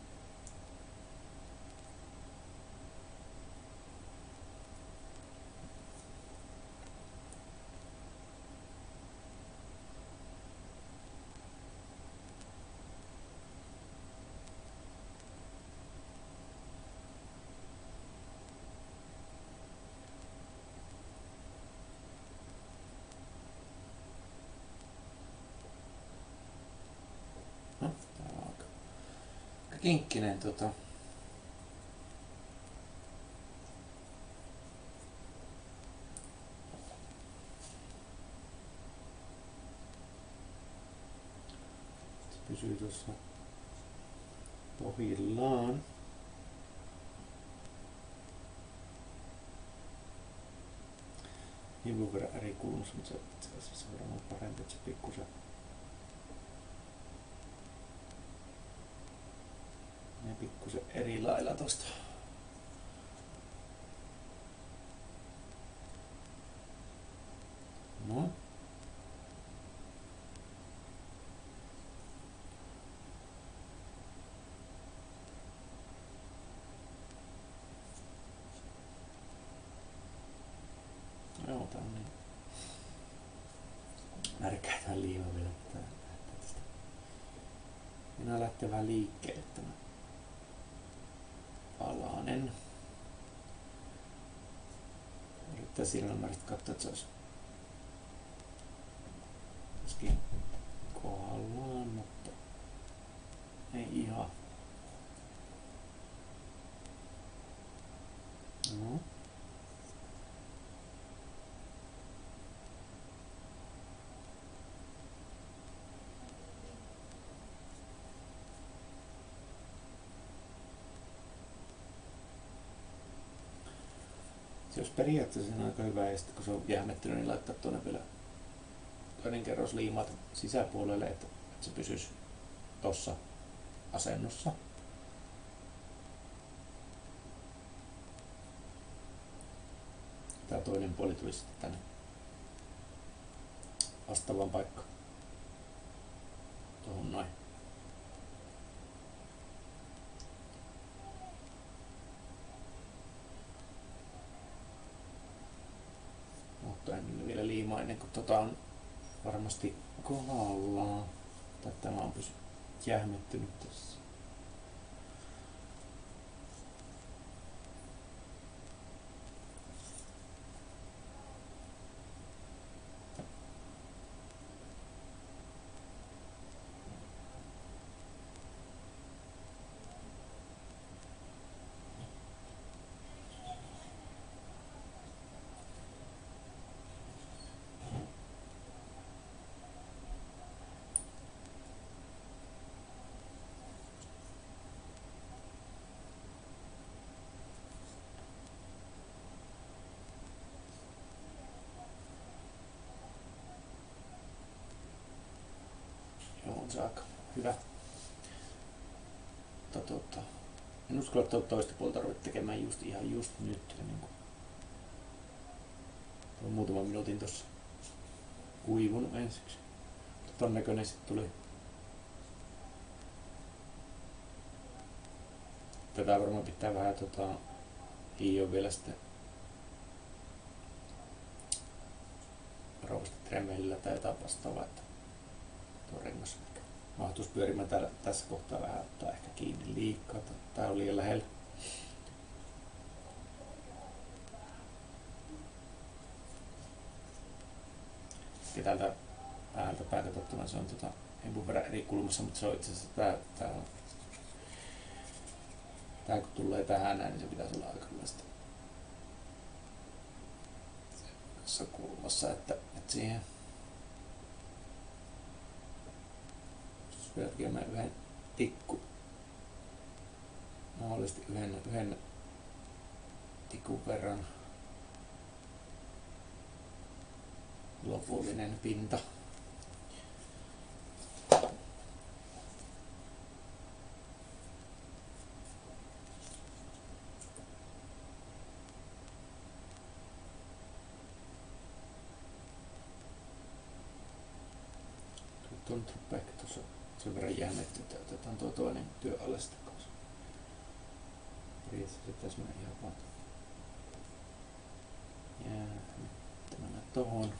kinkkinen tota, se pysyy tuossa pohjillaan. Hivun verran eri kulmassa, mutta se asiassa varmaan parempi, että se pikkusen menee pikkusen eri lailla tosta. No. Joo, tää on niin märkää tää liiva vielä. Minä lähtee vähän liikkeelle tämä alanen. Yrittää silmämääristä katsoa, että se olisi myöskin kohdallaan, mutta ei ihan. No. Olisi periaatteessa siinä aika hyvä, ja sitten kun se on jähmettynyt, niin laittaa tuonne vielä toinen kerros liimat sisäpuolelle, että, että se pysyisi tuossa asennossa. Tämä toinen puoli tulisi sitten tänne vastaavaan paikkaan. Tuohon noin. mutta en vielä liimaa ennen kuin tota on varmasti kohdallaan. Tämä on pysy jähmettynyt tässä. Joo, on se aika hyvä. Mutta tota, en uskalla, että toista puolta ruveta tekemään just ihan just nyt. Niin kuin, on muutaman minuutin tuossa kuivunut ensiksi. Ton näköinen sitten tuli. Tätä varmaan pitää vähän tota, hioa vielä sitten rovasti tai jotain vastaavaa, että tuo rengas mahtuisi pyörimään täällä, tässä kohtaa vähän ottaa ehkä kiinni liikaa. Tää on liian lähellä. Ja täältä päältä päältä katsottuna se on tota, hempun verran eri kulmassa, mutta se on itse asiassa tää, tää on tää kun tulee tähän näin, niin se pitäisi olla aika kulmassa, että, että siihen vielä tekemään yhden tikku. Mahdollisesti yhden, yhden tikun verran. lopullinen pinta. Tuossa sen verran jännetty, että otetaan tuo toinen työ alle sitten kanssa. Periaatteessa pitäisi mennä ihan vaan. Ja nyt mennä tohon.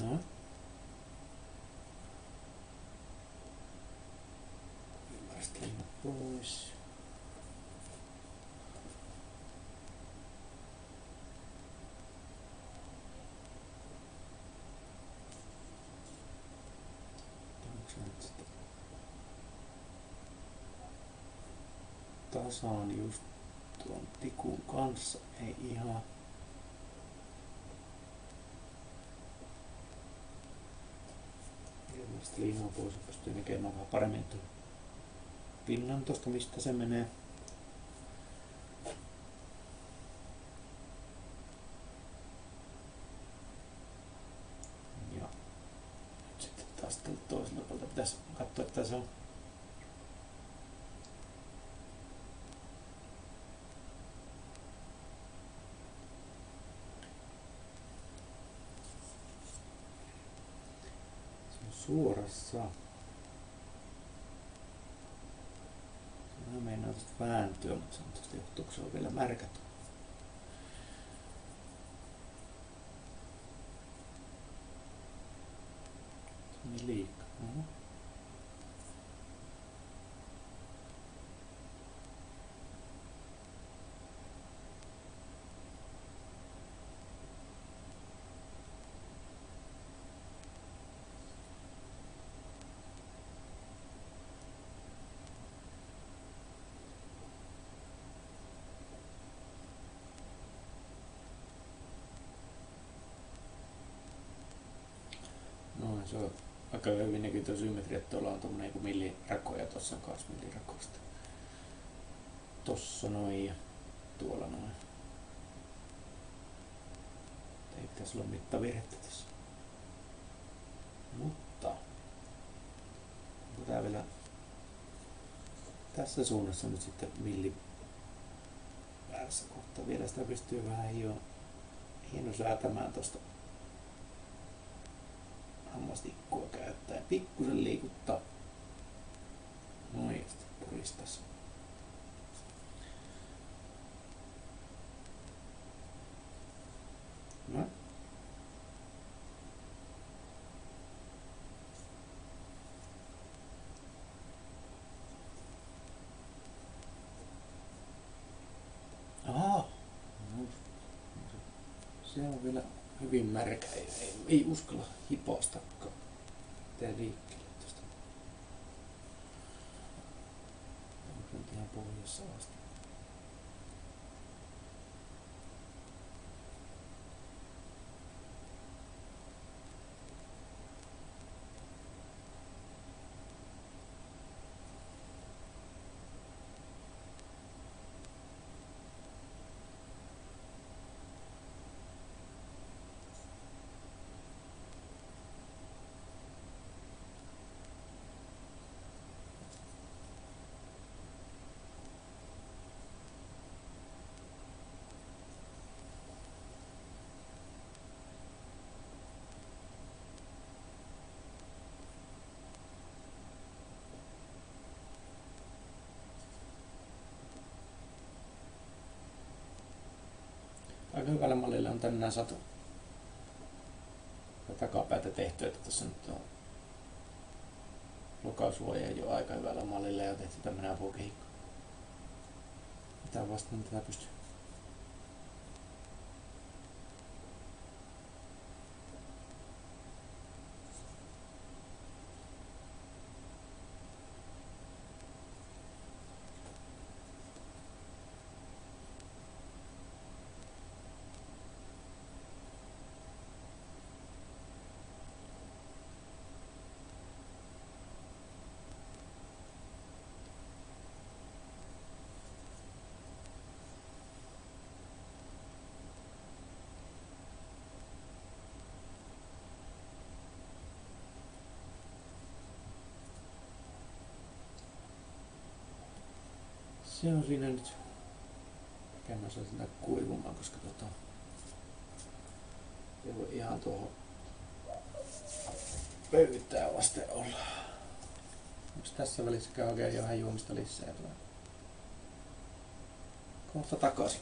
No. Ymmärrästä liimat pois. Onko se nyt sitten tasaan just tuon tikun kanssa? Ei ihan. Ilmeisesti liimaa pois pystyy näkemään vähän paremmin tuon pinnan tosta mistä se menee. Ja nyt sitten taas tältä toisella puolelta pitäisi katsoa, että se on se on suorassa. Mä meinaan tästä vääntyä, mutta se on tästä johtuu, kun se on vielä märkät. Se meni liikaa. Oho. Noin, se on aika hyvin tuo symmetri, että tuolla on tommonen joku millirako ja tossa on kans millirakosta. Tossa noin ja tuolla noin. Ei pitäisi olla mittavirhettä tässä. Mutta onko tää vielä tässä suunnassa nyt sitten milli väärässä kohtaa. Vielä sitä pystyy vähän hio, hieno säätämään tosta hammastikkua käyttäen. Pikkusen liikuttaa. Noin, ja sitten puristas. No. Aha. No. Se on vielä hyvin märkä. Ei, ei, ei uskalla hipostakaan. Tää liikkeelle tästä. Onko nyt ihan pohjassa asti? aika on tänään saatu takapäitä tehty, että tässä nyt on lokausvuoja jo aika hyvällä mallilla ja tehty tämmönen apukehikko. Mitä vastaan tätä pystyy? Se on siinä nyt. Mikä mä saan sitä kuivumaan, koska tota... Ei voi ihan tuohon pöytää vasten olla. Onks tässä välissä käy oikein jo vähän juomista lisää tulee? Kohta takaisin.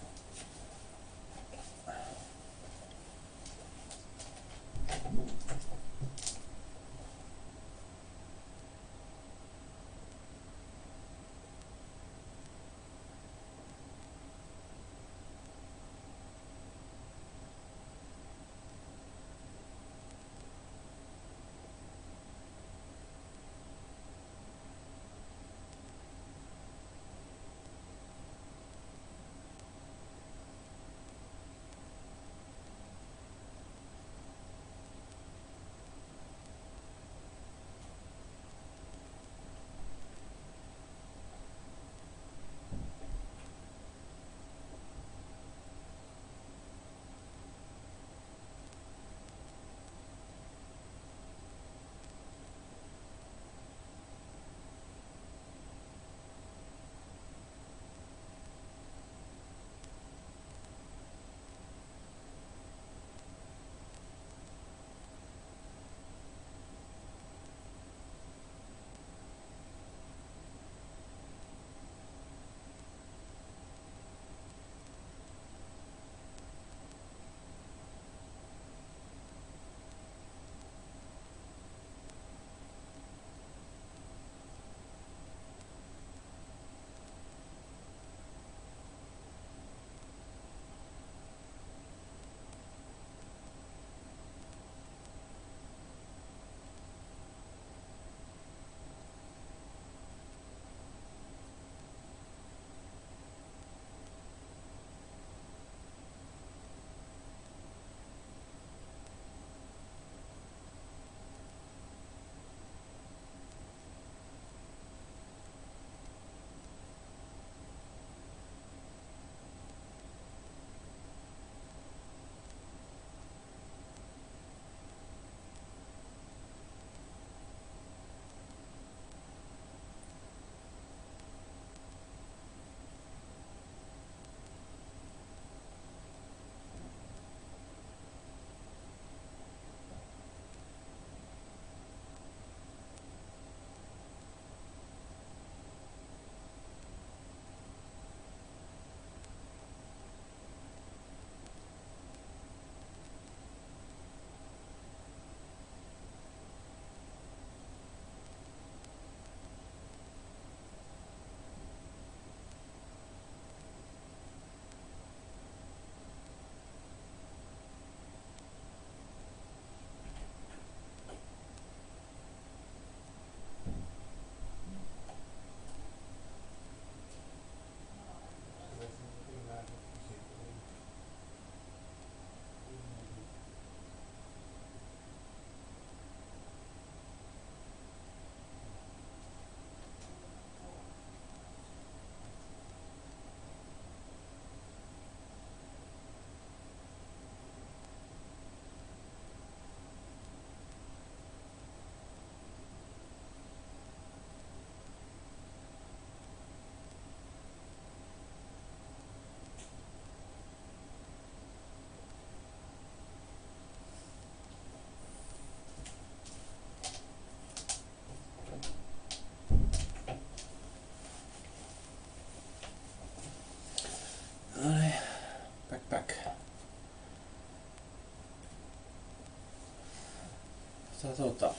Tota.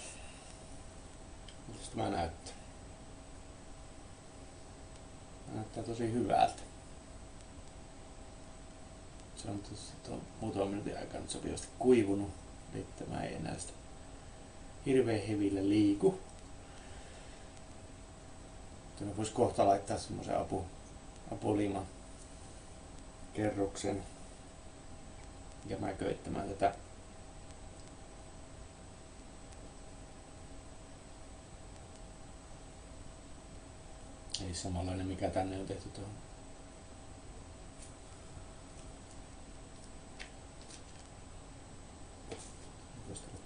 Miltä tämä näyttää? Näyttää tosi hyvältä. Se on tuossa tuon muutaman minuutin aikana sopivasti kuivunut. Nyt tämä ei enää sitä hirveän hevillä liiku. Tänne voisi kohta laittaa semmoisen apu, apuliman kerroksen ja mä köyttämään tätä Eli samanlainen mikä tänne on tehty tuohon.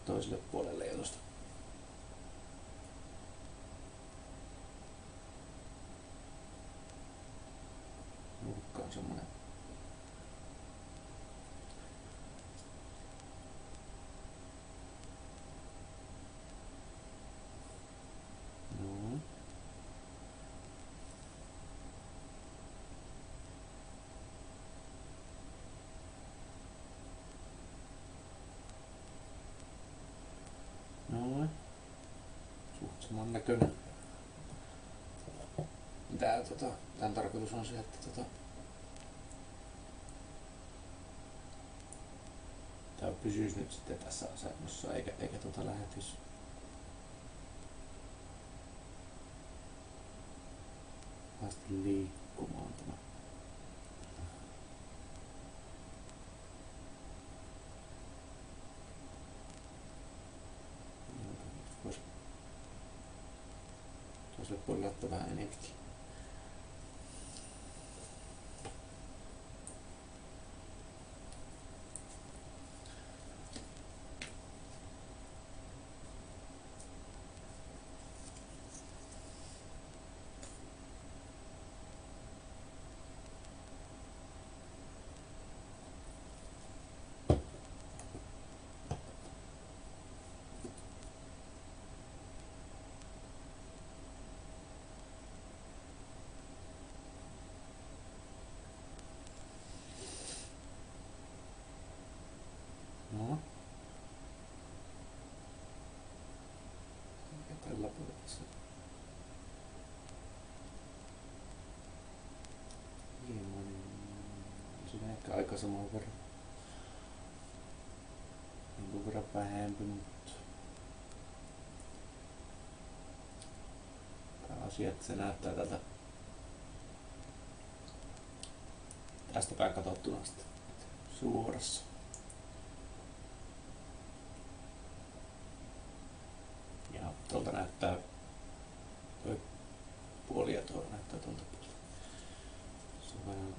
toiselle puolelle ja tuosta nurkkaan semmonen saman näköinen. Tää, tota, tämän tarkoitus on se, että tota, tää pysyisi nyt sitten tässä asennossa eikä, eikä tota lähetys päästä liikkumaan tämä. Toiselle puolelle vähän enemmänkin. ehkä aika saman verran. Jonkun verran vähempi, mutta asia, että se näyttää tätä tästä päin katsottuna sitten suorassa. Ja tuolta näyttää toi puoli ja tuo näyttää tuolta puolta. Se on vähän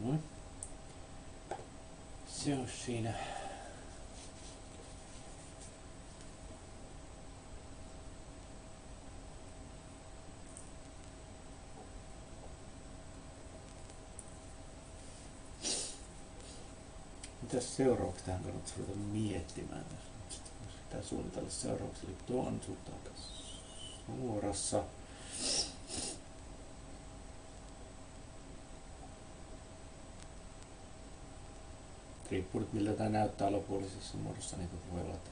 Mm. On siinä. Mitäs seuraavaksi tähän kannattaisi ruveta miettimään? Pitää suunnitella seuraavaksi. Eli tuo on aika suorassa. Riippuu nyt miltä tämä näyttää lopullisessa muodossa, niin voi olla, että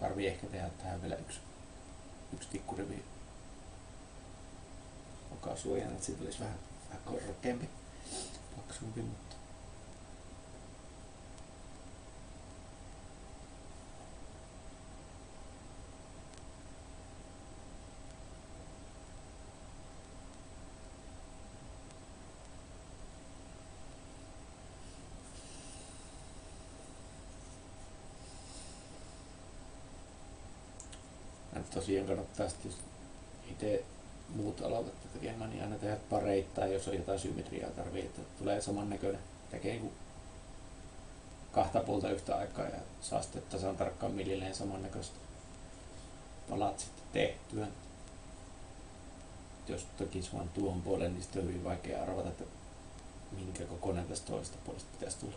tarvii ehkä tehdä tähän vielä yksi, yksi tikkurivi joka suojan, että siitä olisi vähän, vähän korkeampi, paksumpi, mutta tosiaan kannattaa sitten, jos itse muut aloitatte tekemään, niin aina tehdä pareittain, jos on jotain symmetriaa tarvii, että tulee samannäköinen, tekee niin kahta puolta yhtä aikaa ja saa sitten tasan tarkkaan millilleen samannäköistä palat sitten tehtyä. Jos toki vain tuon puolen, niin sitten on hyvin vaikea arvata, että minkä kokoinen tästä toista puolesta pitäisi tulla.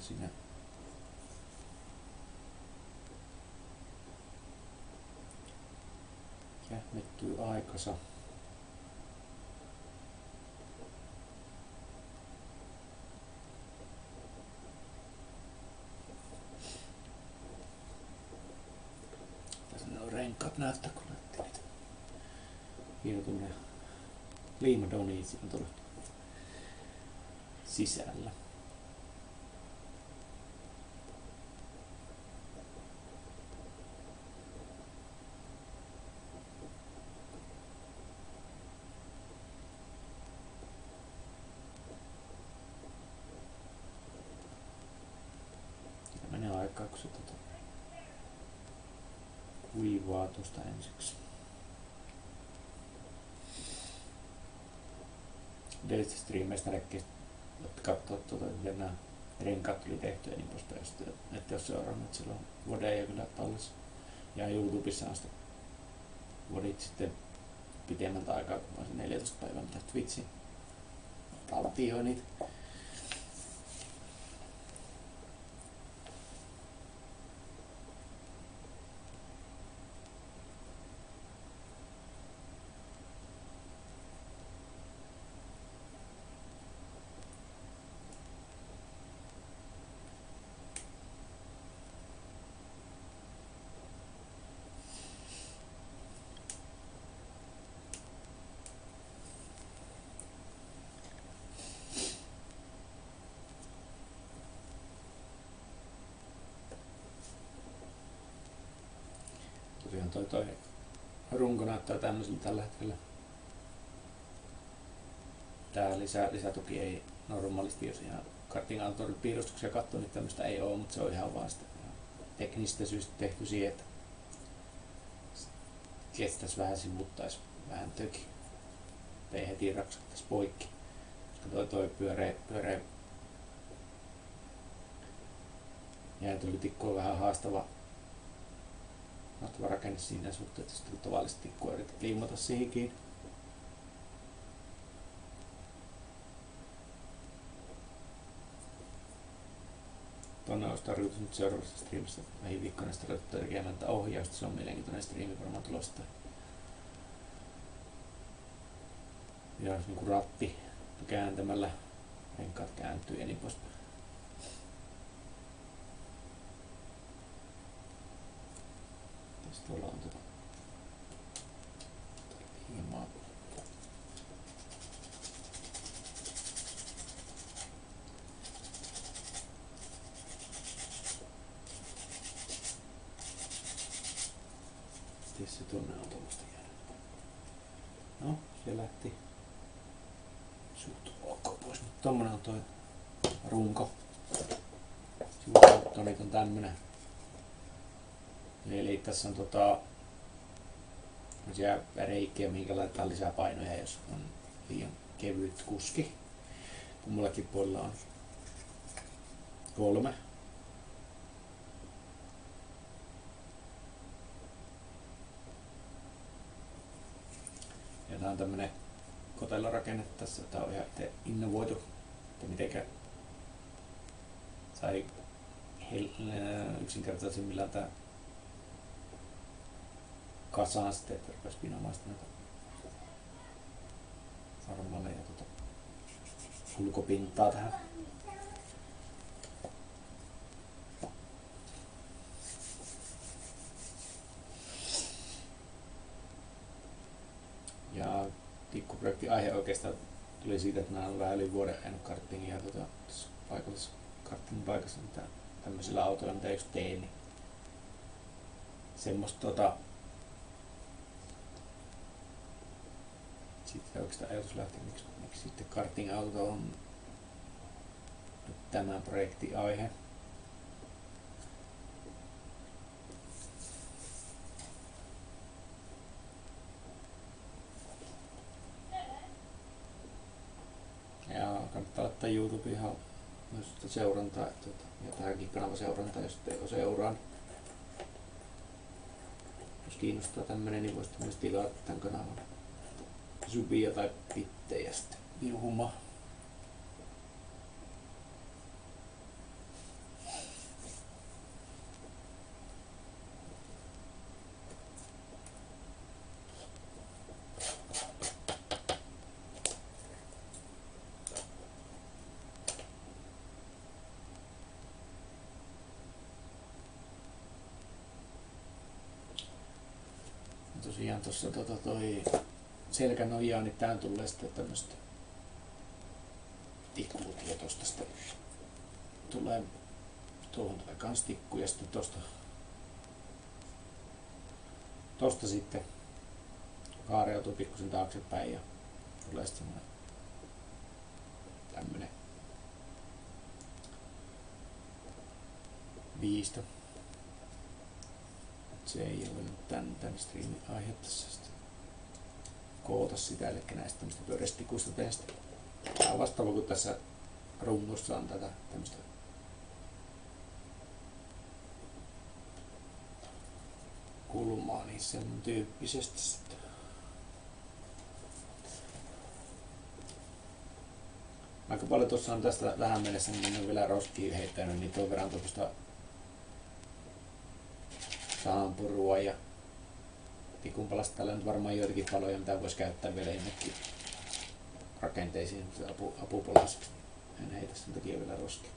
Se siinä jähmettyy aikansa. Tässä on renkaat näyttää, kun näytti niitä. Hienotunne liimadoniitsi on tuolla sisällä. Ja menee aikaa, kun se tota, kuivaa tuosta ensiksi. Edellisistä striimeistä näkee, että katsoa tuota, miten nämä renkaat tuli tehty ja niin poispäin. Sitten, että jos seurannut, että silloin vodeja kyllä tallessa. Ja YouTubessa on sitä vodit sitten pitemmältä aikaa, kun mä 14 päivää, mitä Twitchin taltioin niitä. Tosiaan toi, toi runko näyttää tämmöiseltä tällä hetkellä. Tää lisä, lisätuki ei normaalisti, jos ihan karting piirustuksia katsoo, niin tämmöistä ei ole, mutta se on ihan vaan sitä teknistä syystä tehty siihen, että kestäisi vähän sivuttaisi vähän töki. Ei heti raksattaisi poikki. Koska toi, toi pyöreä, pyöreä jäätölytikko on vähän haastava mahtava rakenne siinä suhteessa, että tavallisesti kun yrität liimata siihen kiinni. Tuonne olisi tarkoitus nyt seuraavassa striimissä lähiviikkona sitä ruveta tekemään ohjausta. Se on mielenkiintoinen striimi varmaan tulosta. Ja niin kuin ratti kääntämällä renkaat kääntyy ja niin poispäin. Tuolla on tota hiemaa. Miten se tuonne on tuommoista jäänyt? No, se lähti suht ok pois. Mutta tommonen on toi runko. Sivukauttonit on tämmönen Eli tässä on tota, reikiä, mihin laitetaan lisää painoja, jos on liian kevyt kuski. Kun mullakin puolella on kolme. Ja tää on tämmönen kotelorakenne tässä. Tää on ihan innovoitu, että mitenkä sai yksinkertaisimmillaan tää kasaan sitten, että rupesi pinomaan sitten näitä normaleja tuota ulkopintaa tähän. Ja pikkuprojektin aihe oikeastaan tuli siitä, että mä olen vähän yli vuoden ajanut karttingia tuota, paikallisessa karttingin paikassa, mitä tämmöisillä autoilla, mitä just teen, niin semmoista tota, sitten oikeastaan ajatus lähti, miksi, miksi sitten karting-auto on tämä projektiaihe. Ja kannattaa laittaa YouTube ihan myös seurantaa, että, tuota, ja tähänkin kanava seurantaa, jos te ole seuraan. Jos kiinnostaa tämmönen, niin voisitte myös tilata tämän kanavan syviä tai pittejä sitten ilhumaan. tosiaan tuossa tota toi selkänojaa, niin tää tulee sitten tämmöstä tikkuutia tosta sitten tulee tuohon tulee kans tikku ja sitten tosta tosta sitten kaareutuu pikkusen taaksepäin ja tulee sitten semmoinen tämmönen viisto. Se ei ole nyt tän, tän streamin aihe tässä sitten koota sitä, eli näistä tämmöistä pyöristikuista teistä. Tämä on vastaava kuin tässä rungossa on tätä tämmöistä kulmaa, niin sen tyyppisesti sitten. Aika paljon tuossa on tästä vähän mennessä, niin on vielä roskiin heittänyt, niin tuon verran tuosta saanpurua ja tikunpalasta täällä nyt varmaan joitakin paloja, mitä voisi käyttää vielä jonnekin rakenteisiin apu, apupalaseksi. En heitä sen takia vielä roski.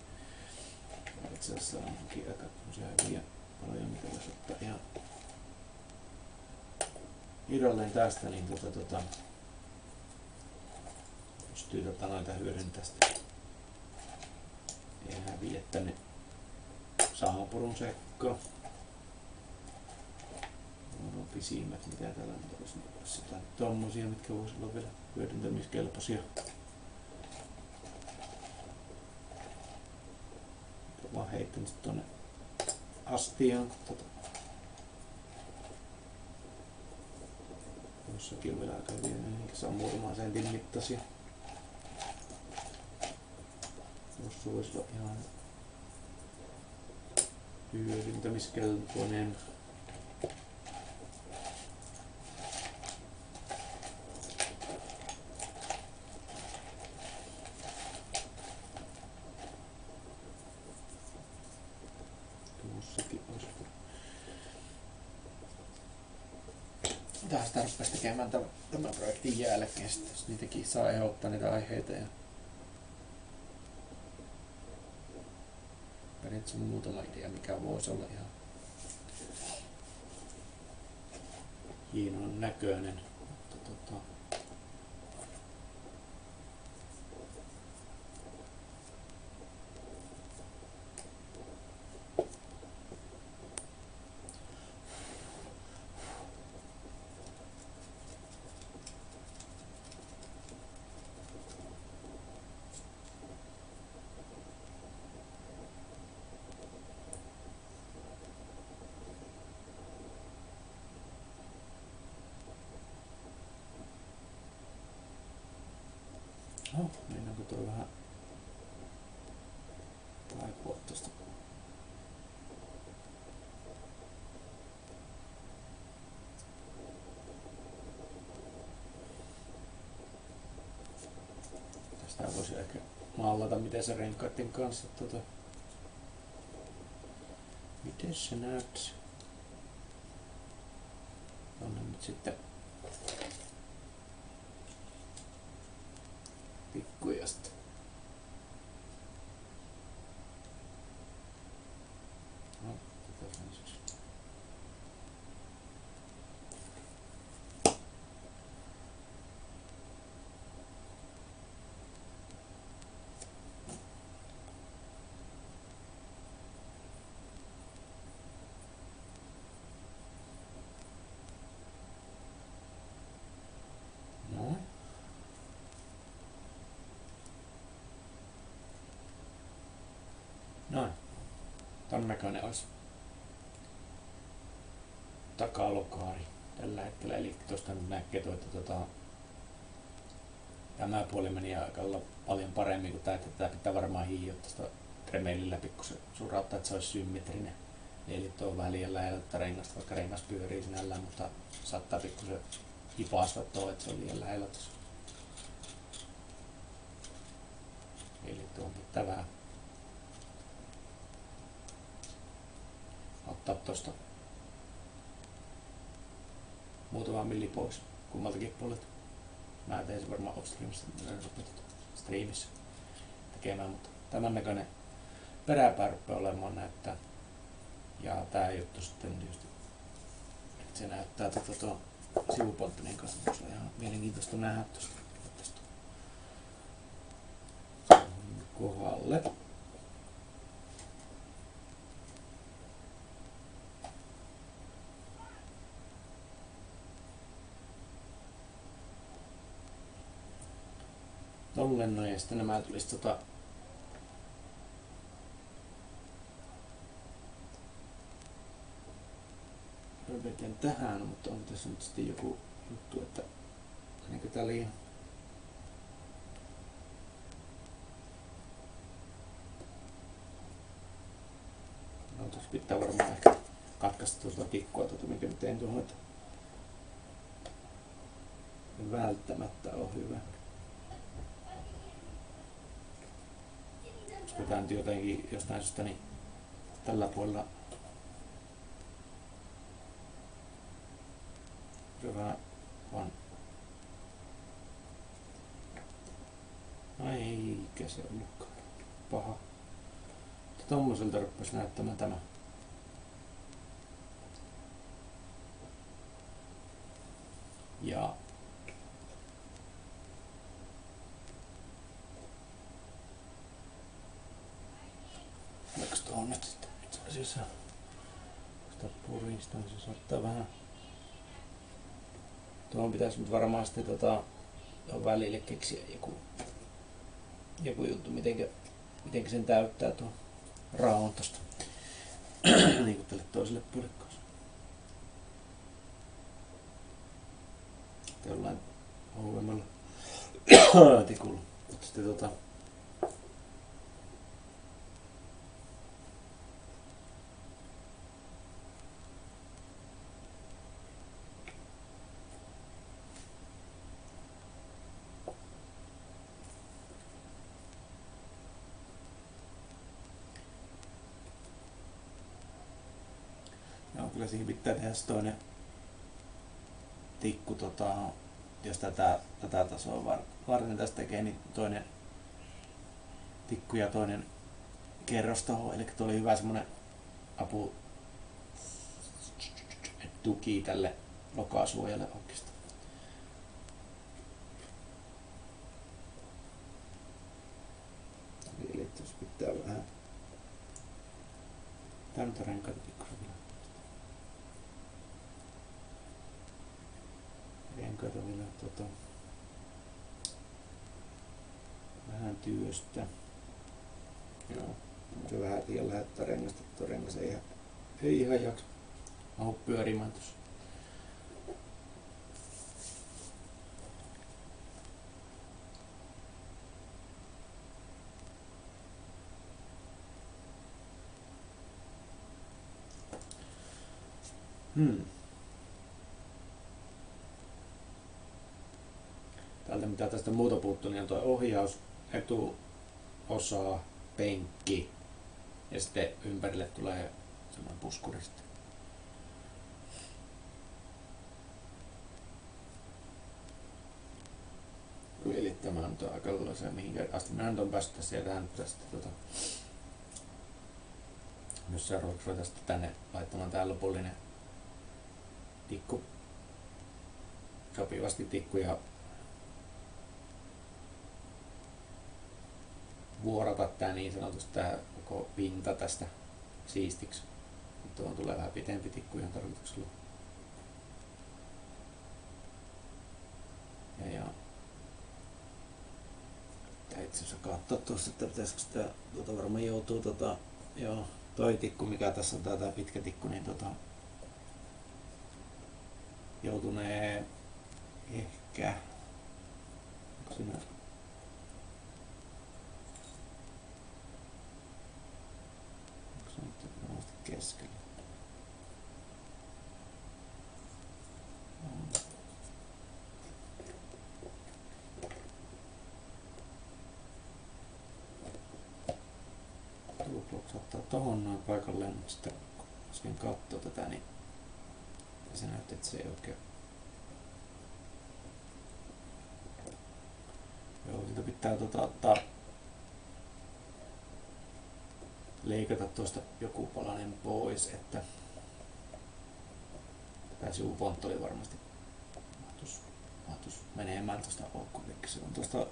Itse asiassa on aika hyviä paloja, mitä voisi ottaa ihan irralleen tästä, niin tota, tota, pystyy tota noita hyödyntää sitä. Ei häviä tänne saapurun sekkaan. Pisimmät, mitä täällä nyt olisi, sitä tommosia, mitkä voisi olla vielä hyödyntämiskelpoisia. Vaan heittänyt tonne astiaan. Tota. Jossakin on vielä aika hyviä, niin saa muutaman sentin mittaisia. Tuossa voisi olla ihan hyödyntämiskelpoinen. Tuossakin olisi. Taas tarpeeksi tekemään tämän, tämän jälkeen, sitten, jos niitäkin saa ehdottaa niitä aiheita. Ja periaatteessa muutama idea, mikä voisi olla ihan hienon näköinen. Mutta tota, no, meinaanko tuo vähän taipua tosta Tästä voisi ehkä maalata, miten se renkaiden kanssa tota, miten se näyttäisi. Onne nyt sitten pikkuja sitten. No, tätä ensiksi. No. Noin. Ton näköinen olisi takalokaari tällä hetkellä. Eli tuosta nyt näkee, että tota, tämä puoli meni aika paljon paremmin kuin tämä, että tämä pitää varmaan hiijoa tuosta tremeilillä pikkusen surauttaa, että se olisi symmetrinen. Eli tuo vähän liian lähellä tätä rengasta, vaikka rengas pyörii sinällään, mutta saattaa pikkusen hipasta tuo, että se on liian lähellä tuossa. Eli tuo pitää vähän ottaa tuosta muutama milli pois kummaltakin puolelta. Mä teen sen varmaan off-streamissa, streamissä tekemään, mutta tämän näköinen peräpää rupeaa olemaan näyttää. Ja tää juttu sitten tietysti, että se näyttää tota tuo sivuponttonien kanssa. Se on ihan mielenkiintoista nähdä tuosta kohdalle. Tolleen noin ja sitten nämä tulisi tota Röpetän tähän, mutta on tässä nyt sitten joku juttu, että meneekö tää liian No tuossa pitää varmaan ehkä katkaista tuota tikkua, tuota, mikä mä tein tuohon, että välttämättä on hyvä. Nyt jotenkin jostain syystä niin tällä puolella vaan Ai eikä se ollutkaan paha. Tommoselta rupesi näyttämään tämä. Ja Oliko tuohon nyt sitten asiassa sitä puristan, se saattaa vähän Tuohon pitäisi nyt varmaan sitten tota, välille keksiä joku, joku juttu, mitenkä, mitenkä sen täyttää tuo raon tosta niin kuin tälle toiselle puolikkoon. Jollain ohuemmalla tikulla. Mutta sitten tota, kyllä siihen pitää tehdä toinen tikku, tota, jos tätä, tätä tasoa varten tästä tekee, niin toinen tikku ja toinen kerros tuohon. Eli tuo oli hyvä semmonen apu tuki tälle lokasuojalle oikeastaan. Eli jos pitää vähän tämän renkaita kato vielä tota, työstä. Joo, se vähän liian lähettää rengasta, tuo rengas ei ihan, ei ihan jaksa mahu pyörimään tuossa. Hmm. täältä mitä tästä muuta puuttuu, niin on tuo ohjaus, etuosa, penkki ja sitten ympärille tulee semmoinen puskuri sitten. Eli tämä on aika se, mihin asti mä nyt on päässyt tässä ja tähän tästä tota, myös seuraavaksi ruvetaan tänne laittamaan tää lopullinen tikku sopivasti tikkuja vuorata tämä niin sanotusti tämä koko pinta tästä siistiksi. Tuohon tulee vähän pitempi tikku ihan tarkoituksella. Ja, ja pitää itse asiassa katsoa tuossa, että pitäisikö sitä, tuota varmaan joutuu tota, joo, toi tikku, mikä tässä on tämä pitkä tikku, niin tota, joutunee ehkä, onko siinä keskellä. Tuloblok saattaa tohon noin paikalleen, mutta sitten kun äsken katsoo tätä, niin se näyttää, että se ei oikein Joo, sitä pitää tota, ottaa leikata tuosta joku palanen pois, että sivupontti oli varmasti mahtuisi menemään tuosta. Eli se on tuosta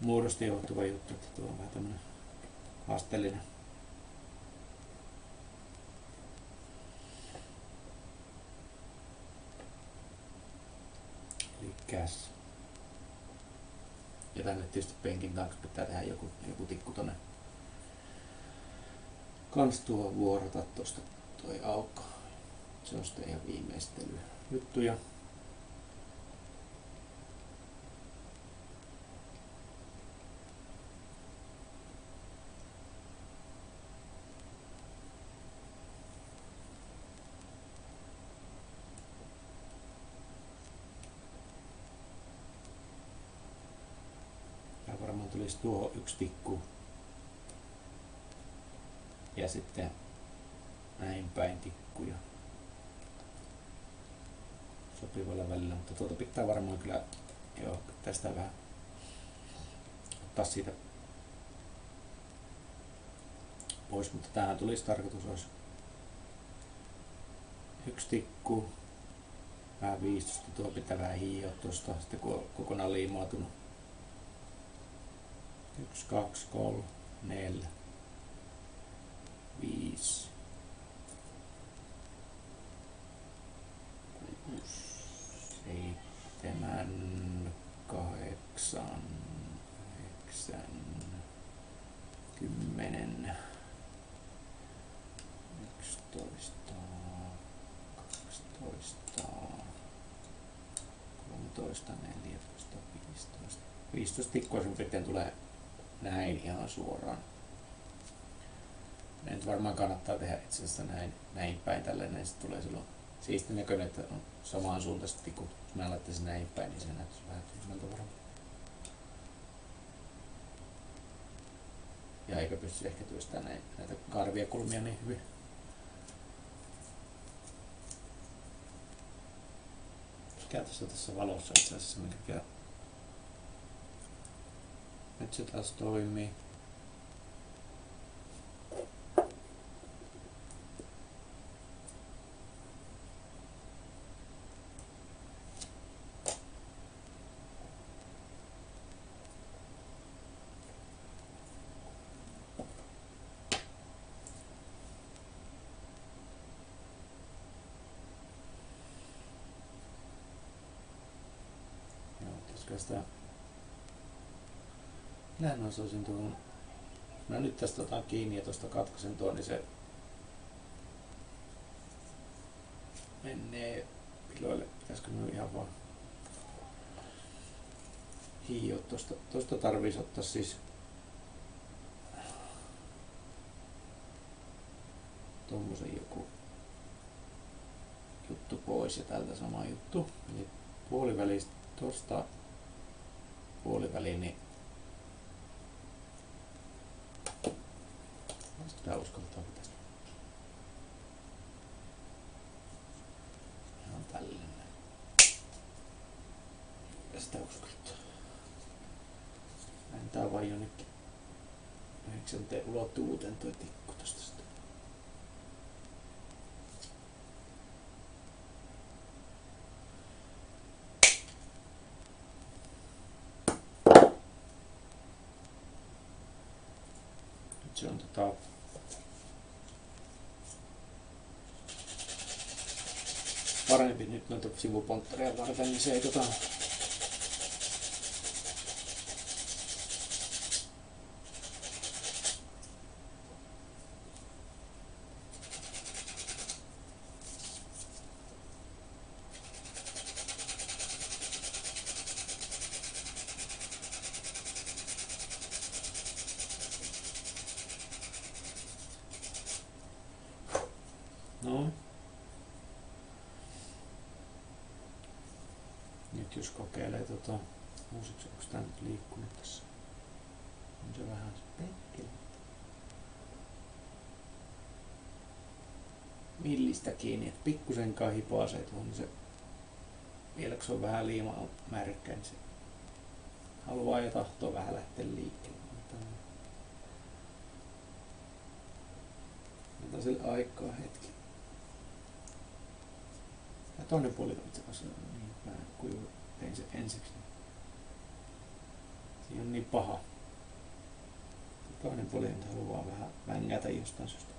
muodosta johtuva juttu, että tuo on vähän tämmönen haasteellinen. Eli käs. Ja tänne tietysti penkin taakse pitää tehdä joku, joku tikku tonne. Kans tuo vuorota tosta toi aukko. Se on sitten ihan viimeistely juttuja. Varmaan tulisi tuo yksi tikku ja sitten näin päin tikkuja sopivalla välillä, mutta tuota pitää varmaan kyllä joo, tästä vähän ottaa siitä pois, mutta tähän tulisi tarkoitus olisi yksi tikku, vähän 15, tuo pitää vähän hioa tuosta, sitten kun on kokonaan liimautunut. 1, 2, 3, 4, seitsemän, kahdeksan, yhdeksän, kymmenen, yksitoista, kaksitoista, kolmetoista, neljätoista, viisitoista. Viisitoista tikkua sun sitten tulee näin ihan suoraan. Nyt varmaan kannattaa tehdä itse asiassa näin, näin päin tällainen, niin se tulee silloin siisti näköinen, että on samaan tikut. Jos mä laittaisin näin päin, niin se näyttäisi vähän tyhmältä varmaan. Ja eikä pysty ehkä työstämään näin, näitä karvia kulmia niin hyvin. Mikä tässä valossa itse asiassa, mikä nyt se taas toimii. Sitä Näin mä soisin tuohon. Mä nyt tästä otan kiinni ja tuosta katkaisen tuon, niin se menee piloille. Pitäisikö minun ihan vaan hiio tuosta. Tuosta tarvitsisi ottaa siis tuommoisen joku juttu pois ja tältä sama juttu. Eli puolivälistä tuosta puoliväliin, niin Sitä uskaltaa pitäisi. Ihan. Ja sitä uskaltaa. Lentää vaan jonnekin yhdeksänteen ulottuvuuteen toi tikku tosta sitä. Nyt se on tota parempi nyt noita sivuponttereja varten, niin se ei tota No. Jos kokeilee tota, uusiksi, onko tää nyt liikkunut tässä? On se vähän pekkeli. Millistä kiinni, että pikkusen hipaasee tuohon, niin se vielä kun se on vähän liimaa märkä, niin se haluaa ja tahtoo vähän lähteä liikkeelle. Antaa sille aikaa hetki. Ja toinen puoli on itse asiassa niin vähän kun tein se ensiksi. Siinä on niin paha. Toinen puoli nyt haluaa vähän vängätä jostain syystä.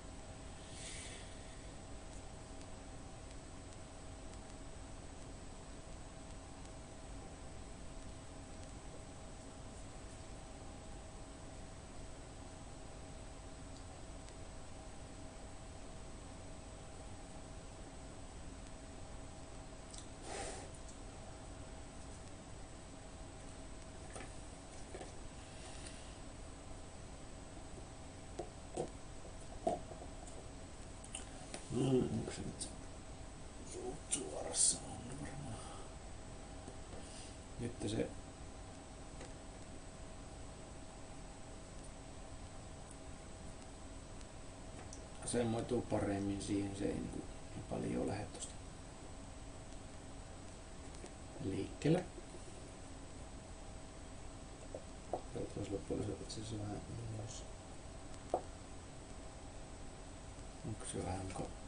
Nyt suut suorassa on varmaan. Nyt se asemoituu paremmin siihen, se ei niin, kuin, niin paljon lähde tuosta liikkeelle. Toivottavasti loppujen lopuksi se vähän ylös. Onko se vähän ko-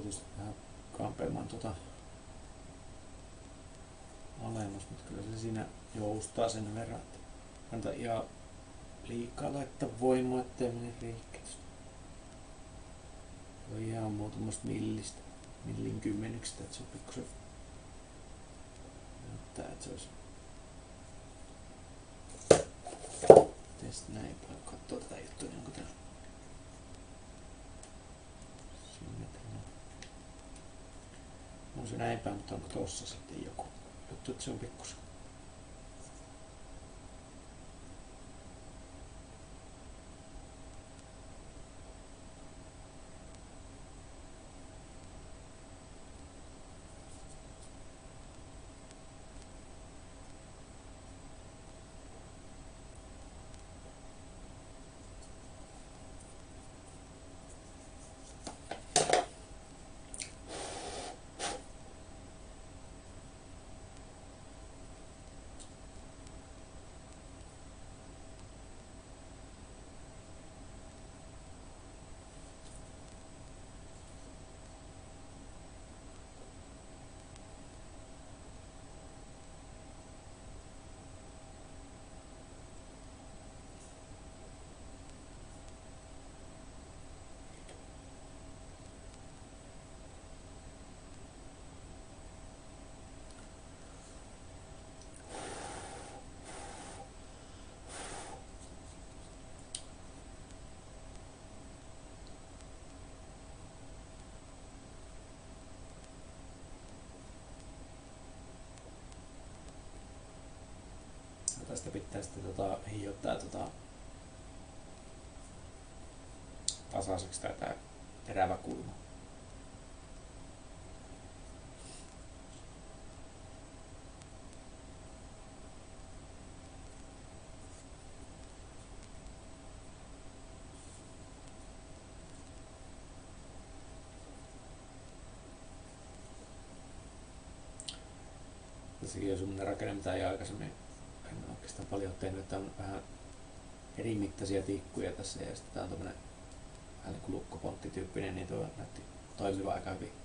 Tuosta vähän kampaamaan tuota alemmas, mutta kyllä se siinä joustaa sen verran, että kannattaa ihan liikaa laittaa voimaa, ettei mene rikki. Se on ihan muutamasta millistä, millin kymmenyksestä, että se on pikkusen näyttää, että se olisi Test näin päin, katsoo tätä juttua, niin onko täällä symmetrinen. On se näin päin, mutta onko tossa sitten joku juttu, että se on pikkusen tästä pitää sitten tota, hiottaa tota, tasaiseksi tätä terävä kulma. Tässäkin on semmoinen rakenne, mitä ei aikaisemmin oikeastaan paljon tehnyt, että on vähän eri mittaisia tikkuja tässä ja sitten tää on tämmönen vähän niin kuin lukkoponttityyppinen, niin tuo näytti toimiva aika hyvin.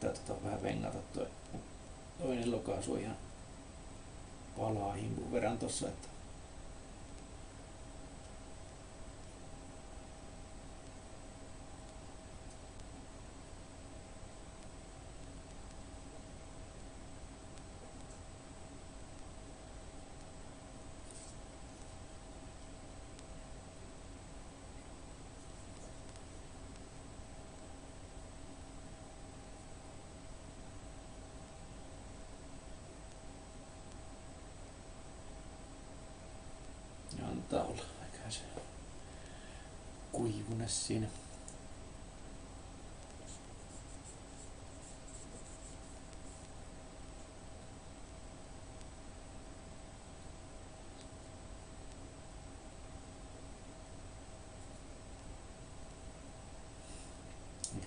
Tota vähän vengata. Toi toinen lokaasu ihan palaa himpun verran tossa, että antaa olla eiköhän se kuivune siinä.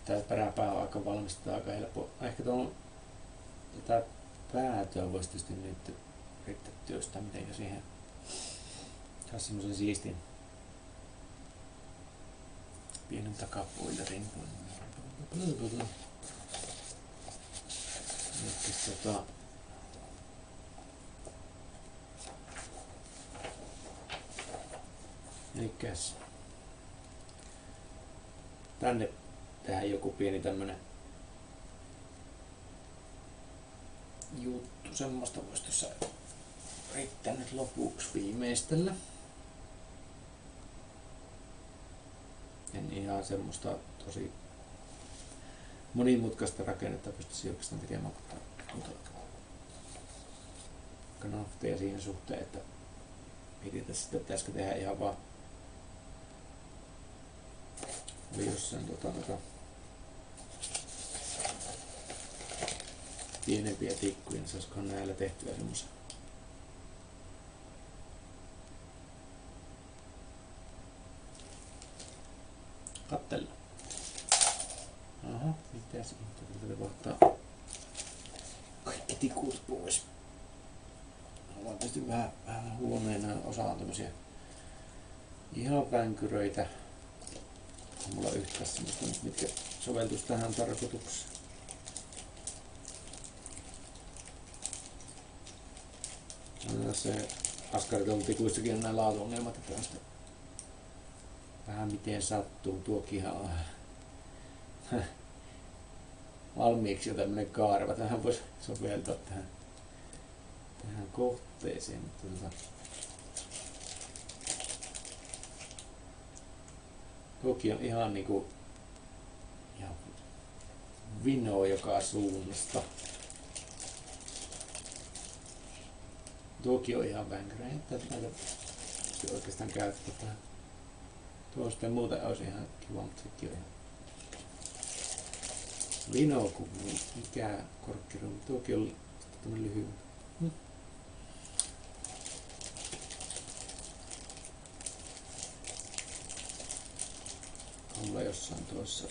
Tämä peräpää on aika valmistaa aika helppo. Ehkä tuon tätä päätöä voisi tietysti nyt yrittää työstää miten siihen Saisi semmoisen siistin pienen takapoilerin. Nyt tota, Elikkäs tänne tähän joku pieni tämmönen juttu. Semmoista voisi tuossa riittää nyt lopuksi viimeistellä. Ihan semmoista tosi monimutkaista rakennetta pystyisi oikeastaan tekemään, mutta kanafteja siihen suhteen, että mietitään sitten, pitäisikö tehdä ihan vaan. Oli jossain tota, tota, pienempiä tikkuja, niin saisikohan näillä tehtyä semmoisen kattella. Aha, mitäs ihmettä ottaa kaikki tikut pois. Ollaan tietysti vähän, vähän huoneena, osa on tämmösiä ihan vänkyröitä. On mulla yhtään semmoista, mitkä soveltuisi tähän tarkoitukseen. Se askaritelutikuissakin on nämä laatuongelmat, että on vähän miten sattuu. Tuokin on valmiiksi jo tämmönen kaareva. Tähän voisi soveltaa tähän, tähän kohteeseen. Mutta tota, Toki on ihan niinku ihan vino joka suunnasta. Tuokin on ihan vänkärä, että näitä oikeastaan käyttää tähän. Tuo sitten muuten olisi ihan kiva, mutta sekin on ihan Vino, kun mikä korkkiruumi. Tuokin oli tämmönen lyhyt. Hmm. Mulla jossain tuossa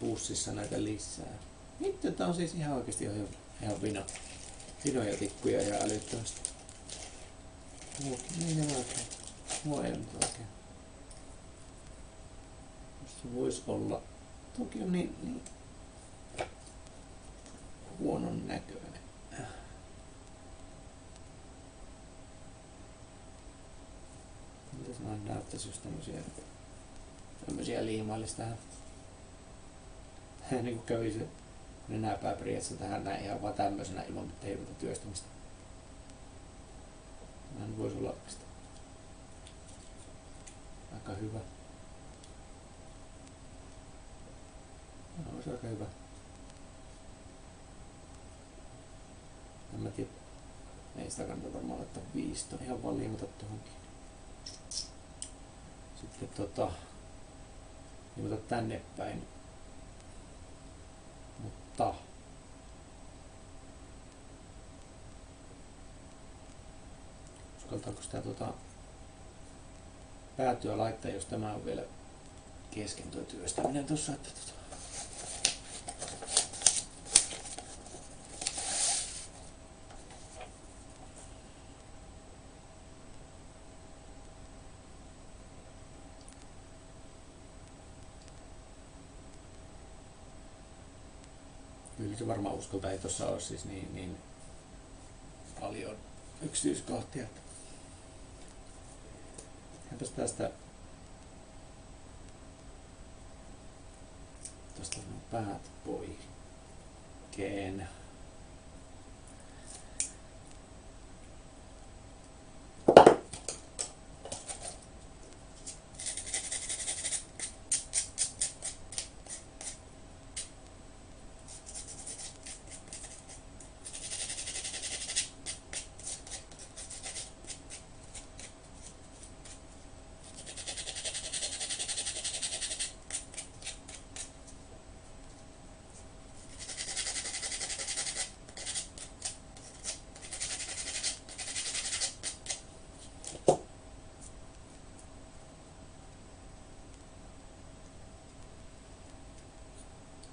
pussissa näitä lisää. Nyt tää on siis ihan oikeesti ihan, ihan vino. Vinoja tikkuja ja älyttömästi. Niin ne oikein. Mua ei nyt oikein. Se voisi olla. Toki on niin, niin huonon näköinen. Mitäs noin näyttäisi just tämmösiä, tämmösiä liimaillista niin kuin kävi se nenäpää periaatteessa tähän näin ihan vaan tämmöisenä ilman mitään työstämistä. Hän voisi olla aika hyvä. Olisi aika hyvä. En mä tiedä. Ei sitä kannata varmaan laittaa viistä. Ihan vaan liimata tuohonkin. Sitten tota, liimata tänne päin. Mutta uskaltaako sitä tota, päätyä laittaa, jos tämä on vielä kesken tuo työstäminen tuossa, että tota, kyllä se varmaan uskolta ei tuossa ole siis niin, niin paljon yksityiskohtia. Entäs tästä tästä päät poikkeen.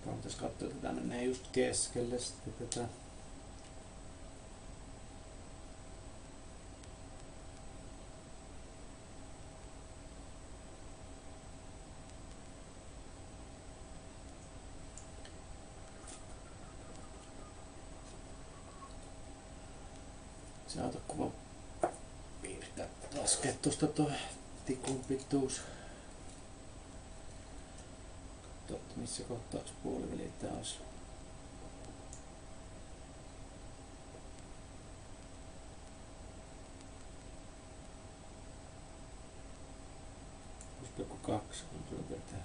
Voitaisiin katsoa, menee just keskelle sitten tätä. Se autokuva piirtää laskea tuosta tuo tikun pituus. Totta, missä kohtaa puoliväli taas. Kuusi piirtein.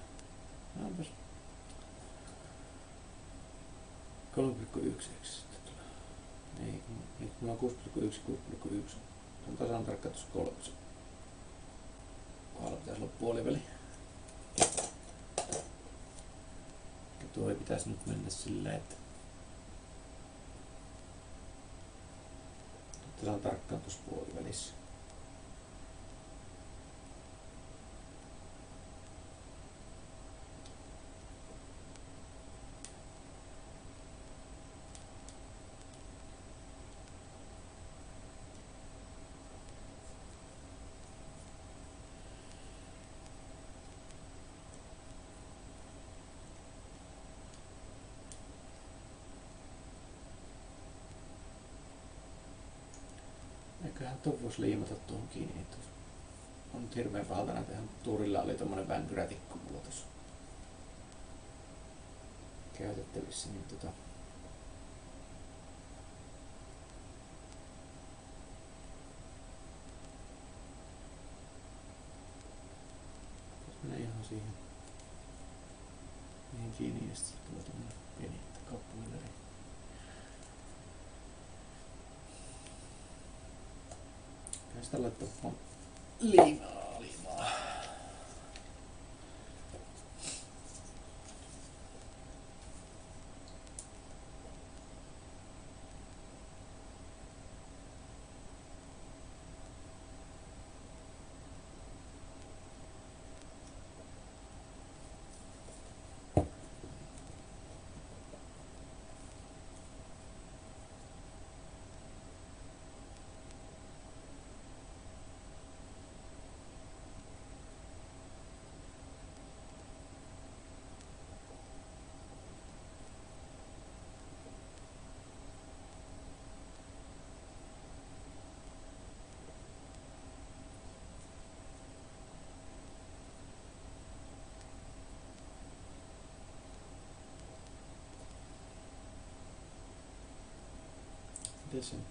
Onpas 3,1 eikö se sitten tule? Ei, ei, mulla on 6,1, 6,1. Se on tasan tarkka tuossa kolmessa. Kohdalla pitäisi olla puoliväli. Ja tuo ei pitäisi nyt mennä silleen, että tasan tarkkaan tuossa puolivälissä. Eiköhän tuon voisi liimata tuohon kiinni. niin tuossa On hirveän pahalta näitä tuurilla oli tommonen vänkyrätikku mulla tuossa käytettävissä, niin tota menee ihan siihen, siihen kiinni ja sitten tulee tämmönen pieni kappaleleri. Kai sitä laittaa vaan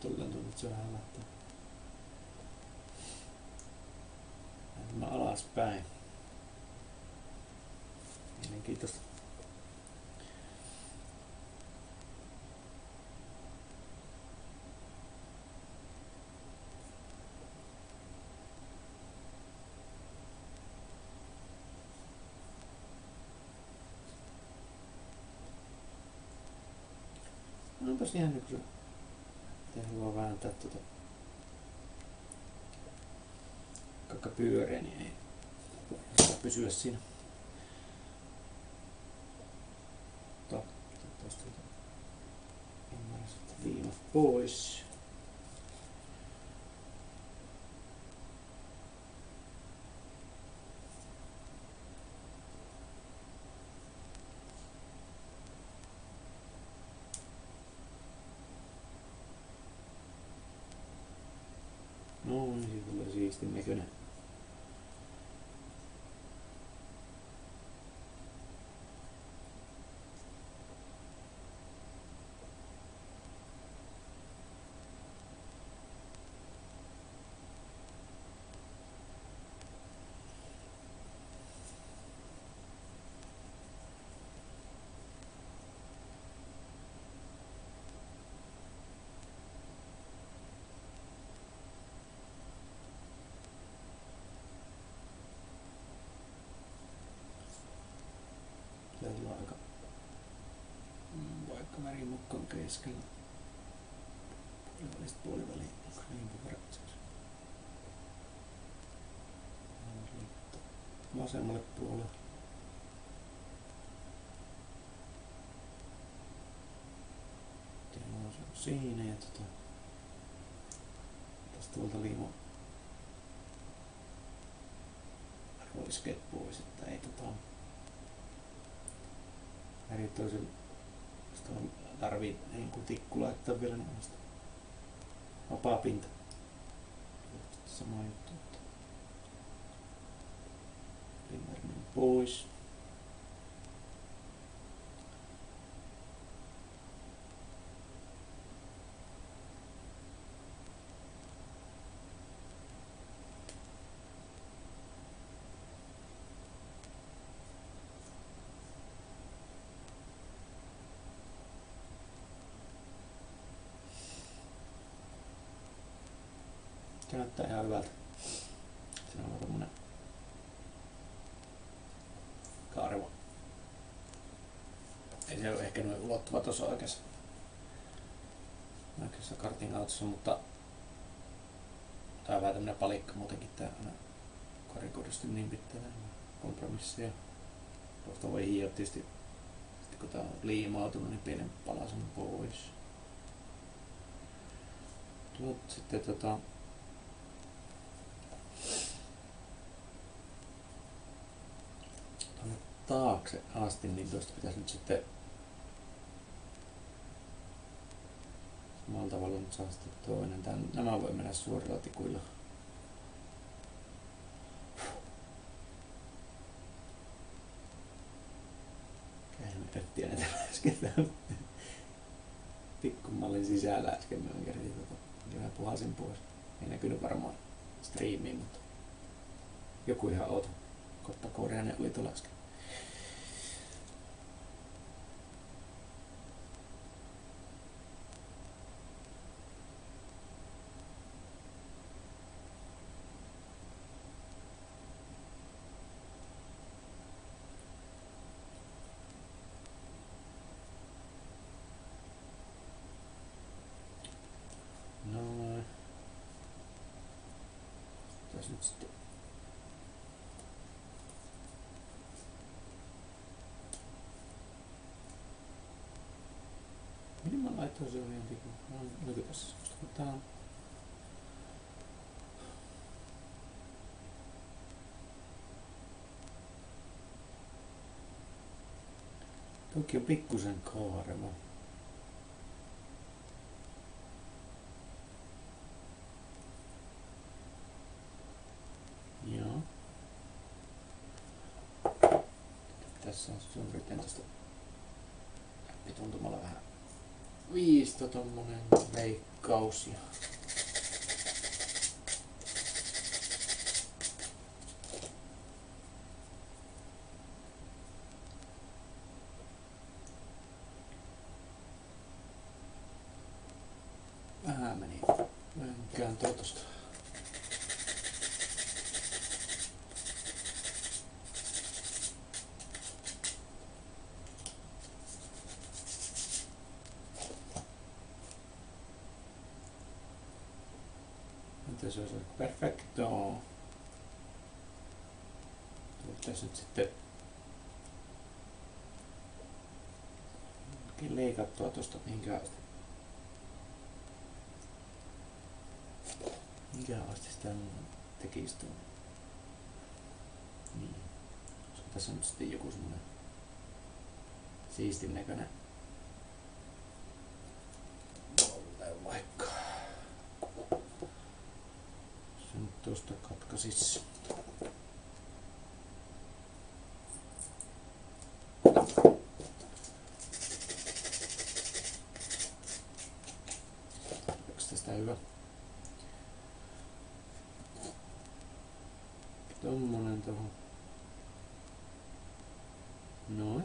Tullaan tuntuu, että se vähän lähtee. Mä alaspäin. Mielenkiintoista. Onpas ihan Tehän haluaa vääntää tuota kakka pyöreä, niin ei saa pysyä siinä. Totta, tuosta sitten viimat pois. No, niin siitä tulee siistin näköinen. Täällä on aika mm, vaikka merimukkan keskellä. Puolivälistä puoliväliin. Vasemmalle puolelle. Teillä on se siinä ja tota, tästä tuolta liimo roiskeet pois, että ei tota eri toisen tarvii niin tikku laittaa vielä näistä vapaa pinta. Sama juttu, primerinen pois. Se näyttää ihan hyvältä. Siinä on tommonen kaareva. Ei se ole ehkä noin ulottuva tuossa oikeassa, oikeassa kartin autossa, mutta tää on vähän tämmönen palikka muutenkin tää aina karikoidusti niin pitää kompromisseja. Tuosta voi hioa tietysti, sitten kun tää on liimautunut, niin pienen palasen pois. Tuot sitten tota, tuonne taakse asti, niin tuosta pitäisi nyt sitten samalla tavalla nyt saa sitten toinen. Tän, nämä voi mennä suorilla tikuilla. Kähmettettiin näitä äsken pikkumallin sisällä äsken mä kertin tota, vähän puhasin pois. Ei näkynyt varmaan striimiin, mutta joku ihan outo koppakoreainen oli tuolla äsken. Noin. Tässä nyt sitten Laitoin se? No, oliko tässä semmoista, kun tää on... Toki on pikkusen kaareva. Joo. Tässä on suurin tästä tuntumalla vähän viisto tommonen leikkaus ja vähän meni mönkään totosta. Entä se olisi perfecto? Tässä nyt sitten Leikattua tuosta mihinkään asti. Mihinkään asti sitä tekisi tuon. Niin. Tässä on nyt sitten joku semmonen siistin näköinen volle vaikka. tuosta katkaisis. Onko tästä hyvä? Tommonen tuohon. Noin.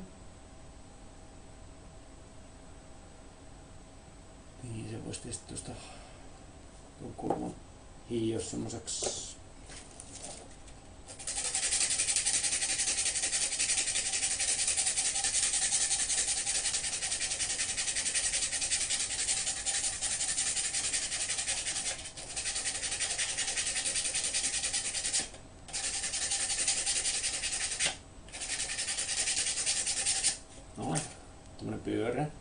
Niin se voisi tietysti tuosta tuon kulman hiios semmoiseksi Noin. Tämmönen pyörä. Eikö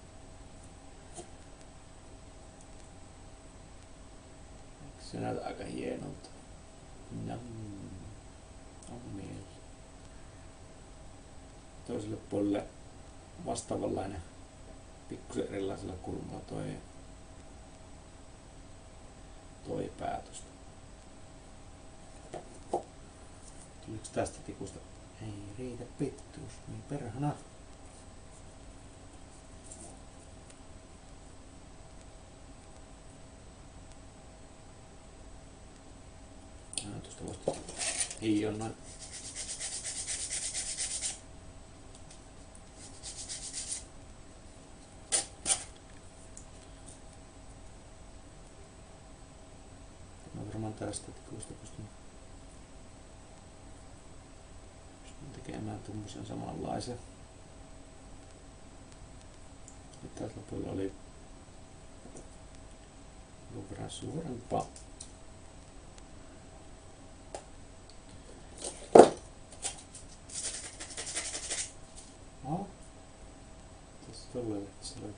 Se näyttää aika hienolta. Nam. On mieli. Toiselle puolelle vastaavanlainen pikkusen kulmalla toi, toi päätöstä. Tuliko tästä tikusta? Ei riitä pittuus, niin perhana. No, tuosta voisi hiion noin. Mä varmaan tästä tikusta pystyn, pystyn tuommoisen samanlaisen. Ja täältä lopulla oli jonkun suurempaa. No. Tässä tulee, että se oli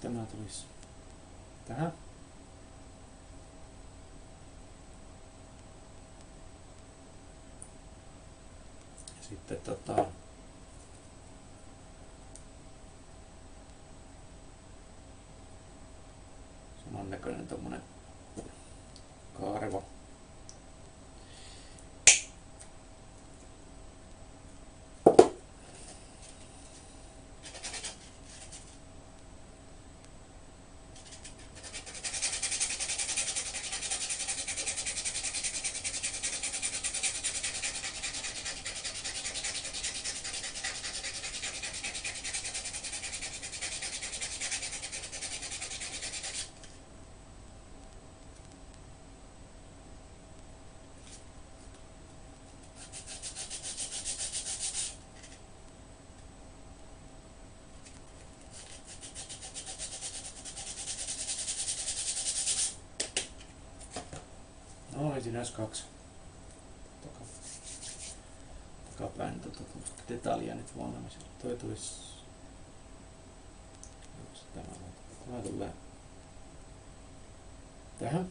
tämä tulisi tähän? Sitten tota samannäköinen tommonen kaareva. No ei siinä edes kaksi. Taka, takapäin tota tuommoista detaljia nyt valmiisella. Toi tulisi... Tämä, tämä tulee tähän.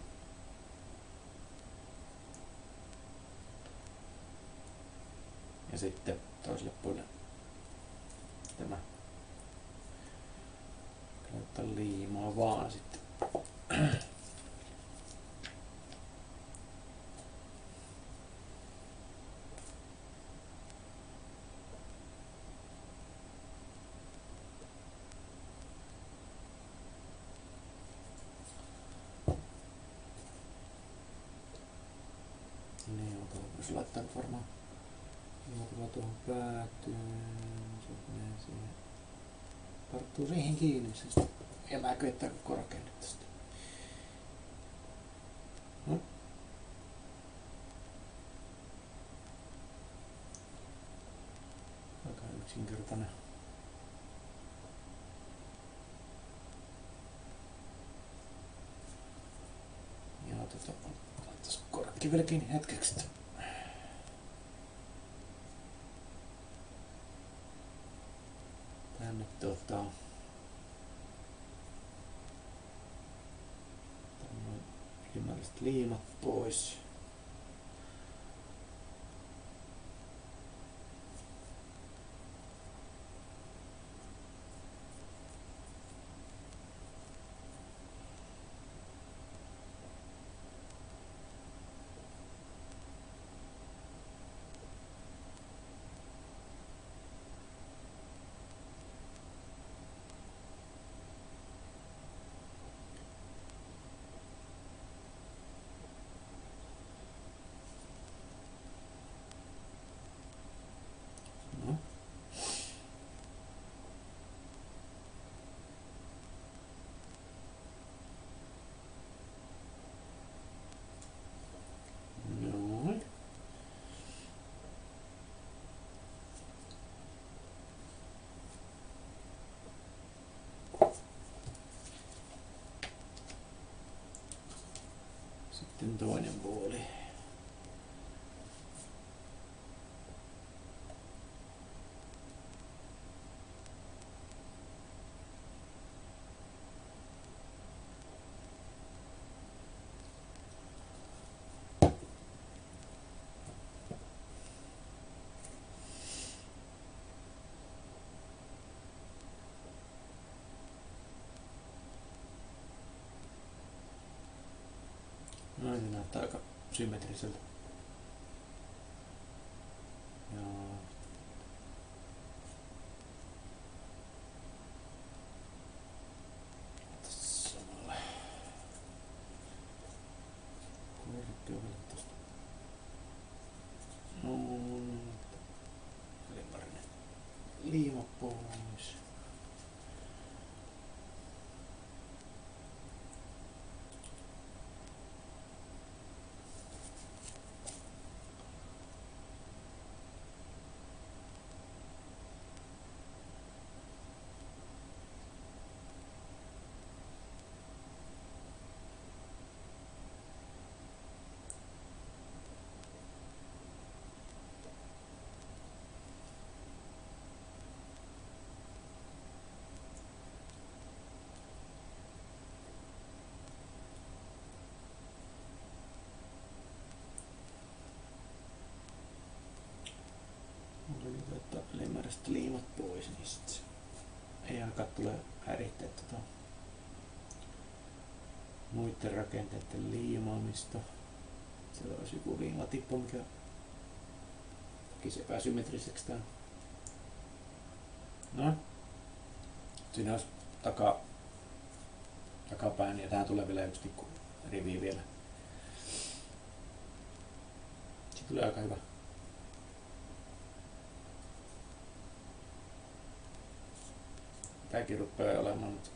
Ja sitten toiselle puolelle tämä. Laittaa liimaa vaan sitten. Niin, mutta voisi laittaa nyt varmaan muutama tuohon päätyyn. Se menee siihen. Tarttuu siihen kiinni, se sitten elääkö että korkein nyt tästä. No. Aika yksinkertainen. developing head text Sitten toinen puoli. No se näyttää aika symmetriseltä. Ja tässä samalla korkeudella tosta. Noin. Ylimääräinen liima pois. Mulla oli että ylimääräiset liimat pois, niin sit se ei alkaa tulee häirittää tota muiden rakenteiden liimaamista. Siellä olisi joku liimatippu, mikä tekisi epäsymmetriseksi tää. No. Siinä olisi taka, takapään ja tähän tulee vielä yksi rivi vielä. Se tulee aika hyvä. Tämäkin rupeaa olemaan nyt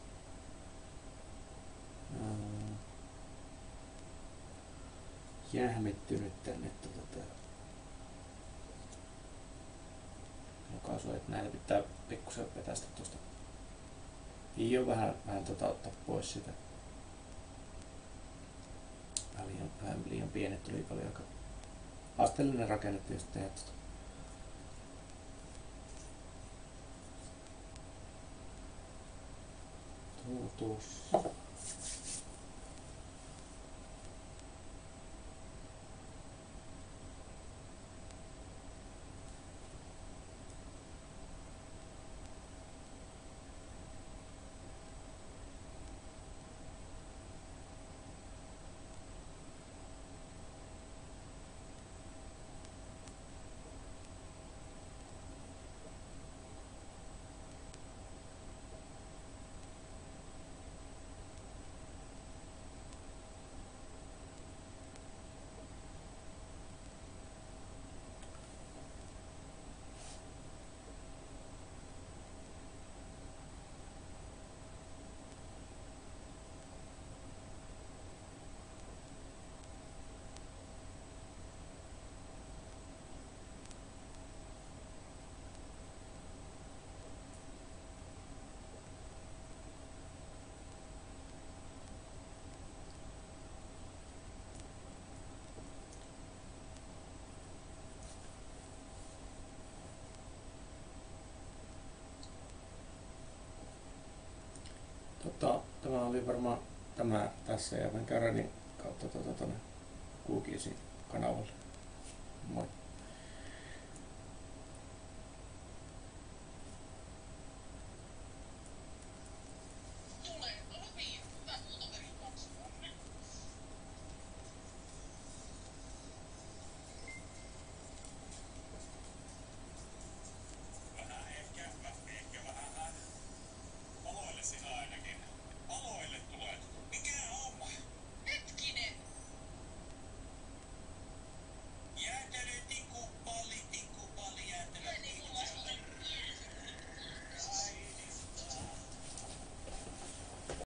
jähmettynyt tänne tuota tää lokaisu, että näitä pitää pikkusen vetästä tuosta jo vähän, vähän tota ottaa pois sitä. Vähän liian, vähän liian pienet tuli paljon aika asteellinen rakenne tietysti tehdä tuota. Tuo Tota, tämä oli varmaan tämä tässä ja mä Käränin kautta tuota, tuonne kanavalle. Moi.